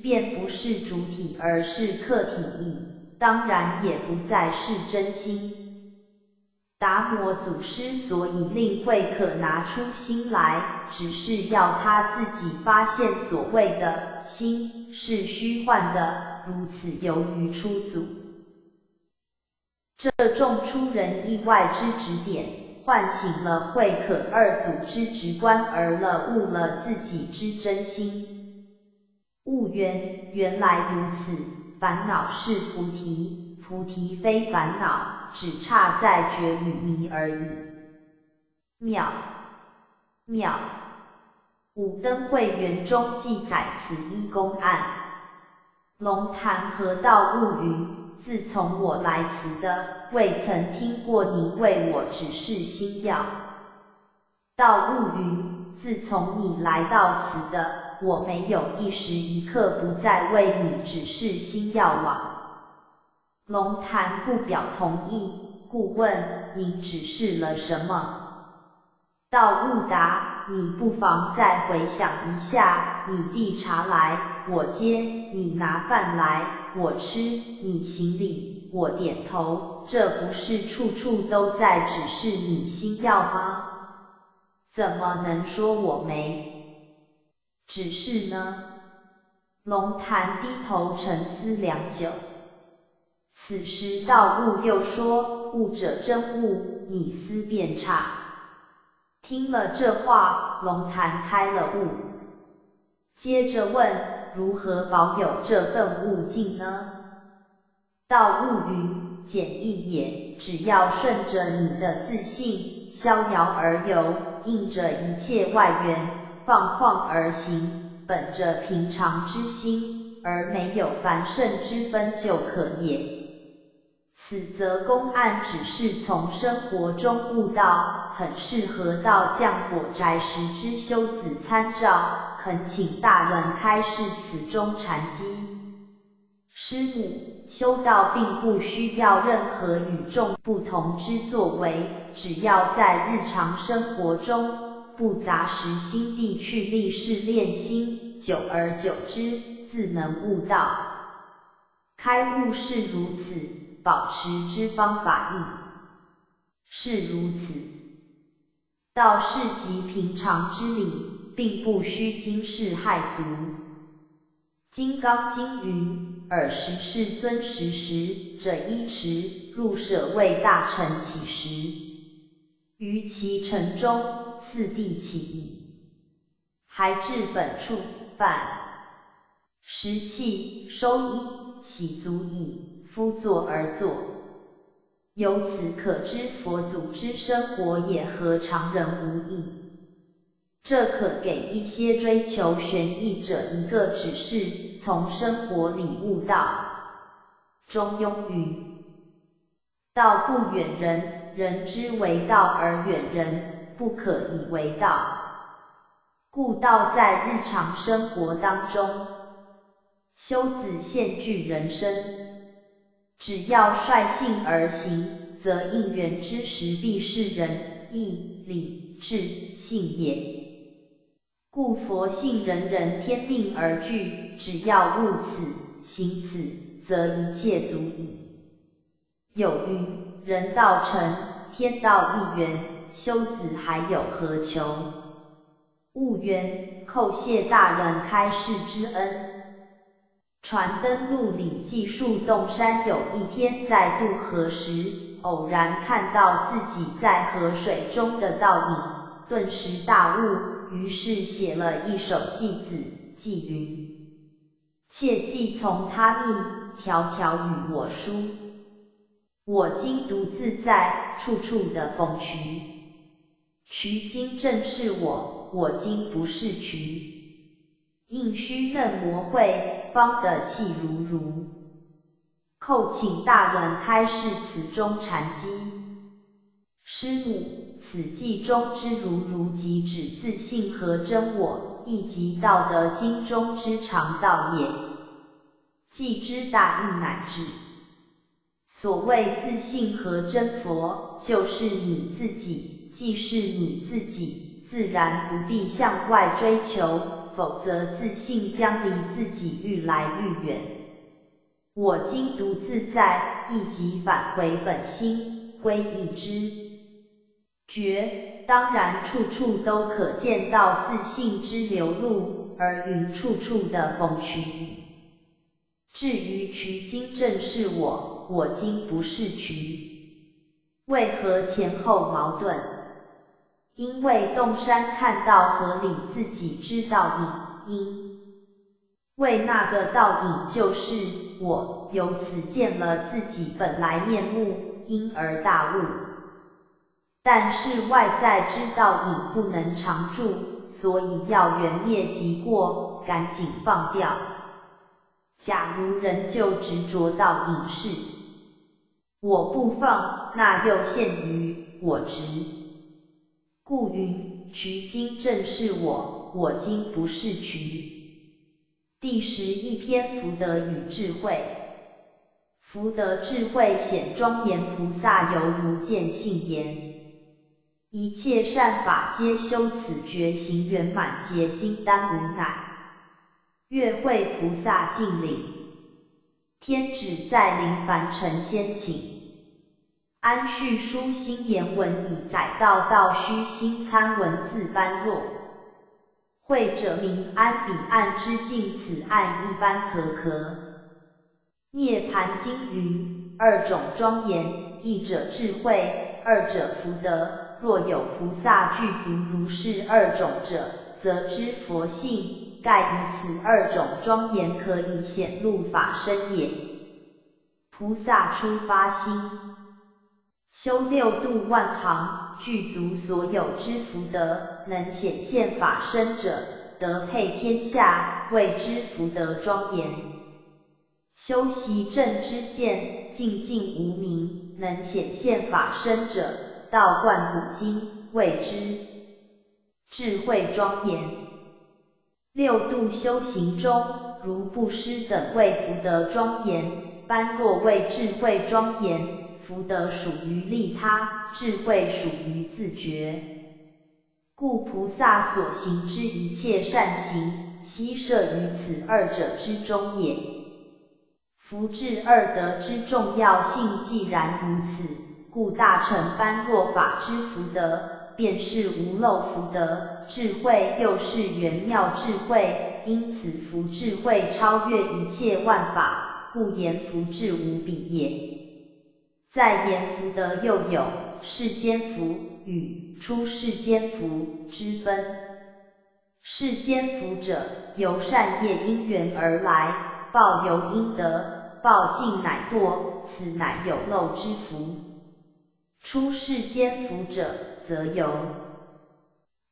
便不是主体，而是客体意，当然也不再是真心。达摩祖师所以令慧可拿出心来，只是要他自己发现所谓的心是虚幻的，如此由于出祖，这种出人意外之指点。唤醒了慧可二祖之直观，而了悟了自己之真心。悟渊，原来如此，烦恼是菩提，菩提非烦恼，只差在觉与迷而已。妙，妙。五灯会元中记载此一公案。龙潭河道物云。自从我来此的，未曾听过你为我指示心要。道悟云：自从你来到此的，我没有一时一刻不再为你指示心要往。龙潭不表同意，故问：你指示了什么？道悟答：你不妨再回想一下，你递茶来，我接；你拿饭来，我吃；你行礼，我点头。这不是处处都在指示你心要吗？怎么能说我没只是呢？龙潭低头沉思良久，此时道悟又说：悟者真悟，你思便差。听了这话，龙潭开了悟，接着问：如何保有这份悟境呢？道悟云：简易也，只要顺着你的自信，逍遥而游，应着一切外缘，放旷而行，本着平常之心，而没有凡圣之分就可也。此则公案只是从生活中悟道，很适合到降火宅时之修子参照，恳请大人开示此中禅机。师母，修道并不需要任何与众不同之作为，只要在日常生活中不杂食心地去立誓练心，久而久之，自能悟道。开悟是如此。保持之方法亦是如此。道是极平常之理，并不需惊世骇俗。《金刚经》云：“尔时世尊时时者衣持入舍为大乘起时，于其城中次第起矣，还至本处反食气收衣洗足矣。”夫坐而坐，由此可知佛祖之生活也和常人无异。这可给一些追求玄义者一个指示：从生活里悟道。中庸云：道不远人，人之为道而远人，不可以为道。故道在日常生活当中，修子现具人生。只要率性而行，则应缘之时必是仁义礼智信也。故佛性人人天命而具，只要悟此行此，则一切足矣。有云：人道成，天道一元，修子还有何求？悟渊，叩谢大人开示之恩。传灯录里记述，洞山有一天在渡河时，偶然看到自己在河水中的倒影，顿时大悟，于是写了一首偈子，偈云：切记从他密，条条与我书。我今独自在，处处的逢渠。渠今正是我，我今不是渠。应须嫩模会，方得气如如。叩请大人开示此中禅机。师母，此偈中之如如，即指自信和真我，亦即道德经中之常道也。偈之大意乃至，所谓自信和真佛，就是你自己。既是你自己，自然不必向外追求。否则自信将离自己愈来愈远。我今独自在，亦即返回本心，归一之觉。当然处处都可见到自信之流露，而云处处的逢渠至于渠今正是我，我今不是渠，为何前后矛盾？因为洞山看到河里自己知道影，因为那个倒影就是我，由此见了自己本来面目，因而大悟。但是外在知道影不能常住，所以要缘灭即过，赶紧放掉。假如仍旧执着到影是我不放，那又限于我执。故云，渠今正是我，我今不是渠。第十一篇福德与智慧。福德智慧显庄严菩萨犹如见性言。一切善法皆修此觉行圆满结金丹无乃。月会菩萨敬礼，天旨在临凡尘先请。安续书心言文以载道道虚心参文字般若。会者名安彼岸之境，此岸一般可可。涅盘经云：二种庄严，一者智慧，二者福德。若有菩萨具足如是二种者，则知佛性。盖以此二种庄严，可以显露法身也。菩萨出发心，修六度万行，具足所有之福德，能显现法身者，得配天下，谓之福德庄严。修习正知见，静静无名，能显现法身者。道贯古今，谓之智慧庄严。六度修行中，如布施等为福德庄严，般若为智慧庄严。福德属于利他，智慧属于自觉。故菩萨所行之一切善行，悉摄于此二者之中也。福智二德之重要性，既然如此。故大乘般若法之福德，便是无漏福德；智慧又是圆妙智慧，因此福智慧超越一切万法，故言福智无比也。在言福德又有世间福与出世间福之分。世间福者，由善业因缘而来，报由因得，报尽乃堕，此乃有漏之福。出世间福者，则由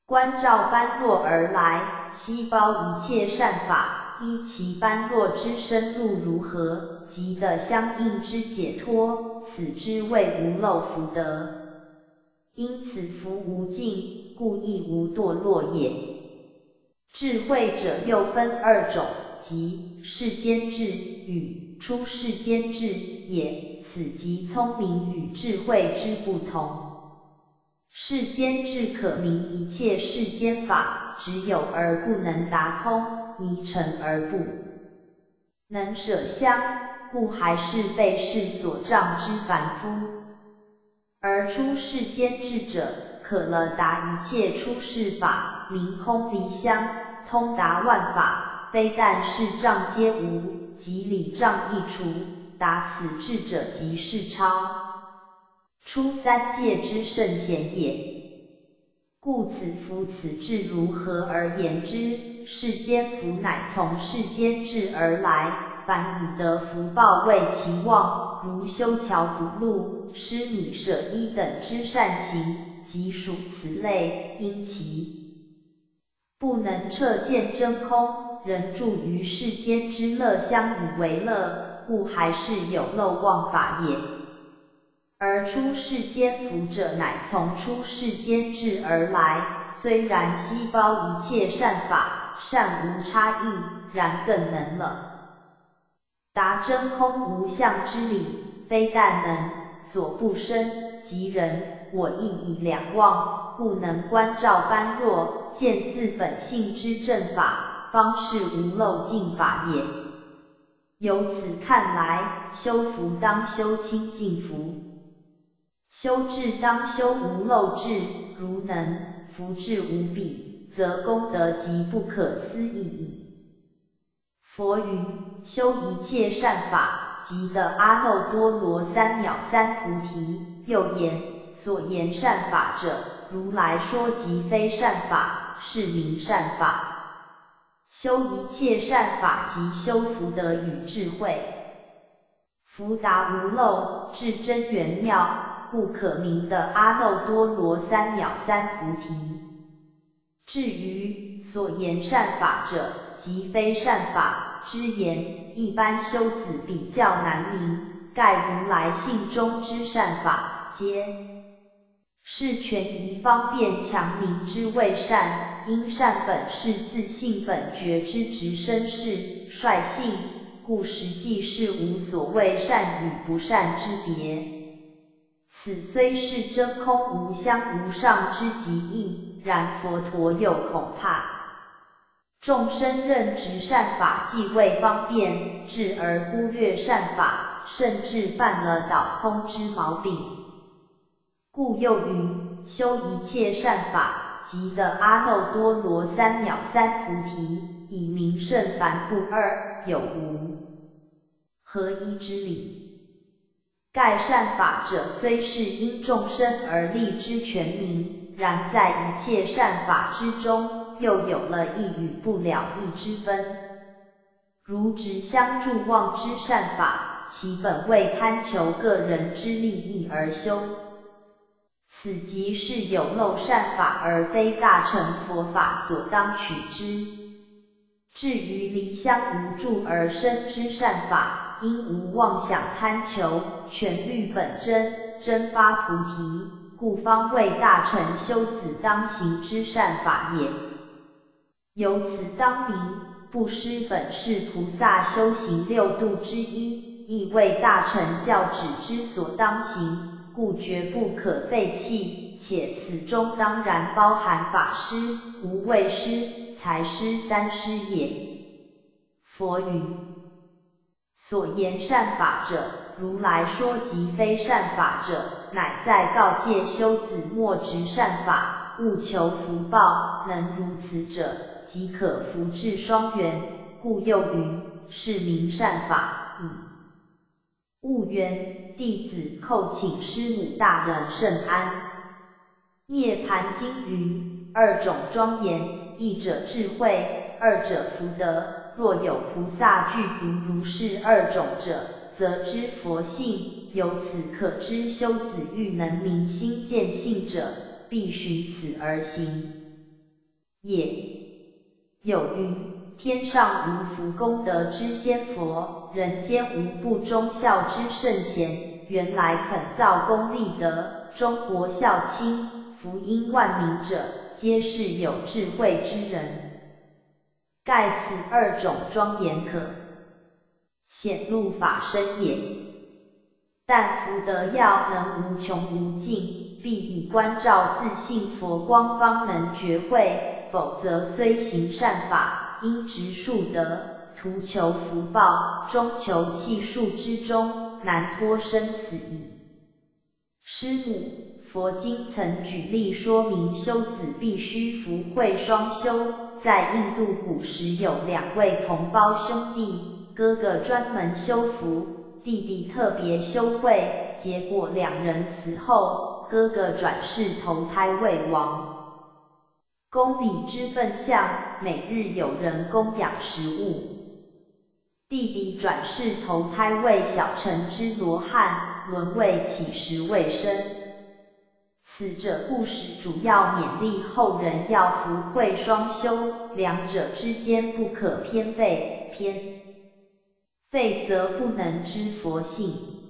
观照般若而来，悉包一切善法，依其般若之深入如何，即得相应之解脱，此之谓无漏福德。因此福无尽，故亦无堕落也。智慧者又分二种，即世间智与出世间智也。此即聪明与智慧之不同。世间智可明一切世间法，只有而不能达空，迷尘而不能舍相，故还是被世所障之凡夫。而出世间智者，可了达一切出世法，明空离相，通达万法，非但是障皆无，即理障亦除。达此智者，即是超出三界之圣贤也。故此夫此智如何而言之？世间福乃从世间智而来，凡以得福报为其望，如修桥补路、施米舍衣等之善行，即属此类。因其不能彻见真空，仍住于世间之乐，相以为乐。故还是有漏妄法也。而出世间福者，乃从出世间智而来，虽然悉包一切善法，善无差异，然更能了达真空无相之理，非但能所不生即人我亦以两忘，故能观照般若，见自本性之正法，方是无漏净法也。由此看来，修福当修清净福，修智当修无漏智。如能福智无比，则功德即不可思议矣。佛云：修一切善法，即得阿耨多罗三藐三菩提。又言：所言善法者，如来说即非善法，是名善法。修一切善法，即修福德与智慧，福达无漏，至真圆妙，故可名的阿耨多罗三藐三菩提。至于所言善法者，即非善法之言，一般修子比较难明。盖如来性中之善法，皆。是权宜方便强明之谓善，因善本是自性本觉之直身是率性，故实际是无所谓善与不善之别。此虽是真空无相无上之极意，然佛陀又恐怕众生认知善法既未方便，智而忽略善法，甚至犯了倒空之毛病。故又云：修一切善法，即得阿耨多罗三藐三菩提，以名胜凡不二有无合一之理。盖善法者虽是因众生而立之全名，然在一切善法之中，又有了一与不了义之分。如执相助妄之善法，其本为贪求个人之利益而修。此即是有漏善法，而非大乘佛法所当取之。至于离相无助而生之善法，因无妄想贪求，全律本真，真发菩提，故方为大乘修子当行之善法也。由此当明，布施本是菩萨修行六度之一，亦为大乘教旨之所当行。故绝不可废弃，且此中当然包含法师、无畏师、财师三师也。佛云：所言善法者，如来说即非善法者，乃在告诫修子莫执善法，务求福报。能如此者，即可福至双圆。故又云：是名善法矣。悟渊弟子叩请师母大人圣安。涅盘经云：二种庄严，一者智慧，二者福德。若有菩萨具足如是二种者，则知佛性。由此可知，修子欲能明心见性者，必循此而行也。有云。天上无福功德之仙佛，人间无不忠孝之圣贤。原来肯造功立德，忠国孝亲，福音万民者，皆是有智慧之人。盖此二种庄严可显露法身也。但福德要能无穷无尽，必以观照自信佛光方能觉会，否则虽行善法。因执树德，图求福报，终求气数之中，难脱生死矣。师母，佛经曾举例说明修子必须福慧双修。在印度古时有两位同胞兄弟，哥哥专门修福，弟弟特别修慧，结果两人死后，哥哥转世投胎为王。宫里之分相，每日有人供养食物。弟弟转世投胎为小臣之罗汉，沦为乞食为生。此者故事主要勉励后人要福慧双修，两者之间不可偏废，偏废则不能知佛性。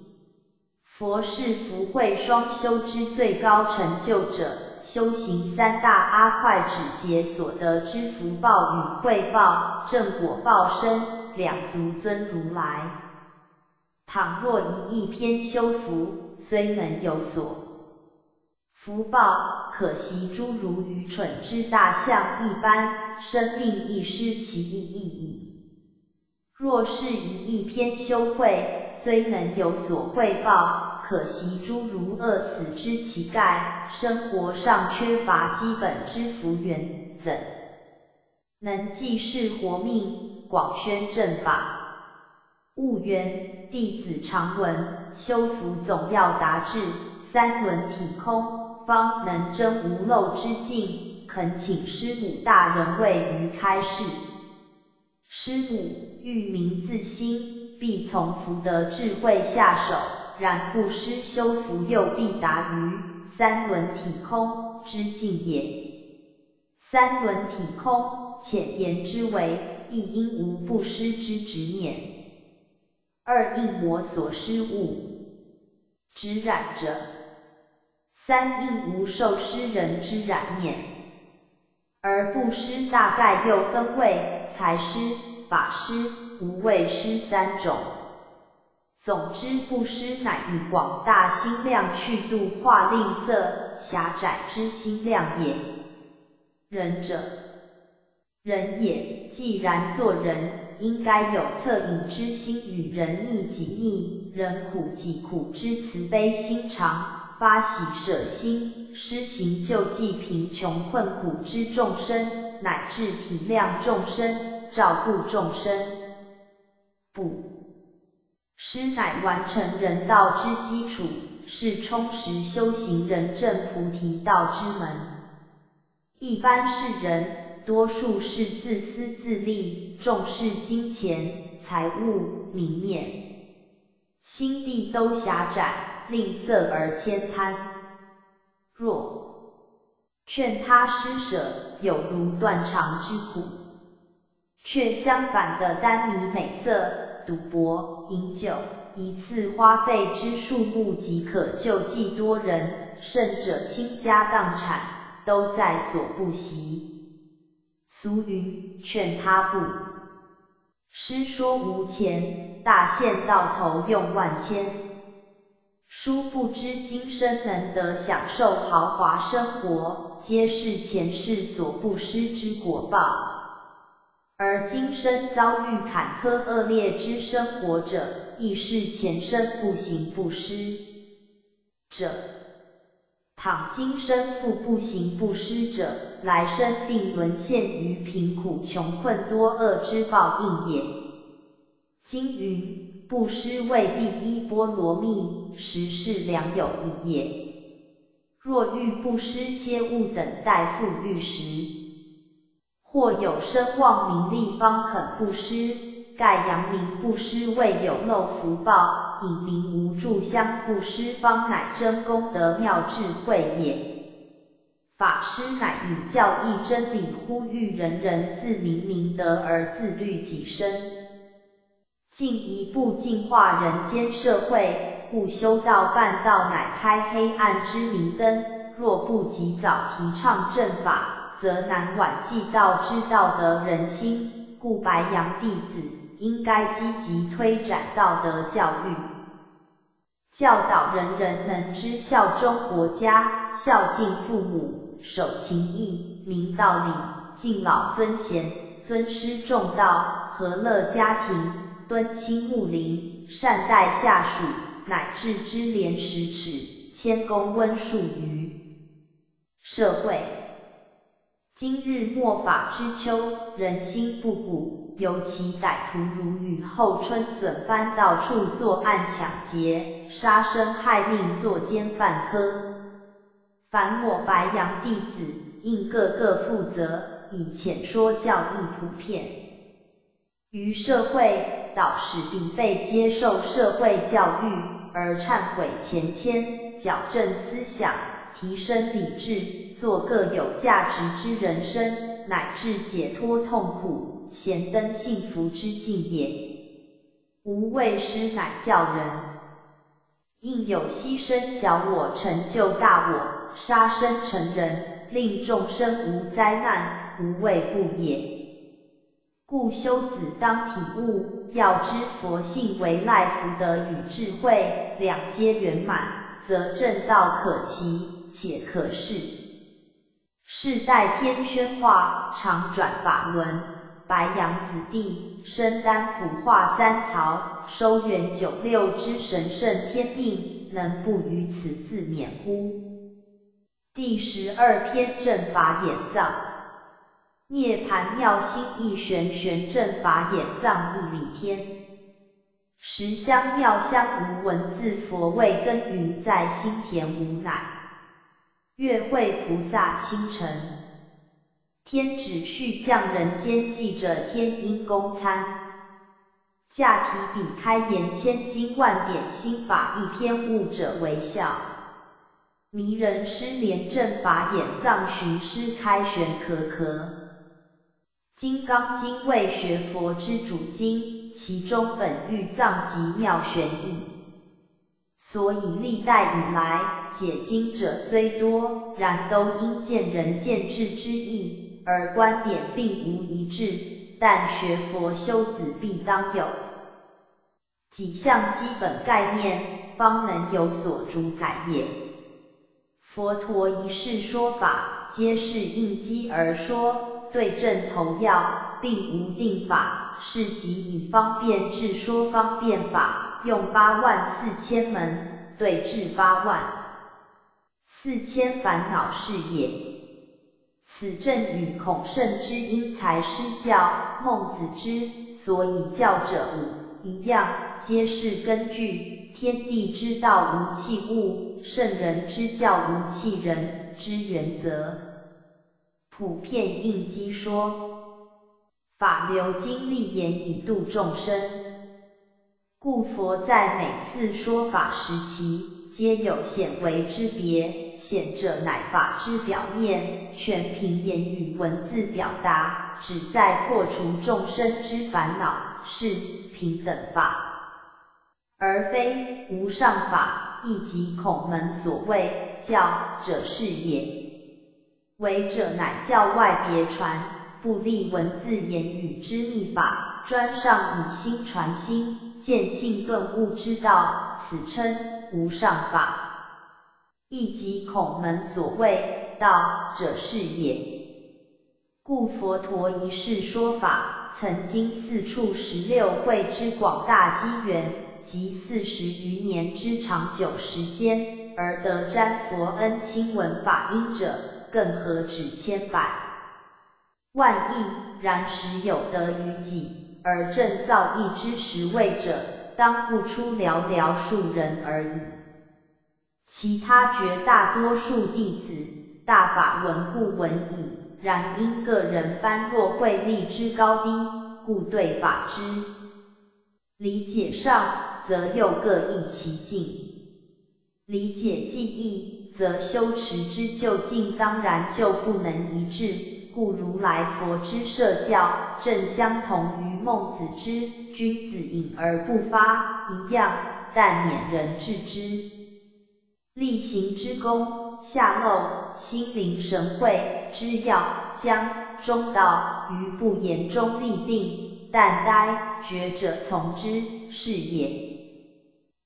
佛是福慧双修之最高成就者。修行三大阿快指节所得之福报与慧报、正果报身，两足尊如来。倘若一意偏修福，虽能有所福报，可惜诸如愚蠢之大象一般，生命亦失其意义矣。若是一意偏修慧，虽能有所慧报，可惜，诸如饿死之乞丐，生活上缺乏基本之福缘，怎能济世活命，广宣正法？悟缘弟子常闻，修福总要达至三轮体空，方能真无漏之境。恳请师母大人为余开示。师母欲明自心，必从福德智慧下手。然布施修福又必达于三轮体空之境也。三轮体空，浅言之为，一因无布施之执念；二应魔所施物之染者；三应无受施人之染念。而布施大概又分为财施、法施、无畏施三种。总之，布施乃以广大心量去度化吝啬狭窄之心量也。仁者，人也。既然做人，应该有恻隐之心，与人逆己逆，人苦己苦之慈悲心肠，发喜舍心，施行救济贫穷困苦之众生，乃至体谅众生，照顾众生。不，施乃完成人道之基础，是充实修行人正菩提道之门。一般世人，多数是自私自利，重视金钱、财物、名面，心地都狭窄，吝啬而谦贪。若劝他施舍，有如断肠之苦；却相反的耽迷美色、赌博、饮酒，一次花费之数目即可救济多人，甚者倾家荡产。都在所不惜。俗云：劝他不施说无钱，大限到头用万千。殊不知今生能得享受豪华生活，皆是前世所不施之果报。而今生遭遇坎坷恶劣之生活者，亦是前生不行不施者。倘今生复不行不施者，来生定沦陷于贫苦穷困多恶之报应也。经云：不施未必一波罗蜜，实是良有一也。若欲不施，切勿等待富裕时，或有声望名利方肯布施。盖扬名布施，未有漏福报；以名无助相布施，方乃真功德妙智慧也。法师乃以教义真理，呼吁人人自明明德而自律己身，进一步净化人间社会。故修道办道，乃开黑暗之明灯。若不及早提倡正法，则难挽继道之道德人心。故白羊弟子。应该积极推展道德教育，教导人人能知效忠国家、孝敬父母、守情义、明道理、敬老尊贤、尊师重道、和乐家庭、敦亲睦邻、善待下属，乃至知廉识耻、谦恭温恕于社会。今日末法之秋，人心不古。尤其歹徒如雨后春笋般到处作案抢劫、杀生害命、作奸犯科。凡我白羊弟子，应个个负责，以浅说教义普遍于社会，导使并被接受社会教育，而忏悔前愆，矫正思想，提升理智，做个有价值之人生，乃至解脱痛苦。贤登幸福之境也。无畏师乃教人，应有牺牲小我成就大我，杀生成人，令众生无灾难，无畏故也。故修子当体悟，要知佛性为赖福德与智慧两皆圆满，则正道可期且可视。世代天宣化，常转法轮。白羊子弟，身丹普化三曹，收元九六之神圣天命，能不于此自免乎？第十二篇正法眼藏，涅盘妙心一玄玄正法眼藏一里天，十香妙香无文字佛味耕耘在心田无乃，月会菩萨清晨。天只续降人间，记着天音公参。驾提笔开言千金万典心法一篇，悟者为笑。迷人失莲正法眼藏寻师开玄可可。金刚经为学佛之主经，其中本欲藏极妙玄义。所以历代以来解经者虽多，然都因见仁见智之意。而观点并无一致，但学佛修子必当有。几项基本概念，方能有所主宰也。佛陀一世说法，皆是应机而说，对症投药，并无定法，是即以方便智说方便法，用八万四千门对治八万。四千烦恼是也。此正与孔圣之因材施教，孟子之所以教者五一样，皆是根据。天地之道无器物，圣人之教无器人之原则，普遍应机说，法流经历言以度众生，故佛在每次说法时期，皆有显微之别。显者乃法之表面，全凭言语文字表达，旨在破除众生之烦恼，是平等法，而非无上法，亦即孔门所谓教者是也。为者乃教外别传，不立文字言语之秘法，专上以心传心，见性顿悟之道，此称无上法。亦即孔门所谓道者是也。故佛陀一世说法，曾经四处十六会之广大机缘，及四十余年之长久时间，而得瞻佛恩亲闻法音者，更何止千百万亿？然时有得于己，而正造诣之十位者，当不出寥寥数人而已。其他绝大多数弟子，大法闻故闻矣，然因个人般若慧力之高低，故对法之理解上，则又各异其境；理解记忆，则修持之究竟当然就不能一致。故如来佛之设教，正相同于孟子之“君子隐而不发”一样，但免人治之。力行之功，下漏心灵神会之要，将中道于不言中立定，但呆觉者从之，是也。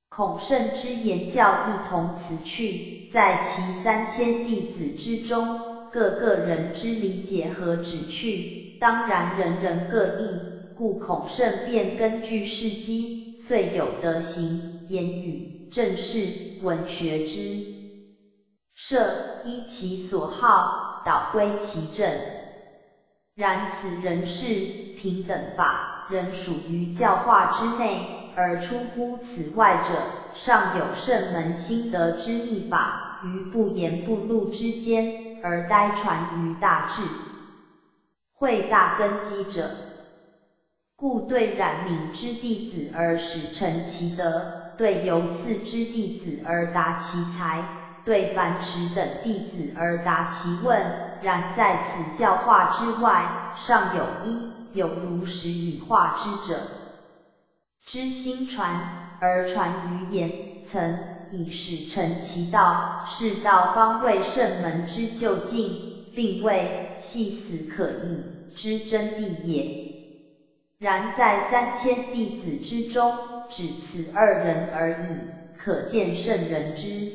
孔圣之言教一同辞去，在其三千弟子之中，各个人之理解和旨趣，当然人人各异，故孔圣便根据事机，遂有德行言语。正是文学之设，依其所好，导归其正。然此人事平等法，仍属于教化之内，而出乎此外者，尚有圣门心得之秘法，于不言不露之间，而呆传于大智慧大根基者。故对染敏之弟子而使成其德。对由次之弟子而达其才，对樊迟等弟子而达其问。然在此教化之外，尚有一有如实语化之者，知心传而传于言，曾以使成其道，是道方为圣门之究竟，并未细思可议之真谛也。然在三千弟子之中。只此二人而已，可见圣人之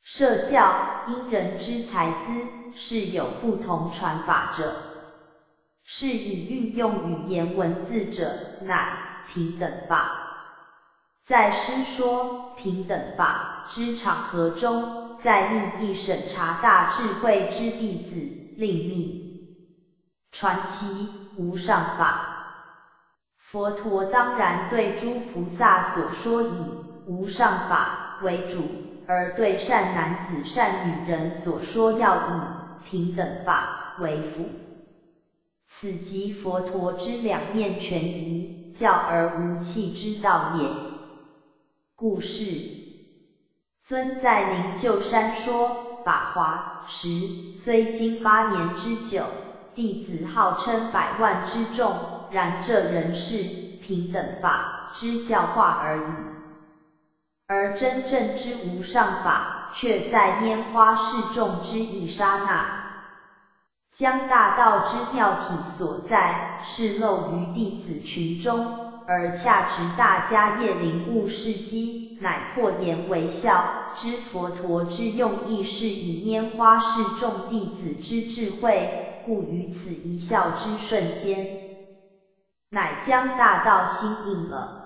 设教因人之才资是有不同传法者，是以运用语言文字者乃平等法。在师说平等法之场合中，在密意审查大智慧之弟子，另密传其无上法。佛陀当然对诸菩萨所说以无上法为主，而对善男子、善女人所说要以平等法为辅。此即佛陀之两面权宜，教而无弃之道也。故事尊在灵鹫山说法华时，虽经八年之久，弟子号称百万之众。然这仍是平等法之教化而已，而真正之无上法，却在拈花示众之一刹那，将大道之妙体所在，示露于弟子群中，而恰值大家业灵悟事机，乃破颜为笑，知佛陀之用意是以拈花示众弟子之智慧，故于此一笑之瞬间，乃将大道心应了。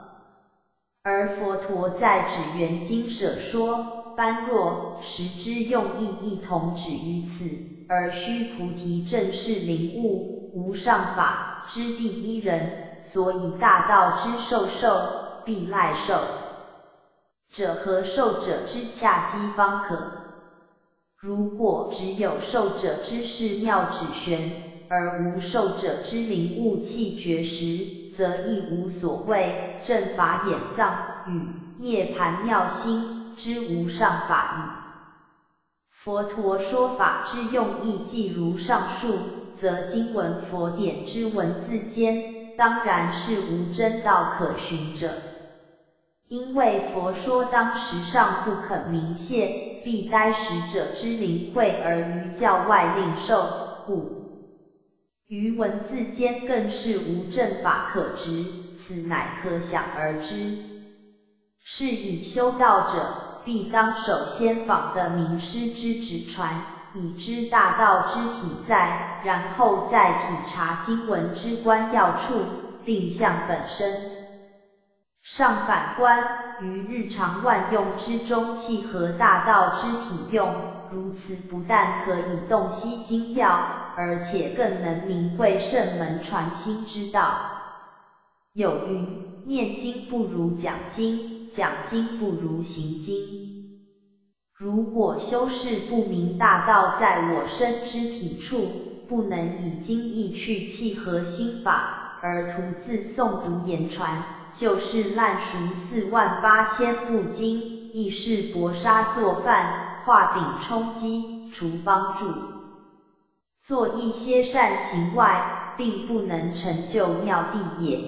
而佛陀在指缘经舍说，般若实之用意一同止于此，而须菩提正是灵悟无上法之第一人，所以大道之受受必赖受者和受者之恰机方可。如果只有受者之是妙指玄，而无受者之灵悟气绝时，则亦无所谓正法眼藏与涅盘妙心之无上法义。佛陀说法之用意既如上述，则经文佛典之文字间，当然是无真道可寻者。因为佛说当时尚不肯明谢，必待使者之灵会而于教外令受，故。于文字间更是无正法可知，此乃可想而知。是以修道者，必当首先访得名师之直传，以知大道之体在，然后再体察经文之关要处，并向本身上反观，于日常万用之中契合大道之体用，如此不但可以洞悉经要。而且更能明会圣门传心之道。有云：念经不如讲经，讲经不如行经。如果修士不明大道在我身之体处，不能以经义去契合心法，而徒自诵读言传，就是烂熟四万八千部经，亦是薄纱做饭，画饼充饥，除帮助。做一些善行外，并不能成就妙谛也。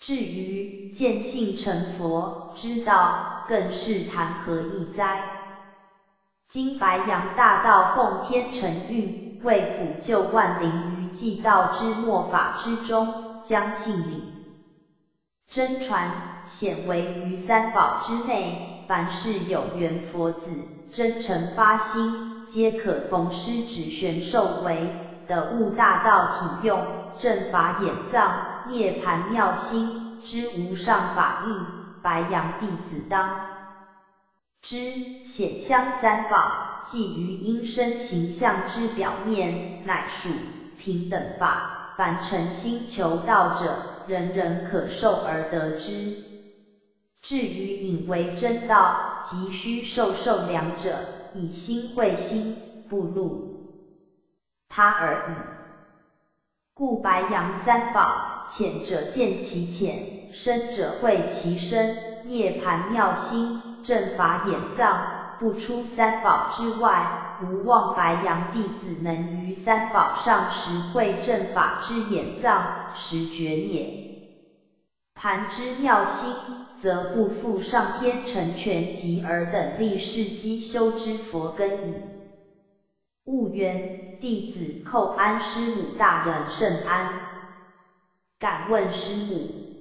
至于见性成佛之道，更是谈何易哉？今白羊大道奉天承运，为普救万灵于寂道之末法之中，将信理真传显为于三宝之内。凡是有缘佛子，真诚发心。皆可逢师指玄授为的悟大道体用正法眼藏涅盘妙心之无上法意，白羊弟子当知显相三宝，即于因身形象之表面，乃属平等法，凡诚心求道者，人人可受而得之。至于引为真道，急需受受两者。以心会心，不入他而已。故白羊三宝，浅者见其浅，深者会其深。涅盘妙心，正法眼藏，不出三宝之外，无望白羊弟子能于三宝上实会正法之眼藏，实觉涅盘之妙心。则不复上天成全及尔等立世机修之佛根矣。悟渊弟子叩安师母大人甚安。敢问师母，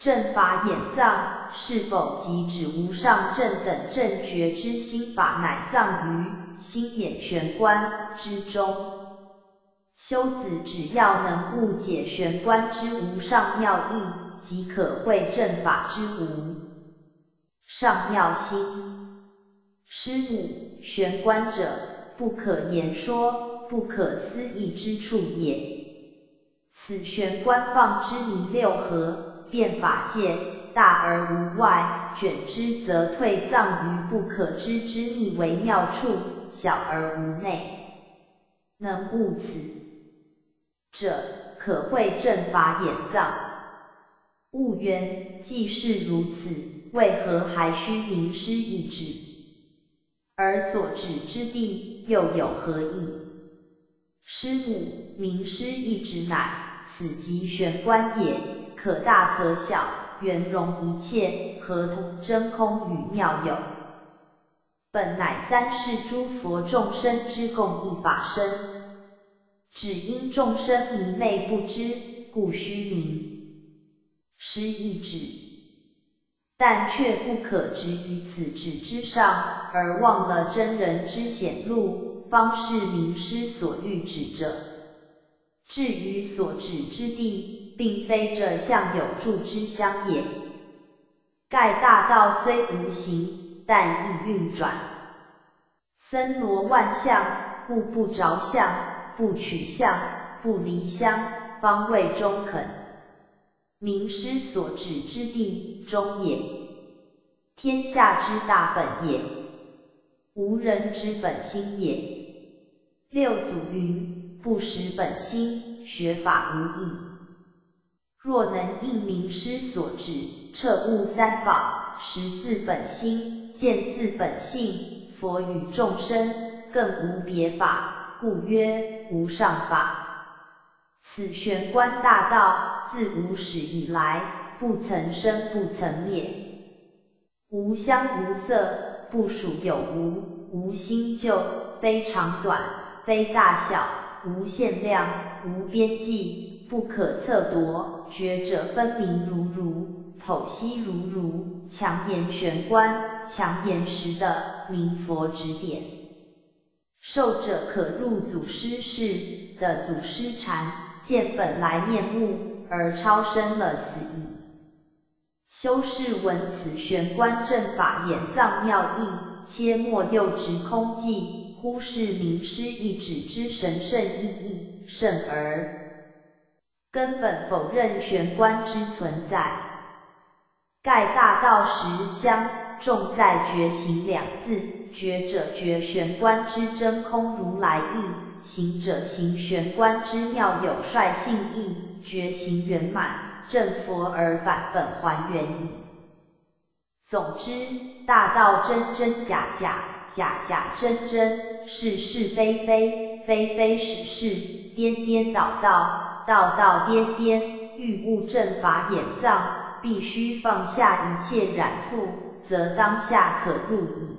正法眼藏是否即指无上正等正觉之心法，乃藏于心眼玄关之中？修子只要能悟解玄关之无上妙义。即可会正法之无上妙心。师母，玄关者，不可言说、不可思议之处也。此玄关放之弥六合，变法界，大而无外；卷之则退藏于不可知之秘微妙处，小而无内。能悟此者，可会正法眼藏。悟渊，既是如此，为何还需名师一指？而所指之地又有何意？师母，名师一指乃此即玄关也，可大可小，圆融一切，合同真空与妙有。本乃三世诸佛众生之共一法身，只因众生迷昧不知，故虚名。失一指，但却不可执于此指之上，而忘了真人之显露，方是名师所欲指者。至于所指之地，并非这相有住之乡也。盖大道虽无形，但亦运转。森罗万象，故不着相，不取相，不离相，方位中肯。名师所指之地，中也。天下之大本也，无人之本心也。六祖云：不识本心，学法无益。若能应名师所指，彻悟三宝，识自本心，见自本性，佛与众生更无别法，故曰无上法。此玄关大道，自无始以来，不曾生，不曾灭，无香无色，不属有无，无新旧，非长短，非大小，无限量，无边际，不可测夺。觉者分明如如，剖析如如，强言玄关，强言实的明佛指点。受者可入祖师室的祖师禅。见本来面目，而超生了死意。修士闻此玄关正法眼藏妙义，切莫又执空寂，忽视名师一指之神圣意义，甚而根本否认玄关之存在。盖大道实相，重在觉行两字，觉者觉玄关之真空如来意。行者行玄关之妙有率性意，觉行圆满，正佛而返本还原矣。总之，大道真真假假，假假真真，是是非非，非非是是，颠颠倒倒，倒倒颠颠，欲悟正法眼藏，必须放下一切染缚，则当下可入矣。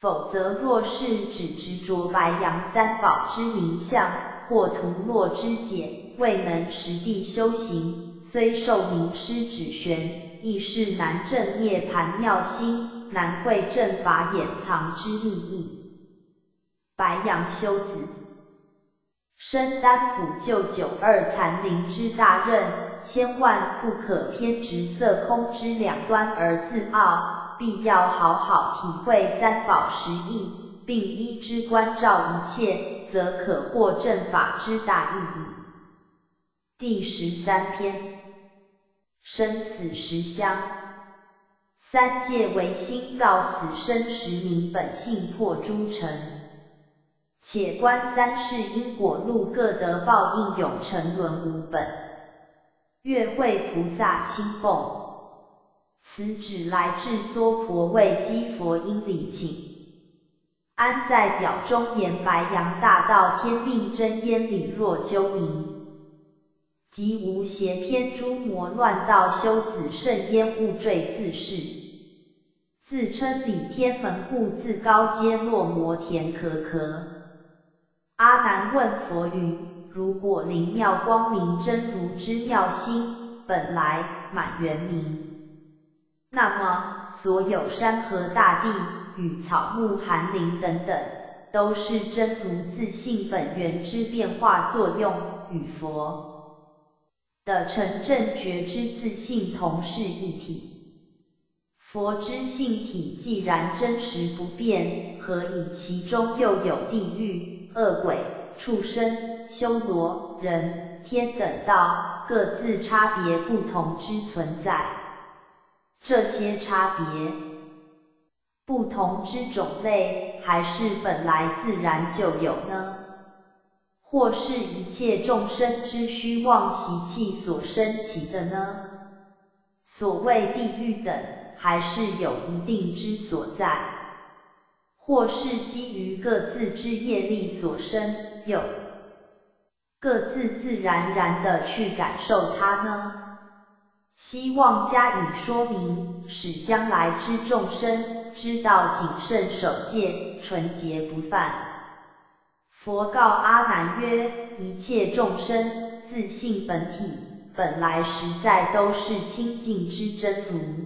否则，若是只执着白羊三宝之名相，或图诺之解，未能实地修行，虽受名师指玄，亦是难证涅盘妙心，难会正法掩藏之秘密。白羊修子，身担普救九二残灵之大任，千万不可偏执色空之两端而自傲。必要好好体会三宝十义，并依之关照一切，则可获正法之大意义。第十三篇，生死实相，三界唯心造死生实名本性破诸尘，且观三世因果路各得报应永沉沦无本，月会菩萨亲奉。此指来至娑婆为积佛因礼请，安在表中言白羊大道天命真烟里若鸠鸣，即无邪偏诸魔乱道修子圣烟勿坠自是，自称礼天门户自高阶落摩田可可。阿难问佛云：如果灵妙光明真如之妙心，本来满圆明。那么，所有山河大地与草木寒林等等，都是真如自性本源之变化作用，与佛的成正觉之自性同是一体。佛之性体既然真实不变，何以其中又有地狱、恶鬼、畜生、修罗、人、天等道各自差别不同之存在？这些差别不同之种类，还是本来自然就有呢？或是一切众生之虚妄习气所生起的呢？所谓地狱等，还是有一定之所在？或是基于各自之业力所生，有各自自然然的去感受它呢？希望加以说明，使将来之众生知道谨慎守戒，纯洁不犯。佛告阿难曰：一切众生自性本体，本来实在都是清净之真如，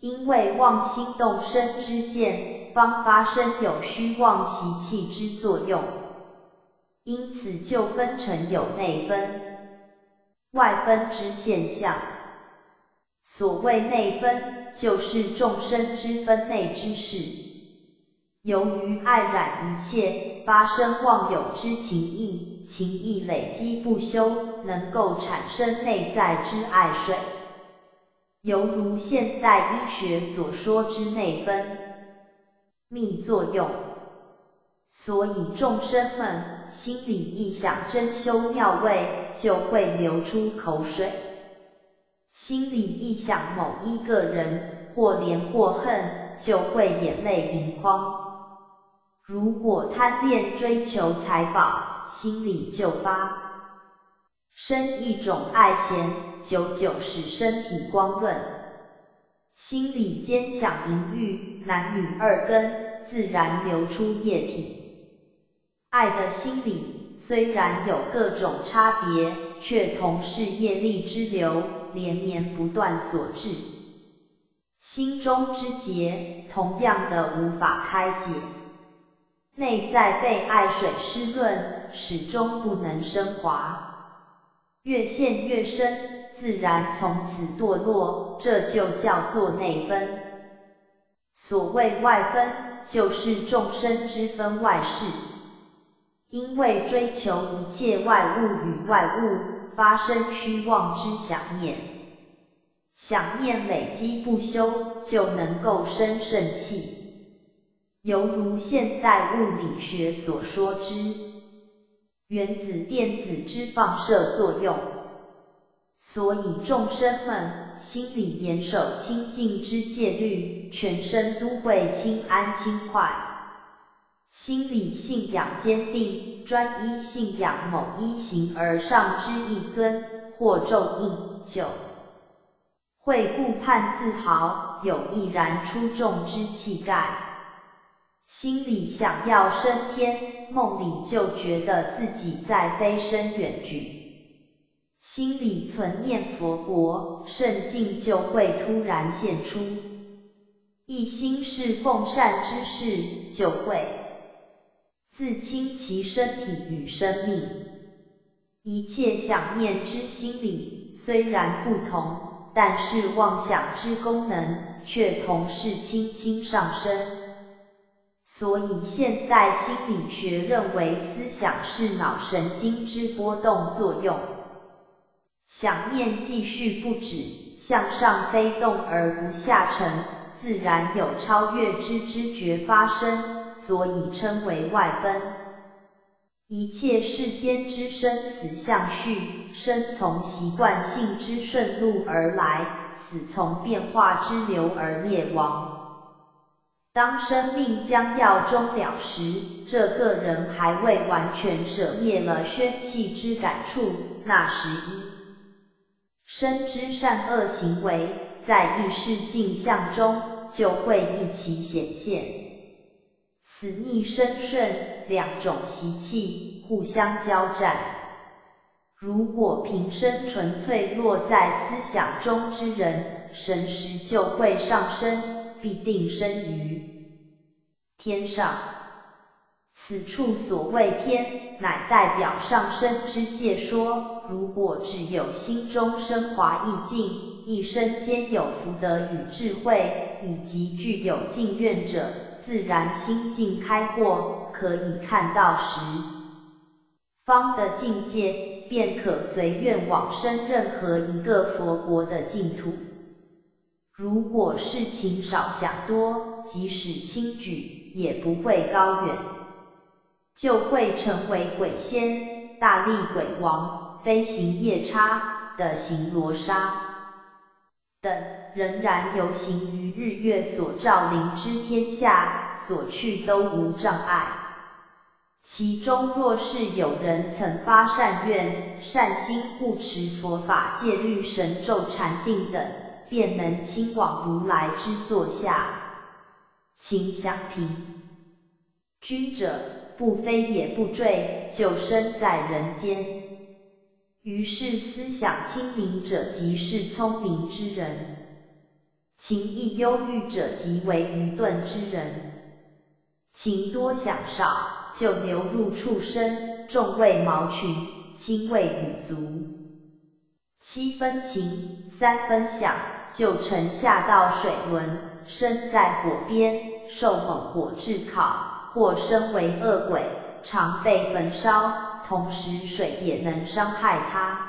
因为妄心动身之见，方发生有虚妄习气之作用，因此就分成有内分、外分之现象。所谓内分，就是众生之分内之事。由于爱染一切，发生妄有之情意，情意累积不休，能够产生内在之爱水，犹如现代医学所说之内分密作用。所以众生们心里一想真修妙味，就会流出口水；心里一想某一个人，或怜或恨，就会眼泪盈眶。如果贪恋追求财宝，心里就发生一种爱嫌，久久使身体光润，心里坚想淫欲，男女二根自然流出液体。爱的心理虽然有各种差别，却同是业力之流，连绵不断所致。心中之结，同样的无法开解。内在被爱水湿润，始终不能升华，越陷越深，自然从此堕落，这就叫做内分。所谓外分，就是众生之分外事，因为追求一切外物与外物，发生虚妄之想念，想念累积不休，就能够生肾气。犹如现代物理学所说之原子电子之放射作用，所以众生们心里严守清净之戒律，全身都会清安轻快，心里信仰坚定，专一信仰某一行而上之一尊或咒印，九会顾盼自豪，有毅然出众之气概。心里想要升天，梦里就觉得自己在飞升远举。心里存念佛国，圣境就会突然现出。一心是奉善之事，就会自清其身体与生命。一切想念之心理虽然不同，但是妄想之功能却同是轻轻上升。所以现代心理学认为，思想是脑神经之波动作用，想念继续不止，向上飞动而不下沉，自然有超越之知觉发生，所以称为外奔。一切世间之生死相续，生从习惯性之顺路而来，死从变化之流而灭亡。当生命将要终了时，这个人还未完全舍灭了宣气之感触，那时一生之善恶行为，在意识镜像中就会一起显现。此逆生顺两种习气互相交战，如果平生纯粹落在思想中之人，神识就会上升。必定生于天上。此处所谓天，乃代表上升之界说。如果只有心中升华意境，一生间有福德与智慧，以及具有净愿者，自然心境开阔，可以看到十方的境界，便可随愿往生任何一个佛国的净土。如果事情少想多，即使轻举也不会高远，就会成为鬼仙、大力鬼王、飞行夜叉的行罗刹等，仍然游行于日月所照灵之天下，所去都无障碍。其中若是有人曾发善愿、善心护持佛法戒律、神咒禅定等。便能亲往如来之座下，请享平君者，不飞也不坠，就生在人间。于是思想清明者即是聪明之人，情意忧郁者即为愚钝之人。情多想少，就流入畜生；重为毛群，轻为羽足。七分情，三分想，就沉下到水轮，身在火边，受猛火炙烤，或身为恶鬼，常被焚烧，同时水也能伤害他，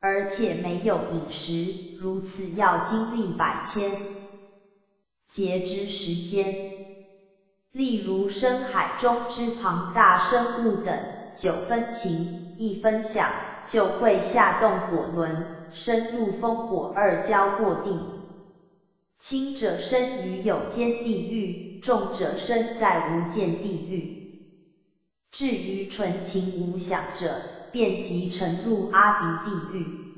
而且没有饮食，如此要经历百千劫之时间。例如深海中之庞大生物等，九分情，一分想，就会下动火轮，深入烽火二交过地。轻者生于有间地狱，重者生在无间地狱。至于纯情无想者，便即沉入阿鼻地狱。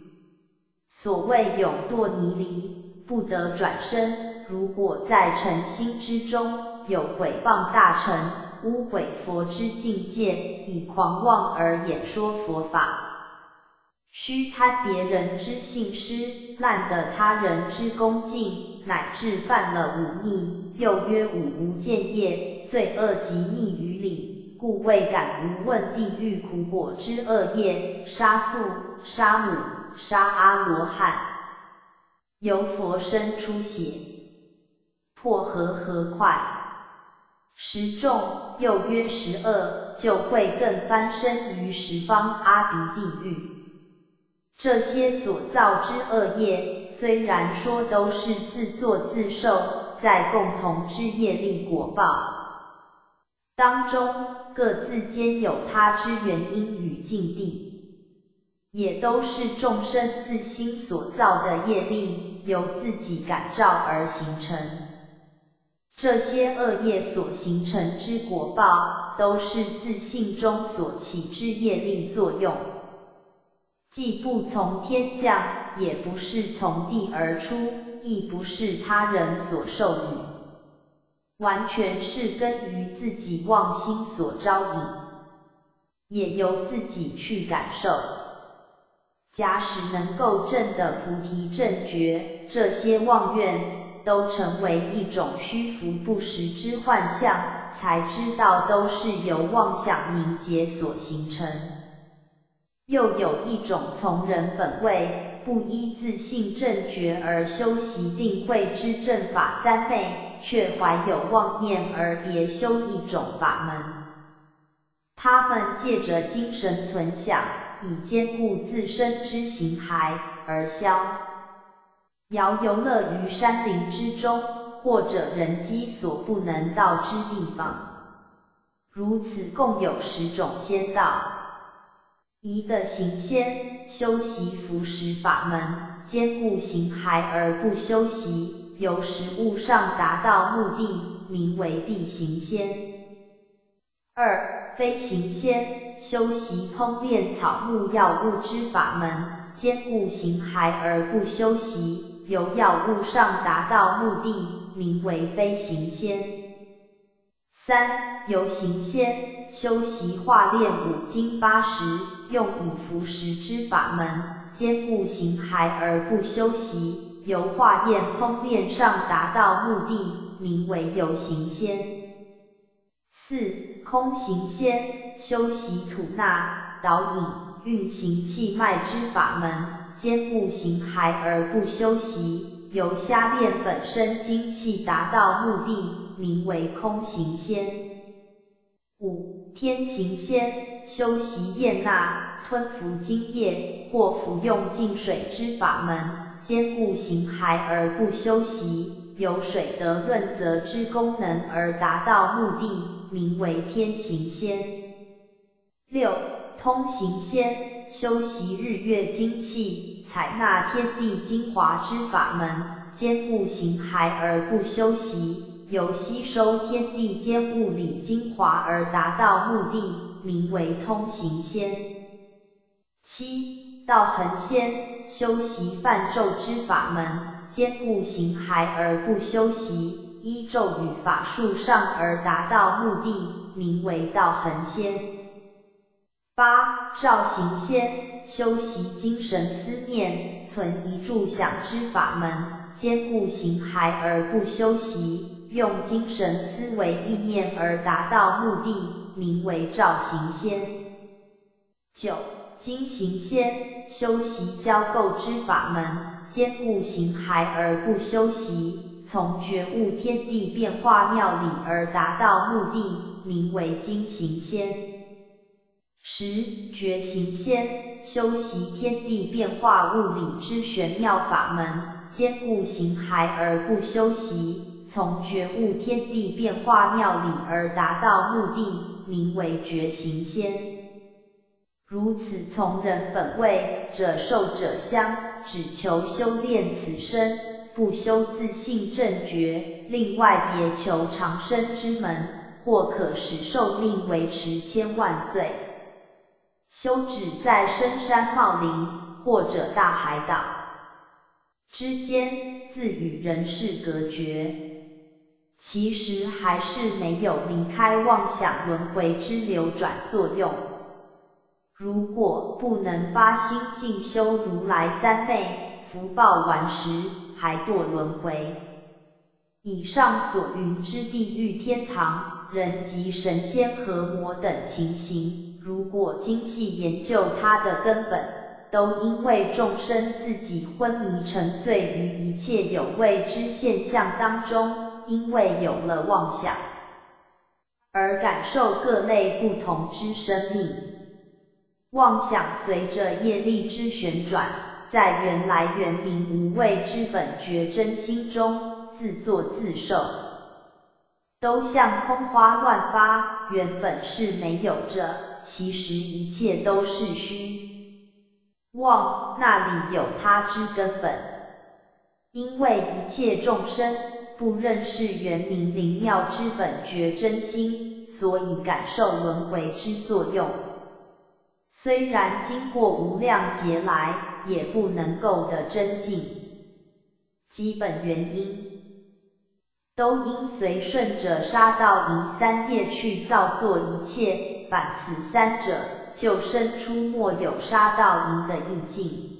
所谓永堕泥犁，不得转生。如果在诚心之中，有毁谤大臣、污毁佛之境界，以狂妄而演说佛法，虚贪别人之信施，滥得他人之恭敬，乃至犯了忤逆，又曰五无见业，罪恶极逆于理，故未敢无问地狱苦果之恶业，杀父、杀母、杀阿罗汉，由佛身出血，破和合快。十重又曰十二，就会更翻身于十方阿鼻地狱。这些所造之恶业，虽然说都是自作自受，在共同之业力果报当中，各自兼有他之原因与境地，也都是众生自心所造的业力，由自己感召而形成。这些恶业所形成之果报，都是自信中所起之业力作用，既不从天降，也不是从地而出，亦不是他人所授予，完全是根于自己妄心所招引，也由自己去感受。假使能够证得菩提正觉，这些妄愿。都成为一种虚浮不实之幻象，才知道都是由妄想凝结所形成。又有一种从人本位，不依自性正觉而修习定慧之正法三昧，却怀有妄念而别修一种法门。他们借着精神存想，以兼顾自身之形骸而消。遥游乐于山林之中，或者人机所不能到之地方。如此共有十种仙道。一个行仙，修习服食法门，兼顾形骸而不修习，由食物上达到目的，名为地行仙。二非行仙，修习烹炼草木药物之法门，兼顾形骸而不修习。由药物上达到目的，名为非行仙。三游行仙修习化炼五经八十，用以服食之法门，兼顾形骸而不修习，由化验烹炼上达到目的，名为有行仙。四空行仙修习吐纳、导引、运行气脉之法门。兼顾形骸而不修习，由瞎练本身精气达到目的，名为空行仙。五天行仙修习咽纳、吞服精液或服用净水之法门，兼顾形骸而不修习，由水得润泽之功能而达到目的，名为天行仙。六通行仙修习日月精气，采纳天地精华之法门，兼顾形骸而不修习，由吸收天地间物理精华而达到目的，名为通行仙。七道恒仙修习泛咒之法门，兼顾形骸而不修习，依咒语法术上而达到目的，名为道恒仙。八照行仙，修习精神思念，存一炷想之法门，兼顾形骸而不修习，用精神思维意念而达到目的，名为照行仙。九经行仙，修习交构之法门，兼顾形骸而不修习，从觉悟天地变化妙理而达到目的，名为经行仙。十觉行仙，修习天地变化物理之玄妙法门，兼顾形骸而不修习，从觉悟天地变化妙理而达到目的，名为觉行仙。如此从人本位，者寿者香，只求修炼此身，不修自性正觉，另外别求长生之门，或可使寿命维持千万岁。修止在深山茂林或者大海岛之间，自与人世隔绝，其实还是没有离开妄想轮回之流转作用。如果不能发心进修如来三昧，福报完时还堕轮回。以上所云之地狱、天堂、人及神仙和魔等情形。如果精细研究它的根本，都因为众生自己昏迷沉醉于一切有未知现象当中，因为有了妄想，而感受各类不同之生命。妄想随着业力之旋转，在原来原名无畏之本觉真心中自作自受，都像空花乱发，原本是没有着。其实一切都是虚妄，那里有他之根本？因为一切众生不认识原名灵妙之本觉真心，所以感受轮回之作用。虽然经过无量劫来，也不能够的真净。基本原因，都因随顺着杀道淫三业去造作一切。反此三者，就生出莫有杀道淫的意境。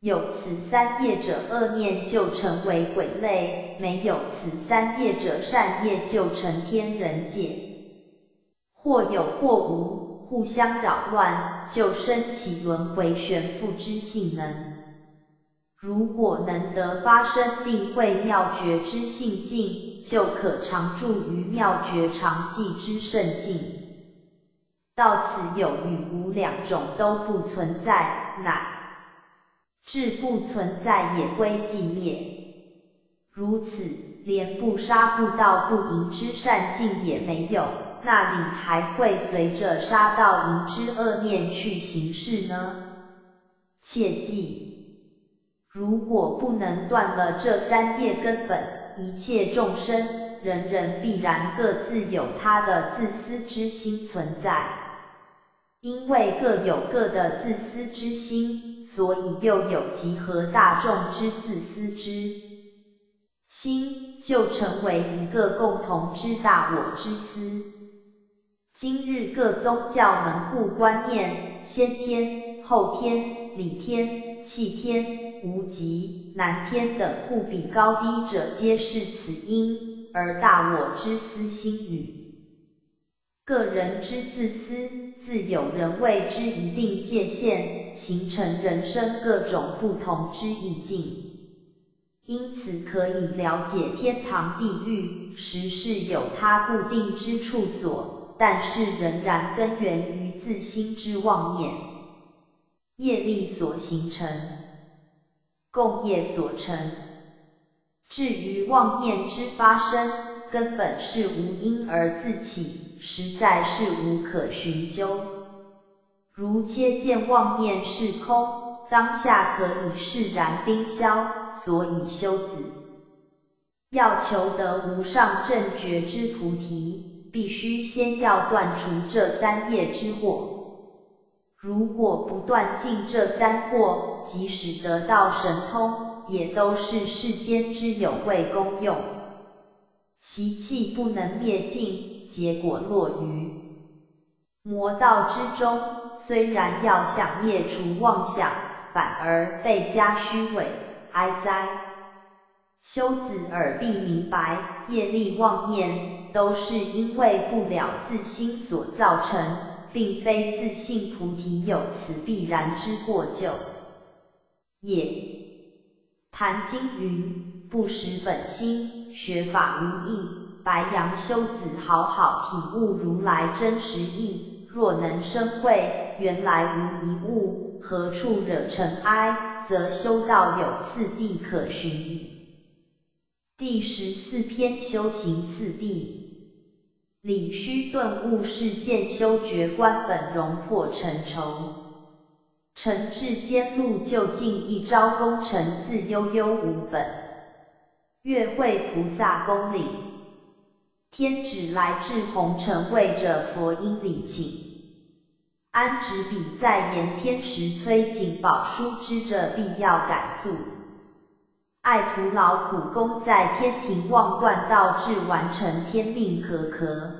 有此三业者，恶念就成为鬼类；没有此三业者，善业就成天人界。或有或无，互相扰乱，就生起轮回旋复之性能。如果能得发生定慧妙觉之性境，就可常住于妙觉常寂之圣境。到此有与无两种都不存在，乃至不存在也归寂灭。如此，连不杀不盗不淫之善境也没有，那里还会随着杀盗淫之恶念去行事呢？切记，如果不能断了这三业根本，一切众生，人人必然各自有他的自私之心存在。因为各有各的自私之心，所以又有集合大众之自私之心，就成为一个共同之大我之私。今日各宗教门户观念，先天、后天、理天、气天、无极、南天等互比高低者，皆是此因，而大我之私心与。个人之自私，自有人为之一定界限，形成人生各种不同之意境。因此可以了解天堂地狱，实是有它固定之处所，但是仍然根源于自心之妄念，业力所形成，共业所成。至于妄念之发生，根本是无因而自起。实在是无可寻究。如切见妄念是空，当下可以释然冰消，所以修子要求得无上正觉之菩提，必须先要断除这三业之祸。如果不断尽这三祸，即使得到神通，也都是世间之有为功用，习气不能灭尽。结果落于魔道之中，虽然要想灭除妄想，反而倍加虚伪，哀哉！修子耳必明白，业力妄念都是因为不了自心所造成，并非自信菩提有此必然之过就。也。谭经云：不识本心，学法无益。白羊修子好好体悟如来真实意，若能生慧，原来无一物，何处惹尘埃？则修道有次第可循。第十四篇修行次第，理须顿悟是见修觉观本容破尘愁。诚至间路就近一朝功成自悠悠无本，月会菩萨宫里，天旨来至红尘为着佛音礼请，安执笔在言天时催谨宝书之者必要改速，爱徒劳苦功在天庭望贯道至完成天命可可，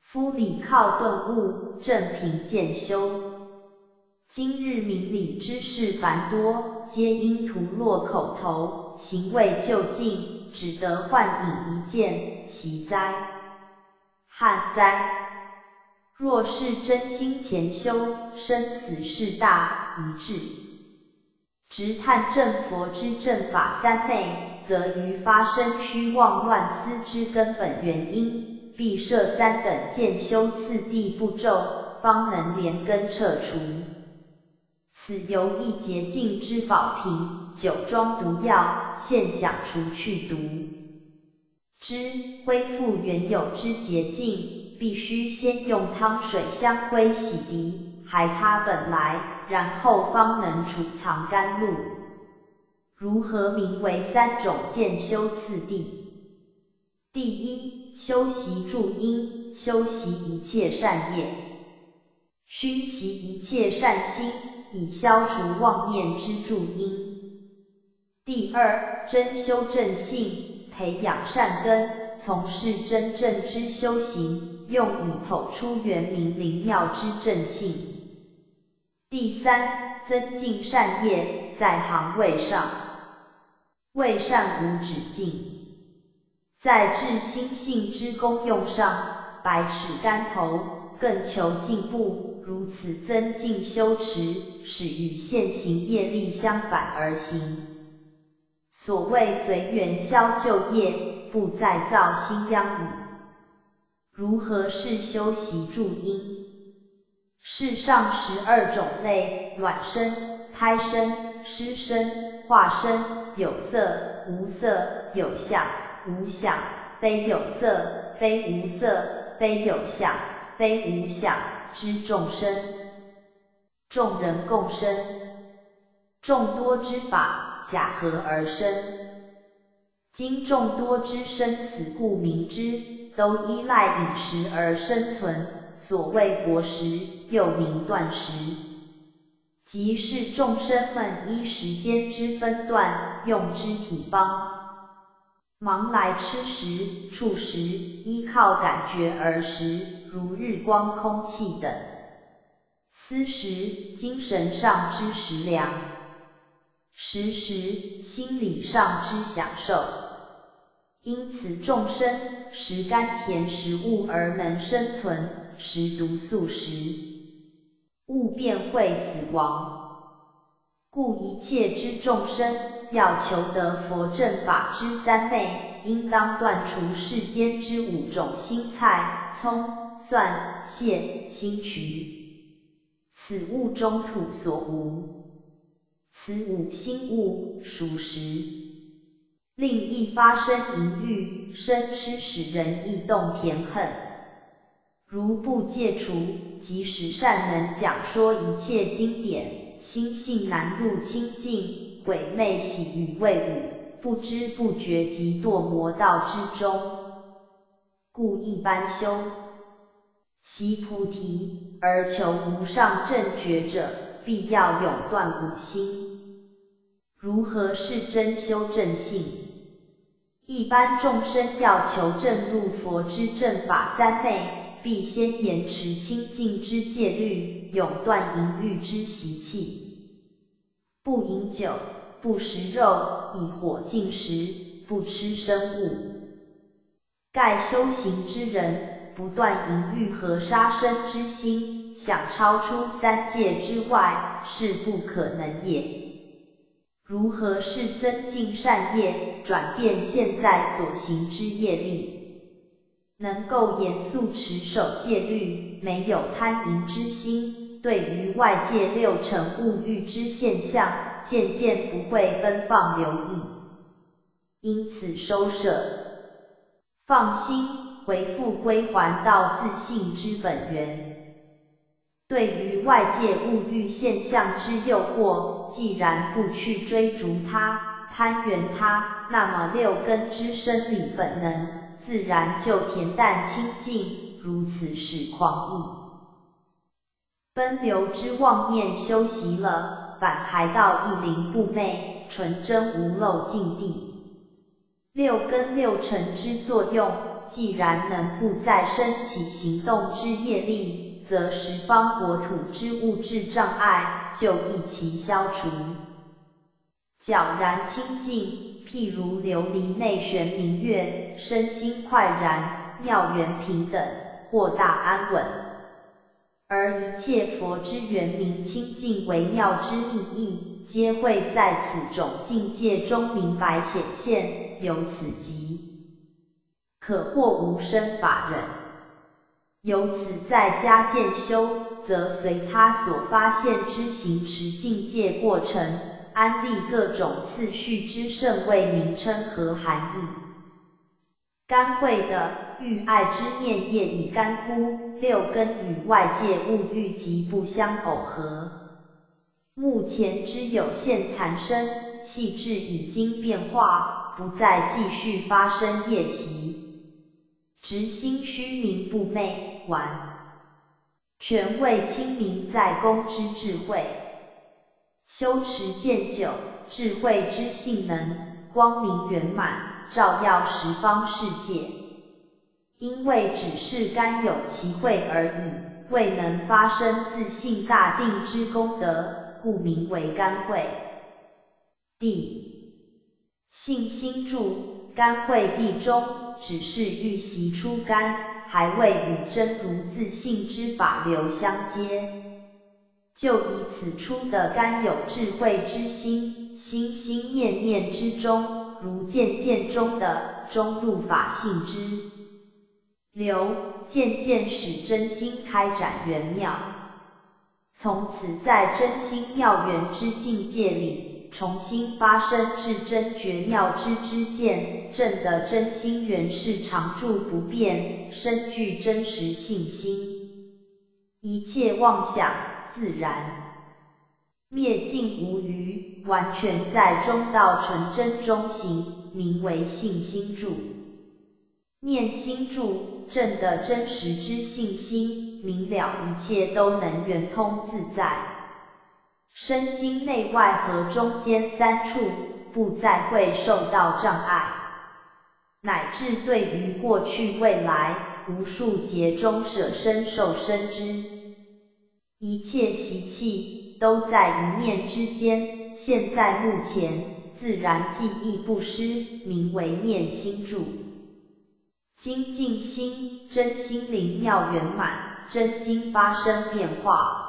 夫礼靠顿悟正凭渐修。今日明理之事繁多，皆因徒落口头，行为就近，只得幻影一见，其哉！汉哉！若是真心潜修，生死事大，一致直探正佛之正法三昧，则于发生虚妄乱思之根本原因，必设三等渐修次第步骤，方能连根彻除。此由一洁净之宝瓶，酒装毒药，现想除去毒之，恢复原有之洁净，必须先用汤水香灰洗涤，还它本来，然后方能储藏甘露。如何名为三种渐修次第？第一，修习助因，修习一切善业，熏习一切善心。以消除妄念之助因。第二，真修正性，培养善根，从事真正之修行，用以剖出原明灵妙之正性。第三，增进善业，在行位上，为善无止境，在治心性之功用上，百尺竿头，更求进步。如此增进修持，使与现行业力相反而行。所谓随缘消旧业，不再造新殃矣。如何是修习助因？世上十二种类：卵生、胎生、湿生、化生，有色、无色，有相、无相，非有色，非无色，非有相，非无相。之众生，众人共生，众多之法假合而生。今众多之生死故名之，都依赖饮食而生存。所谓薄食，又名断食，即是众生们依时间之分段，用肢体方，忙来吃食、触食，依靠感觉而食。如日光、空气等，思食精神上之食粮，食食心理上之享受。因此众生食甘甜食物而能生存，食毒素食物便会死亡。故一切之众生要求得佛正法之三昧，应当断除世间之五种心菜、葱。蒜、蟹、辛渠，此物中土所无，此五心物属实。另一发生淫欲、生吃，使人易动田恨。如不戒除，即使善能讲说一切经典，心性难入清净，鬼魅喜于未舞，不知不觉即堕魔道之中。故一般修。习菩提而求无上正觉者，必要永断五心。如何是真修正性？一般众生要求正入佛之正法三昧，必先延持清净之戒律，永断淫欲之习气。不饮酒，不食肉，以火进食，不吃生物。盖修行之人，不断淫欲和杀生之心，想超出三界之外，是不可能也。如何是增进善业，转变现在所行之业力？能够严肃持守戒律，没有贪淫之心，对于外界六尘物欲之现象，渐渐不会奔放留意，因此收摄，放心，回复归还到自信之本源。对于外界物欲现象之诱惑，既然不去追逐它、攀援它，那么六根之生理本能，自然就恬淡清净，如此是狂意。奔流之妄念修习了，反还到一灵不昧、纯真无漏境地。六根六尘之作用，既然能不再升起行动之业力。则十方国土之物质障碍就一齐消除，皎然清净，譬如琉璃内悬明月，身心快然，妙缘平等，豁大安稳。而一切佛之圆明清净微妙之秘意，皆会在此种境界中明白显现，由此即可获无生法忍。由此在家渐修，则随他所发现之行持境界过程，安立各种次序之圣位名称和含义。干慧的欲爱之念业已干枯，六根与外界物欲极不相耦合。目前之有限残生，气质已经变化，不再继续发生业习。直心虚明不昧，完全为清明在公之智慧，修持渐久，智慧之性能光明圆满，照耀十方世界。因为只是甘有其慧而已，未能发生自信大定之功德，故名为甘慧。地信心住，甘慧地中。只是欲习出干，还未与真如自性之法流相接，就以此出的干有智慧之心，心心念念之中，如渐渐中的中入法性之流，渐渐使真心开展圆妙，从此在真心妙圆之境界里。重新发生至真绝妙之之见，正的真心原是常住不变，深具真实信心，一切妄想自然灭尽无余，完全在中道纯真中行，名为信心住。念心住，正的真实之信心，明了一切都能圆通自在。身心内外和中间三处不再会受到障碍，乃至对于过去未来无数劫中舍身受身之一切习气，都在一念之间，现在目前自然记忆不失，名为念心住。精进心，真心灵妙圆满，真经发生变化。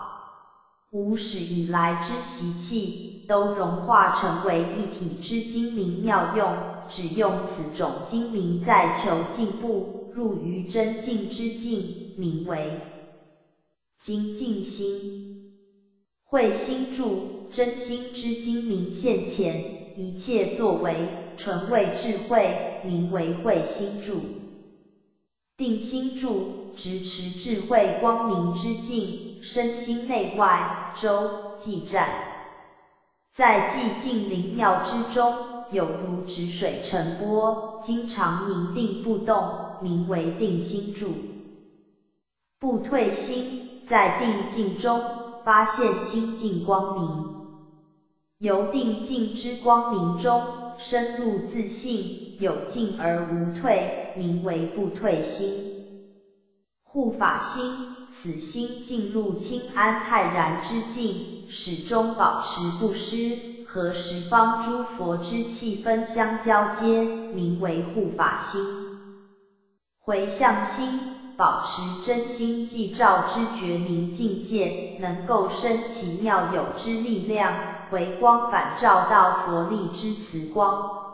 无始以来之习气，都融化成为一体之精明妙用，只用此种精明在求进步，入于真境之境，名为精进心。慧心住，真心之精明现前，一切作为纯为智慧，名为慧心住。定心住，直持智慧光明之境。身心内外周寂战，在寂静灵妙之中，有如止水成波，经常宁定不动，名为定心住。不退心，在定静中发现清净光明，由定静之光明中深入自信，有进而无退，名为不退心。护法心，此心进入清安泰然之境，始终保持不失，和十方诸佛之气分相交接，名为护法心。回向心，保持真心寂照之觉明境界，能够生奇妙有之力量，回光返照到佛力之慈光，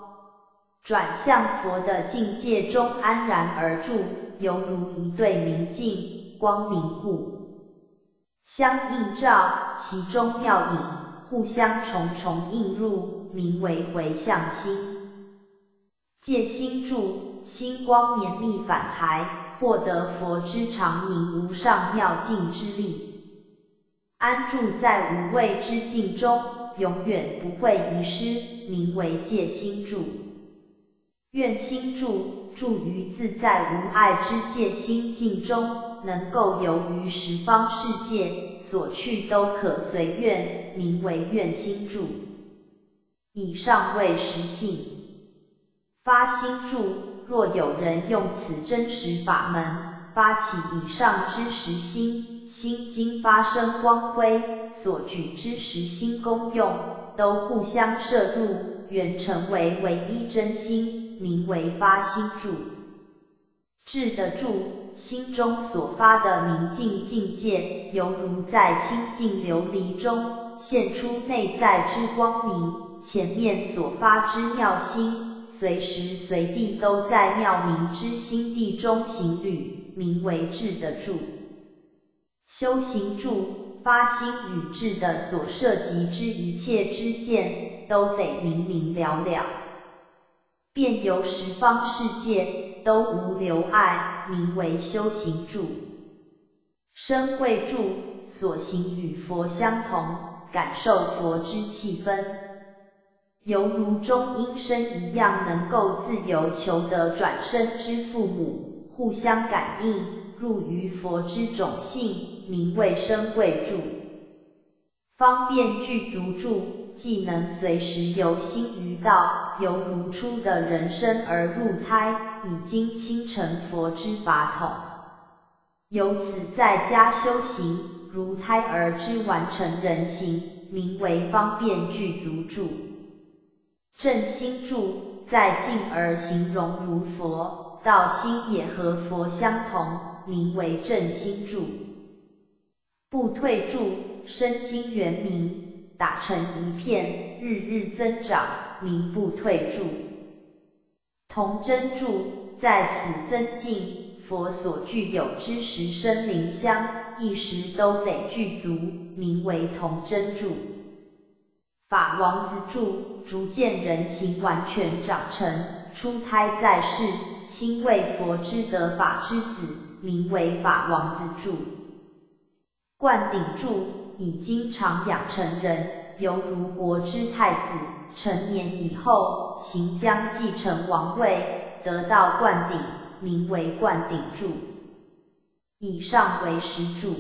转向佛的境界中安然而住。犹如一对明镜，光明互相映照，其中妙影互相重重映入，名为回向心。借心住，心光绵密返还，获得佛之长明无上妙境之力，安住在无畏之境中，永远不会遗失，名为借心住。愿心住。住于自在无碍之界心境中，能够游于十方世界，所去都可随愿，名为愿心住。以上为实性。发心住，若有人用此真实法门，发起以上之实心，心经发生光辉，所举之实心功用，都互相摄入，远成为唯一真心。名为发心住，智的住，心中所发的明净境界，犹如在清净琉璃中现出内在之光明。前面所发之妙心，随时随地都在妙明之心地中行旅，名为智的住。修行住，发心与智的所涉及之一切之见，都得明明了了。便由十方世界都无留碍，名为修行住。身贵住所行与佛相同，感受佛之气氛，犹如中阴身一样，能够自由求得转生之父母，互相感应，入于佛之种性，名为身贵住。方便具足住。既能随时由心于道，犹如初的人生而入胎，已经倾成佛之法统。由此在家修行，如胎儿之完成人形，名为方便具足住。正心住，在静而形容如佛，道心也和佛相同，名为正心住。不退住，身心圆明。打成一片，日日增长，名不退住。同真住在此增进，佛所具有之十身灵香，一时都得具足，名为同真住。法王子住逐渐人形完全长成，出胎在世，亲为佛之得法之子，名为法王子住。灌顶住。已经常养成人，犹如国之太子，成年以后，行将继承王位，得到冠顶，名为冠顶柱。以上为十柱，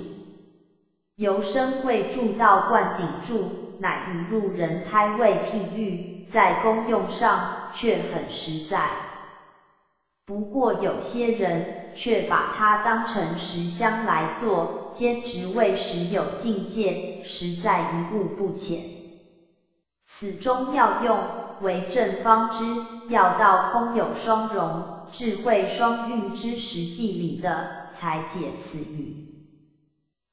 由生贵柱到灌顶柱，乃一入人胎位譬喻，在功用上却很实在。不过有些人却把它当成石香来做，兼职为时有境界，实在一悟不浅。此中要用为正方知，要道空有双融、智慧双运之实际理的，才解此语。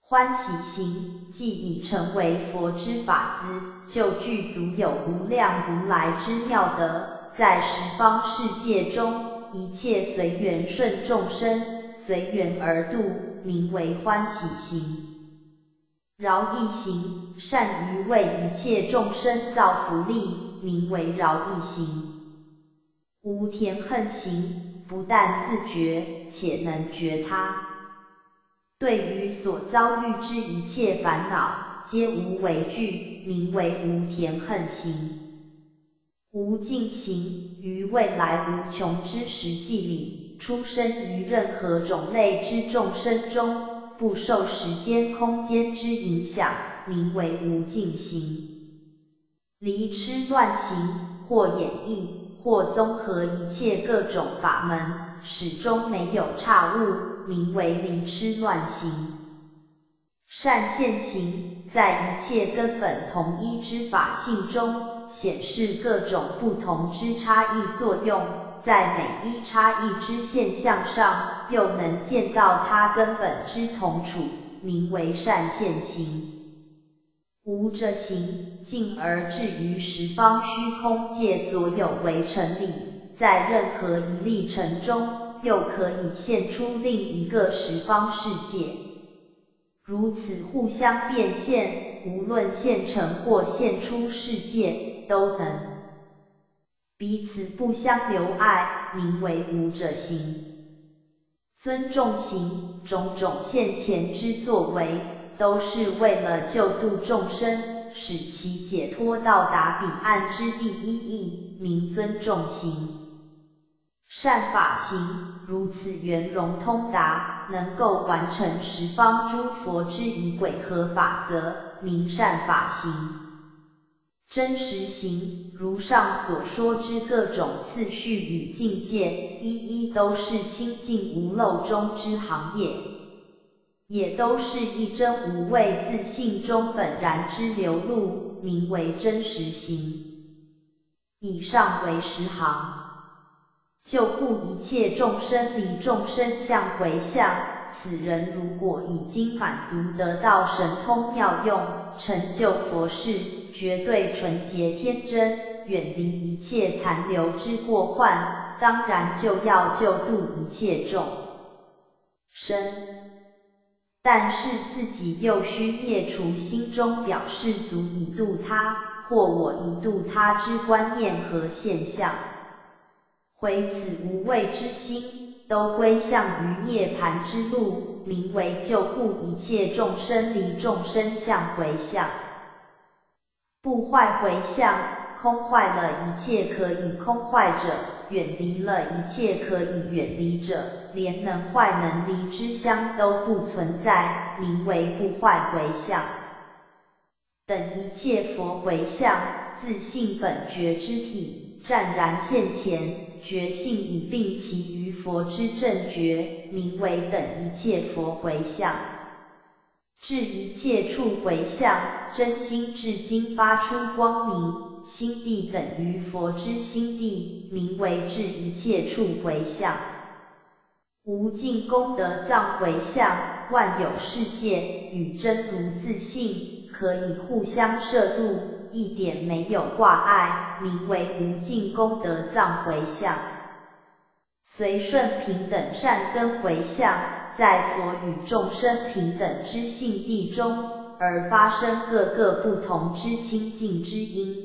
欢喜行既已成为佛之法资，就具足有无量如来之妙德，在十方世界中。一切随缘顺众生，随缘而度，名为欢喜行。饶益行，善于为一切众生造福利，名为饶益行。无田恨行，不但自觉，且能觉他。对于所遭遇之一切烦恼，皆无畏惧，名为无田恨行。无尽行于未来无穷之实际里，出生于任何种类之众生中，不受时间空间之影响，名为无尽行。离痴乱行，或演绎，或综合一切各种法门，始终没有差误，名为离痴乱行。善现行，在一切根本同一之法性中，显示各种不同之差异作用，在每一差异之现象上，又能见到它根本之同处，名为善现行。无着行，进而至于十方虚空界所有围城里，在任何一历程中，又可以现出另一个十方世界。如此互相变现，无论现成或现出世界，都能彼此不相留爱，名为无者行。尊重行，种种现前之作为，都是为了救度众生，使其解脱到达彼岸之第一义，名尊重行。善法行如此圆融通达，能够完成十方诸佛之仪轨和法则，名善法行。真实行如上所说之各种次序与境界，一一都是清净无漏中之行业，也都是一真无畏自信中本然之流露，名为真实行。以上为十行。救护一切众生离众生相回向，此人如果已经满足得到神通妙用，成就佛事，绝对纯洁天真，远离一切残留之过患，当然就要救度一切众生。但是自己又需灭除心中表示足以度他，或我以度他之观念和现象。回此无畏之心，都归向于涅盘之路，名为救护一切众生离众生相回向。不坏回向，空坏了一切可以空坏者，远离了一切可以远离者，连能坏能离之相都不存在，名为不坏回向。等一切佛回向，自性本觉之体，湛然现前。觉性已并其于佛之正觉，名为等一切佛回向，至一切处回向，真心至今发出光明，心地等于佛之心地，名为至一切处回向。无尽功德藏回向，万有世界与真如自性，可以互相摄度。一点没有挂碍，名为无尽功德藏回向，随顺平等善根回向，在佛与众生平等之性地中，而发生各个不同之清净之因，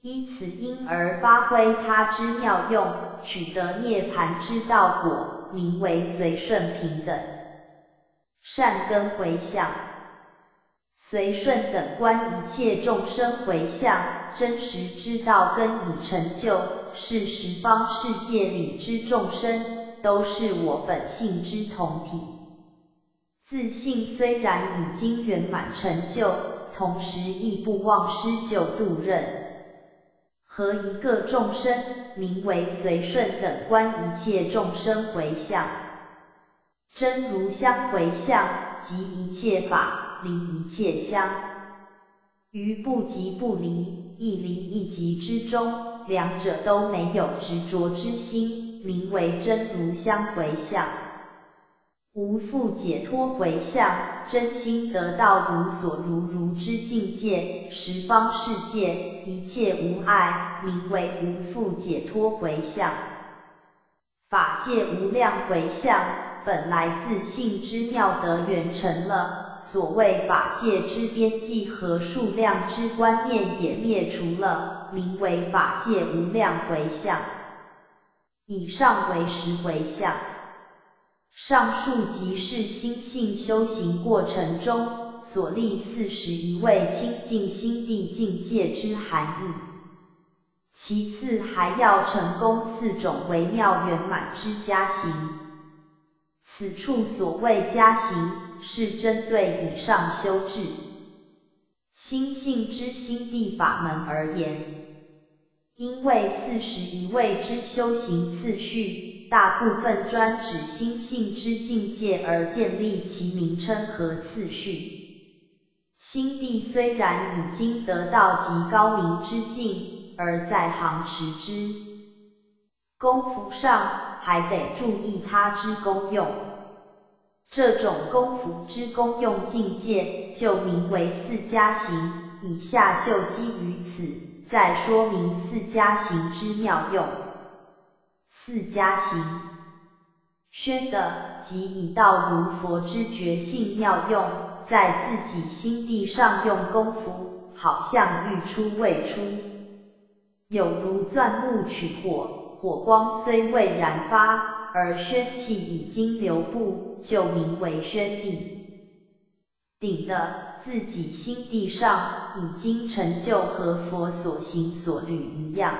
依此因而发挥他之妙用，取得涅盘之道果，名为随顺平等。善根回向。随顺等观一切众生回向，真实之道根已成就，是十方世界里之众生，都是我本性之同体。自信虽然已经圆满成就，同时亦不忘失救度任和一个众生，名为随顺等观一切众生回向，真如相回向及一切法。离一切相，于不即不离，一离一即之中，两者都没有执着之心，名为真如相回向。无复解脱回向，真心得到如所如如之境界，十方世界一切无碍，名为无复解脱回向。法界无量回向，本来自性之妙德圆成了。所谓法界之边际和数量之观念也灭除了，名为法界无量回向。以上为十回向。上述即是心性修行过程中所立四十一位清净心地境界之含义。其次还要成功四种微妙圆满之加行。此处所谓加行。是针对以上修治心性之心地法门而言，因为四十一位之修行次序，大部分专指心性之境界而建立其名称和次序。心地虽然已经得到极高明之境，而在行持之功夫上，还得注意它之功用。这种功夫之功用境界，就名为四加行。以下就基于此。再说明四加行之妙用。四加行，宣的即以道如佛之觉性妙用，在自己心地上用功夫，好像欲出未出，有如钻木取火，火光虽未燃发，而宣气已经流布，就名为宣地。顶的自己心地上已经成就和佛所行所虑一样。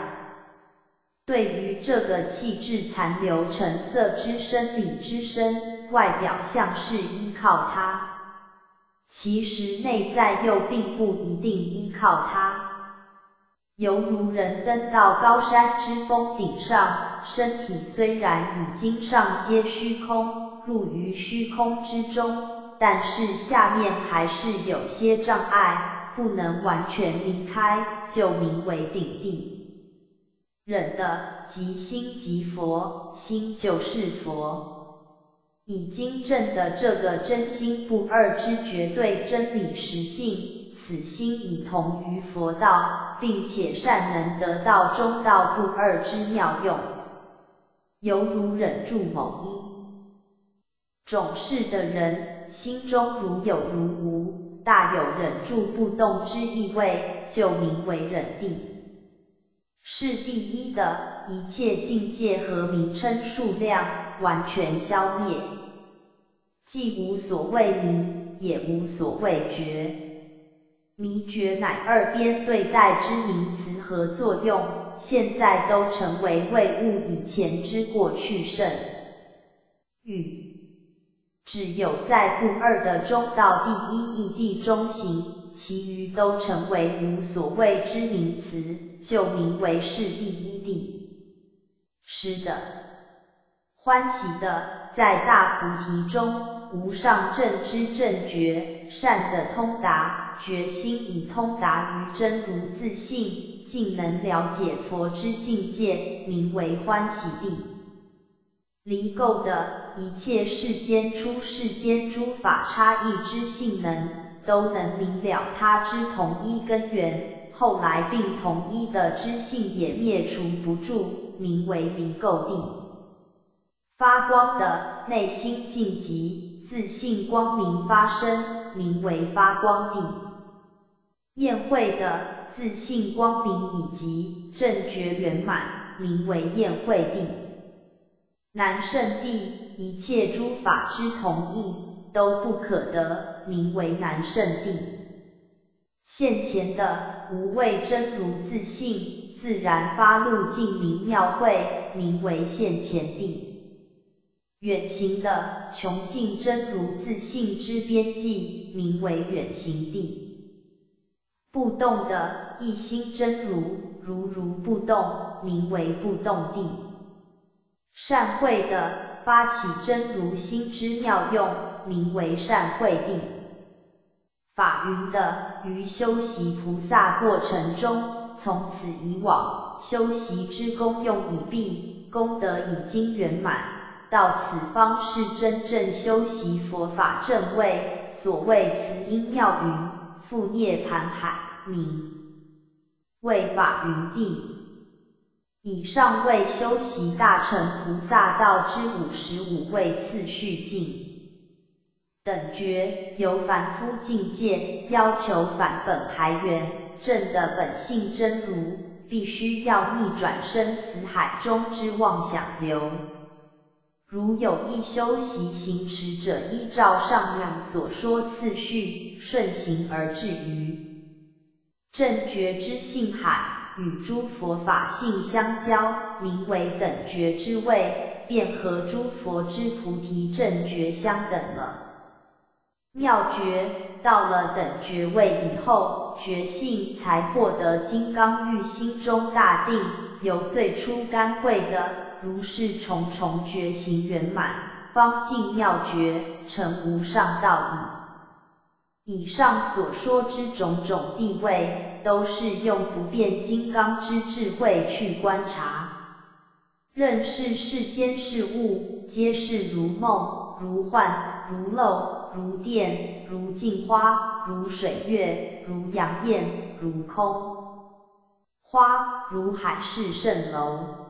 对于这个气质残留成色之生理之身，外表像是依靠它，其实内在又并不一定依靠它。犹如人登到高山之峰顶上，身体虽然已经上接虚空，入于虚空之中。但是下面还是有些障碍，不能完全离开，就名为顶地。忍的即心即佛，心就是佛，已经证的这个真心不二之绝对真理实境，此心已同于佛道，并且善能得到中道不二之妙用，犹如忍住某一种事的人。心中如有如无，大有忍住不动之意味，就名为忍地。是第一的一切境界和名称数量完全消灭，既无所谓迷，也无所谓觉。迷觉乃二边对待之名词和作用，现在都成为未悟以前之过去胜欲。只有在不二的中道第一义地中行，其余都成为无所谓之名词，就名为是第一地。是的，欢喜的，在大菩提中，无上正知正觉，善的通达，决心以通达于真如自信，竟能了解佛之境界，名为欢喜地。离垢的一切世间出世间诸法差异之性能，都能明了它之同一根源，后来并同一的知性也灭除不住，名为离垢地。发光的内心晋级，自信光明发生，名为发光地。宴会的自信光明以及正觉圆满，名为宴会地。南圣地，一切诸法之同意都不可得，名为南圣地。现前的无畏真如自信，自然发露净明妙会，名为现前地。远行的穷尽真如自信之边际，名为远行地。不动的一心真如，如如不动，名为不动地。善慧的发起真如心之妙用，名为善慧地。法云的于修习菩萨过程中，从此以往修习之功用已毕，功德已经圆满，到此方是真正修习佛法正位。所谓慈音妙云，复涅盘海，名为法云地。以上为修习大乘菩萨道之五十五位次序境等觉，由凡夫境界要求返本还原，正的本性真如，必须要逆转生死海中之妄想流。如有一修习行持者，依照上面所说次序顺行而至于正觉之性海。与诸佛法性相交，名为等觉之位，便和诸佛之菩提正觉相等了。妙觉到了等觉位以后，觉性才获得金刚玉心中大定，由最初干慧的如是重重觉行圆满，方尽妙觉，成无上道矣。以上所说之种种地位，都是用不变金刚之智慧去观察，认识世间事物，皆是如梦、如幻、如漏、如电、如镜花、如水月、如阳焰、如空花、如海市蜃楼。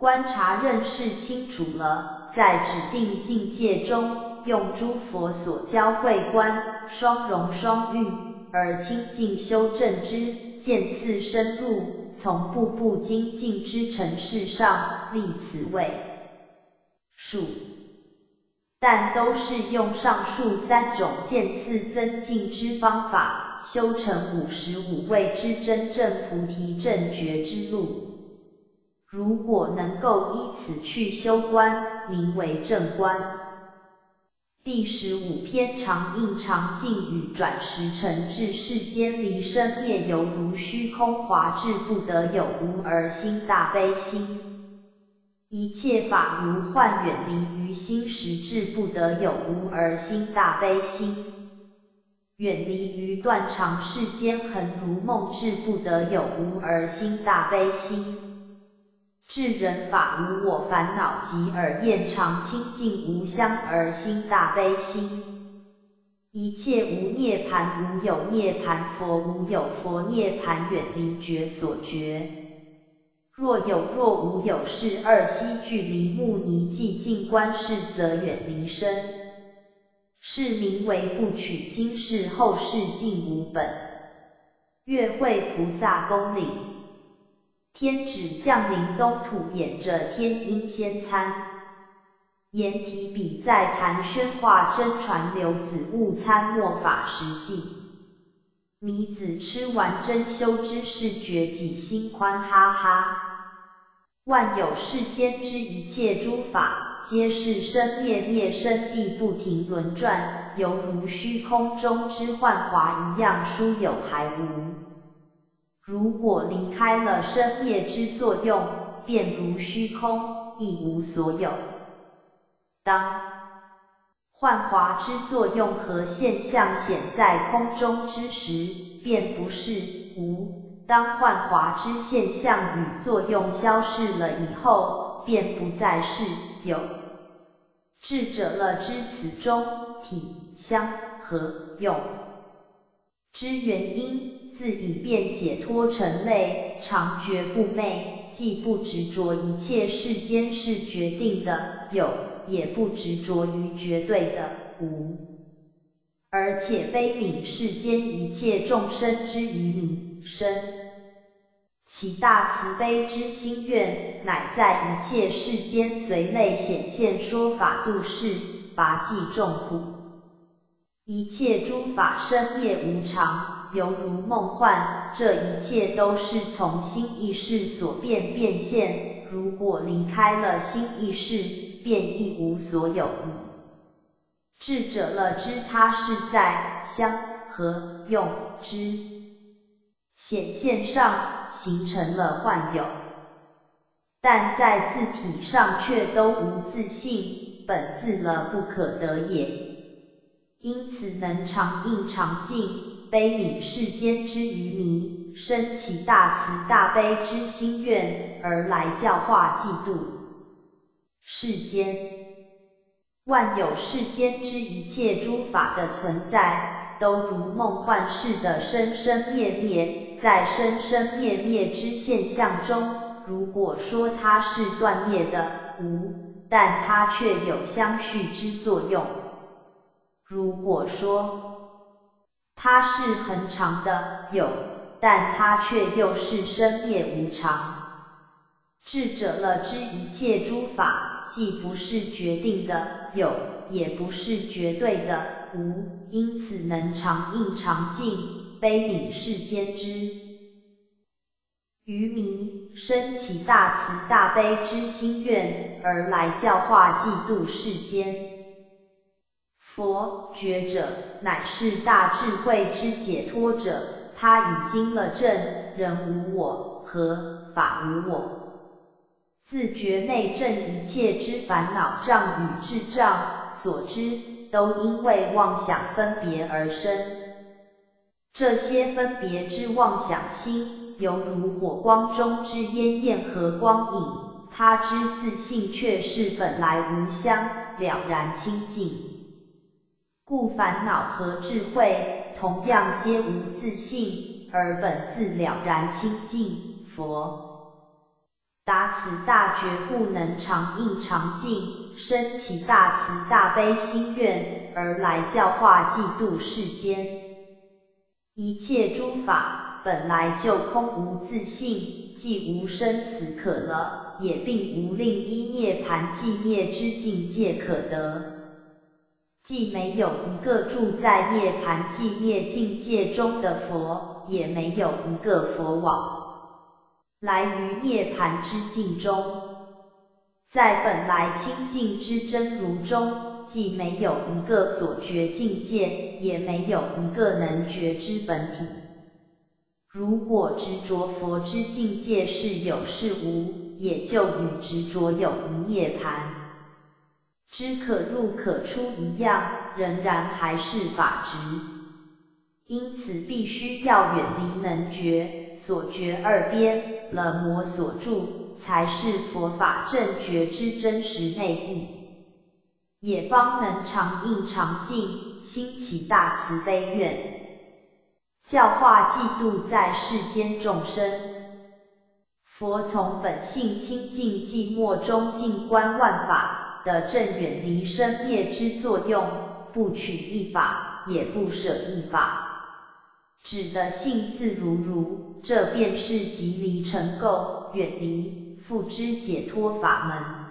观察认识清楚了，在指定境界中，用诸佛所教会观，双融双运，而清净修正之，渐次深入，从步步精进之尘世上立此位数。但都是用上述三种渐次增进之方法，修成五十五位之真正菩提正觉之路。如果能够依此去修观，名为正观。第十五篇长应常境与转时成至世间离生灭犹如虚空华智不得有无而心大悲心。一切法如幻远离于心实质不得有无而心大悲心，远离于断常世间恒如梦智不得有无而心大悲心，智人法无我烦恼及而厌常清净无相而心大悲心，一切无涅盘无有涅盘佛无有佛涅盘远离觉所觉。若有若无有是二悉距离目尼寂静观世，则远离身。是名为不取今世后世尽无本。月会菩萨宫里，天子降临东土，演着天音仙参。言提笔在谈宣化真传流子悟参末法实际。弥子吃完真修之事，觉己心宽，哈哈。万有世间之一切诸法，皆是生灭灭生地不停轮转，犹如虚空中之幻华一样，殊有还无。如果离开了生灭之作用，便如虚空，一无所有。当幻华之作用和现象显在空中之时，便不是无。当幻华之现象与作用消逝了以后，便不再是有。智者乐知此中体相和用之原因，自以便解脱成类，常觉不昧，既不执着一切世间是决定的有，也不执着于绝对的无，而且悲悯世间一切众生之于迷生。其大慈悲之心愿，乃在一切世间随类显现说法度世，拔济众苦。一切诸法生灭无常，犹如梦幻，这一切都是从心意识所变变现。如果离开了心意识，便一无所有矣。智者了知他是在相和用之。显现上形成了幻有，但在字体上却都无自性，本自了不可得也。因此能常应常静，悲悯世间之愚迷，生起大慈大悲之心愿，而来教化嫉妒世间万有世间之一切诸法的存在，都如梦幻似的生生灭灭。在生生灭灭之现象中，如果说它是断灭的无，但它却有相续之作用；如果说它是恒常的有，但它却又是生灭无常。智者了知一切诸法，既不是决定的有，也不是绝对的无，因此能常应常静。悲悯世间之愚迷，生起大慈大悲之心愿，而来教化嫉妒世间佛觉者，乃是大智慧之解脱者，他已经了证，人无我，和法无我，自觉内证一切之烦恼障与智障所知，都因为妄想分别而生。这些分别之妄想心，犹如火光中之烟焰和光影，他之自信却是本来无相，了然清净。故烦恼和智慧同样皆无自性，而本自了然清净。佛达此大觉，故能常应常静，生起大慈大悲心愿，而来教化济度世间。一切诸法本来就空无自性，既无生死可了，也并无另一涅盘寂灭之境界可得。既没有一个住在涅盘寂灭境界中的佛，也没有一个佛往来于涅盘之境中。在本来清净之真如中，既没有一个所觉境界，也没有一个能觉之本体。如果执着佛之境界是有是无，也就与执着有一涅盘。知可入可出一样，仍然还是法执，因此必须要远离能觉、所觉二边，了魔所住，才是佛法正觉之真实内意，也方能常应常静，兴起大慈悲愿，教化嫉妒在世间众生。佛从本性清净寂寞中静观万法。的正远离生灭之作用，不取一法，也不舍一法，指的性自如如，这便是即离成垢，远离复之解脱法门。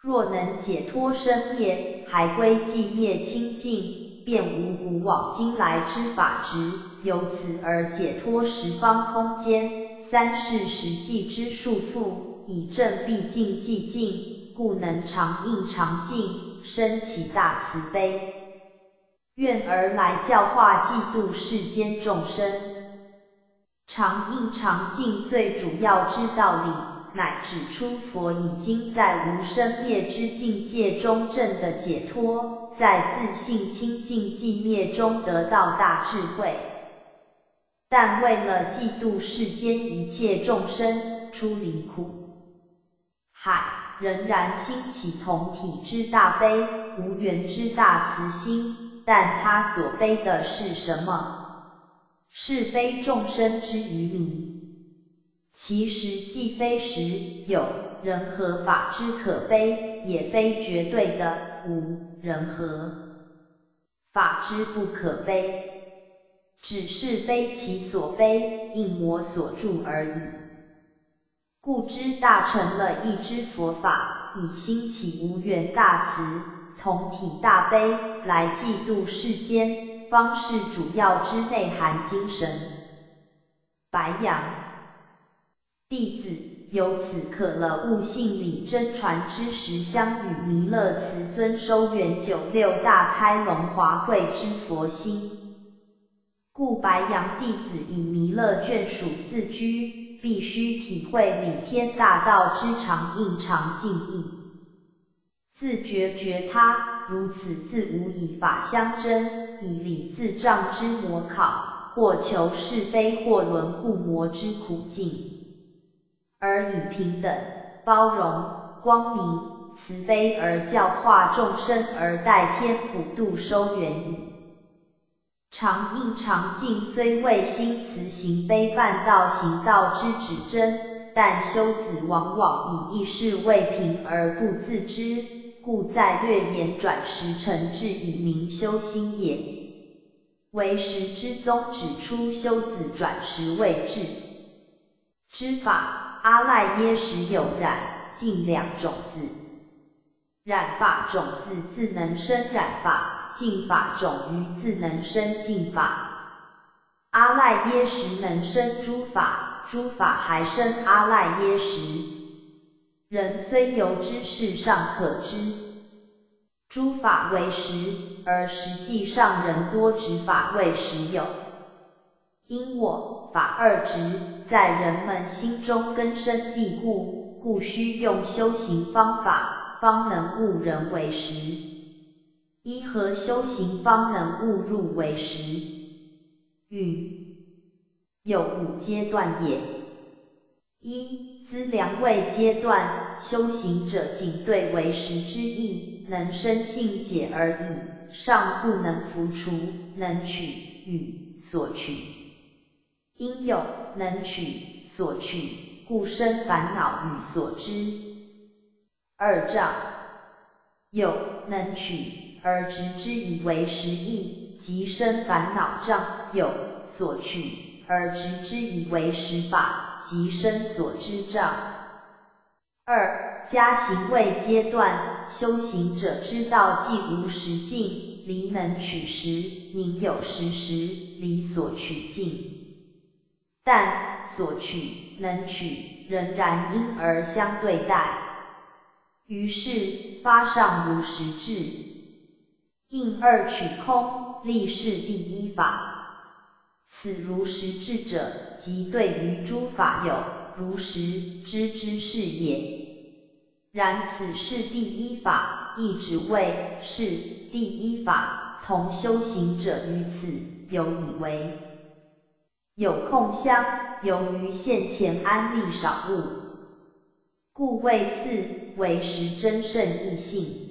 若能解脱生灭，还归寂灭清净，便无古往今来之法执，由此而解脱十方空间三世实际之束缚，以正毕竟寂静。故能常应常静，生起大慈悲，愿而来教化济度世间众生。常应常静最主要之道理，乃指出佛已经在无生灭之境界中证的解脱，在自信清净寂灭中得到大智慧。但为了济度世间一切众生出离苦海。仍然兴起同体之大悲，无缘之大慈心，但他所悲的是什么？是非众生之愚迷。其实既非实有人和法之可悲，也非绝对的无人和法之不可悲，只是悲其所悲，应魔所助而已。故知大成了一支佛法，以兴起无缘大慈、同体大悲来济度世间，方是主要之内涵精神。白羊弟子由此可了悟性理真传之时，相与弥勒慈尊收圆九六大开龙华贵之佛心。故白羊弟子以弥勒眷属自居。必须体会理天大道之常应常静意，自觉觉他如此自无以法相争，以理自障之魔考，或求是非，或轮护魔之苦境，而以平等、包容、光明、慈悲而教化众生，而待天普度收缘矣。常应常静，虽未心慈行悲半道行道之指针，但修子往往以意识未平而不自知，故在略言转时成智以明修心也。为时之宗指出修子转时未至之法，阿赖耶识有染净两种子，染法种子自能生染法。净法种于自能生净法，阿赖耶识能生诸法，诸法还生阿赖耶识。人虽由知，事尚可知。诸法为实，而实际上人多执法为实有。因我法二执在人们心中根深蒂固，故需用修行方法，方能悟人为实。一何修行方能悟入为实？语有五阶段也。一资粮位阶段，修行者仅对为实之意，能生信解而已，尚不能服除，能取与所取。因有能取所取，故生烦恼与所知。二障有能取而执之以为实义，即生烦恼障；有所取而执之以为实法，即生所知障。二加行位阶段，修行者知道既无实境，离能取实，宁有实时，离所取境。但所取能取仍然因而相对待，于是发上如实智，应二取空，立是第一法。此如实智者，即对于诸法有如实知之事也。然此是第一法，亦只谓是第一法，同修行者于此有以为。有空相，由于现前安利少物，故谓四为实真圣异性。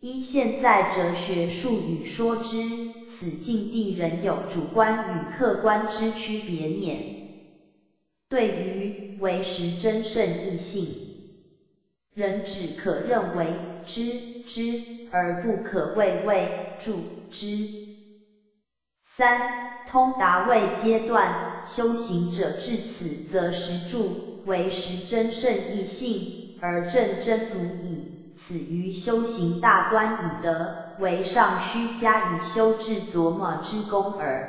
依现在哲学术语说之，此境地仍有主观与客观之区别念。对于为实真胜异性，人只可认为知之，而不可谓为助之。三通达位阶段，修行者至此则实住为实真胜意性，而正真如矣。此于修行大端已得，为尚需加以修治琢磨之功耳。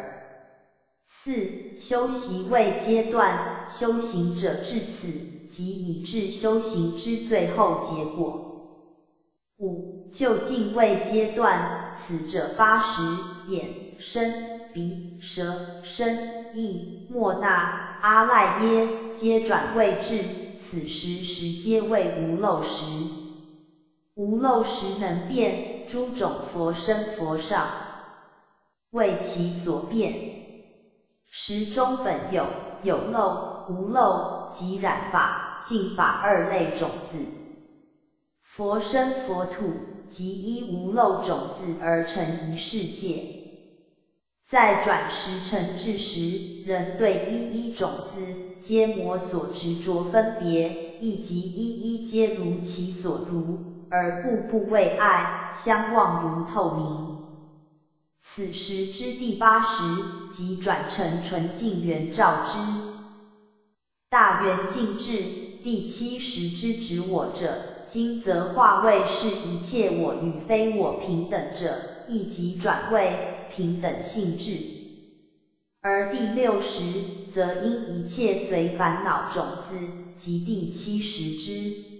四修习位阶段，修行者至此即已至修行之最后结果。五就近位阶段，此者八十眼身。鼻、舌、身、意、莫那、阿赖耶，皆转位至，此时时皆为无漏时。无漏时能变诸种佛身佛上，为其所变。时中本有有漏、无漏及染法、净法二类种子。佛身佛土即依无漏种子而成一世界。在转时成智时，人对一一种子皆魔所执着分别，亦即一一皆如其所如，而步步为爱，相望如透明。此时之第八识，即转成纯净圆照之大圆净智。第七识之指我者，今则化为是一切我与非我平等者，亦即转位。平等性质，而第六识则因一切随烦恼种子及第七识之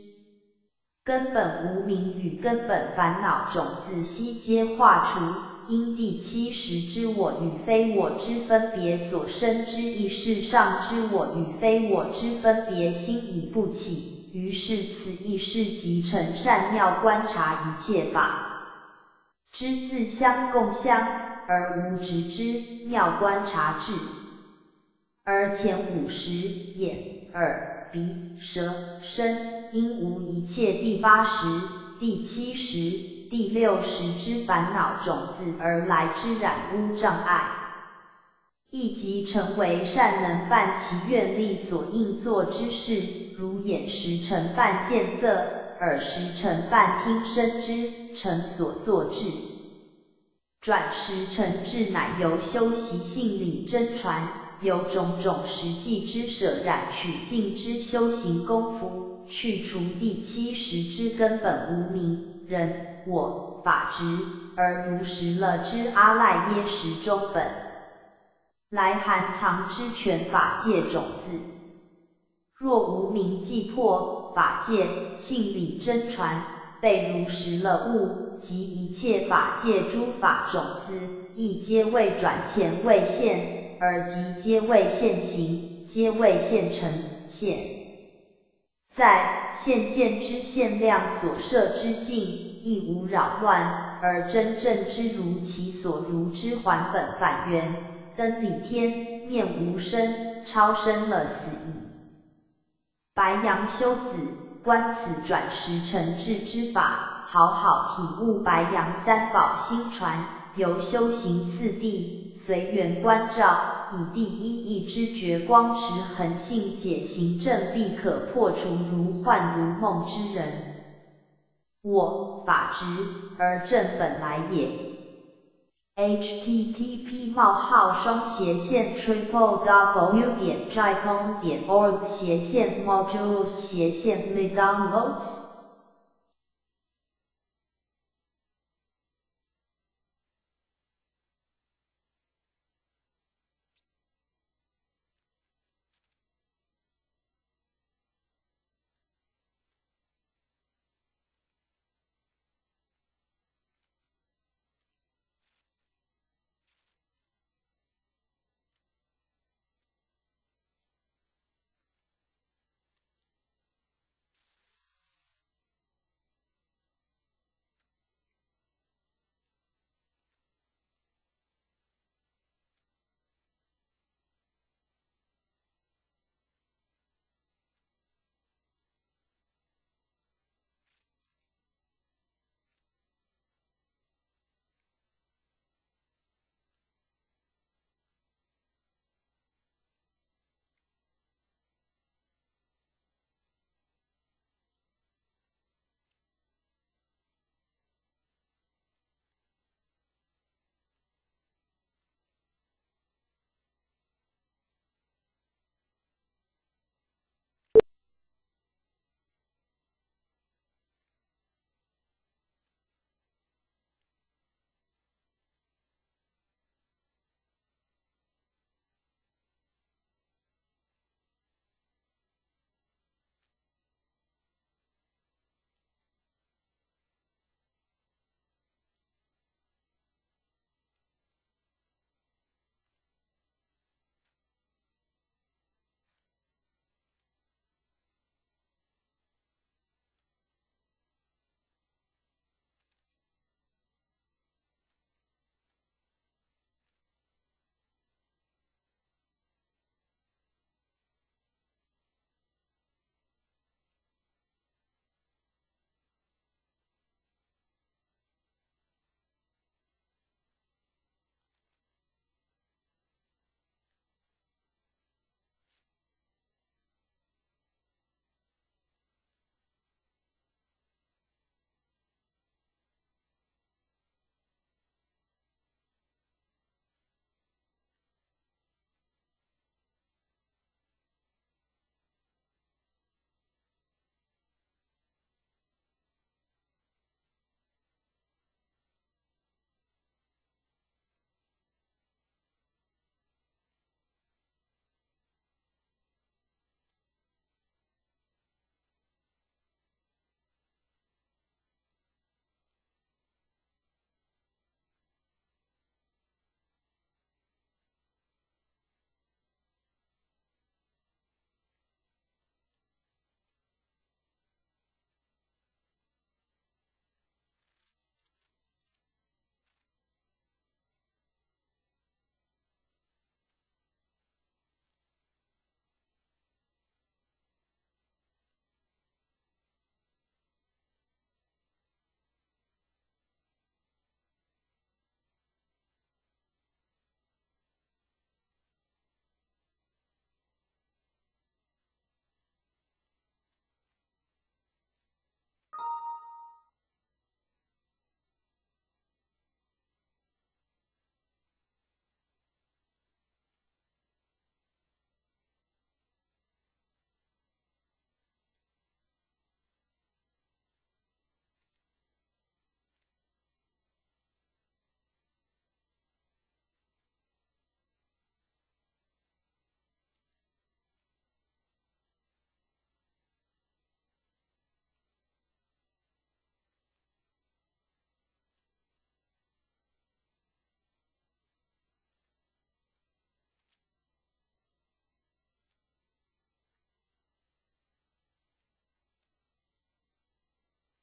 根本无名与根本烦恼种子悉皆化除，因第七识之我与非我之分别所生之意识上之我与非我之分别心已不起，于是此意识即成善妙观察一切法之自相共相。而无执之妙观察智，而前五识眼、耳、鼻、舌、身，因无一切第八识、第七识、第六识之烦恼种子而来之染污障碍，亦即成为善能犯其愿力所应作之事，如眼识成犯见色，耳识成犯听声之成所作智。转时成智，乃由修习性理真传，由种种实际之舍染取净之修行功夫，去除第七识之根本无名、人、我、法执，而如实了知阿赖耶识中本来含藏之全法界种子。若无名既破法界性理真传。被如实了悟，及一切法界诸法种子，亦皆未转前未现，而即皆未现行，皆未现成现。在现见之限量所设之境，亦无扰乱，而真正之如其所如之还本返原，登理天，念无生，超生了死矣。白羊修子，观此转时成智之法，好好体悟白羊三宝心传，由修行次第，随缘观照，以第一义之觉光持恒性解行正，必可破除如幻如梦之人。我法执而正本来也。http: 冒号双斜线 triple w 点 j i c o m 点 org 斜线 modules 斜线 m e downloads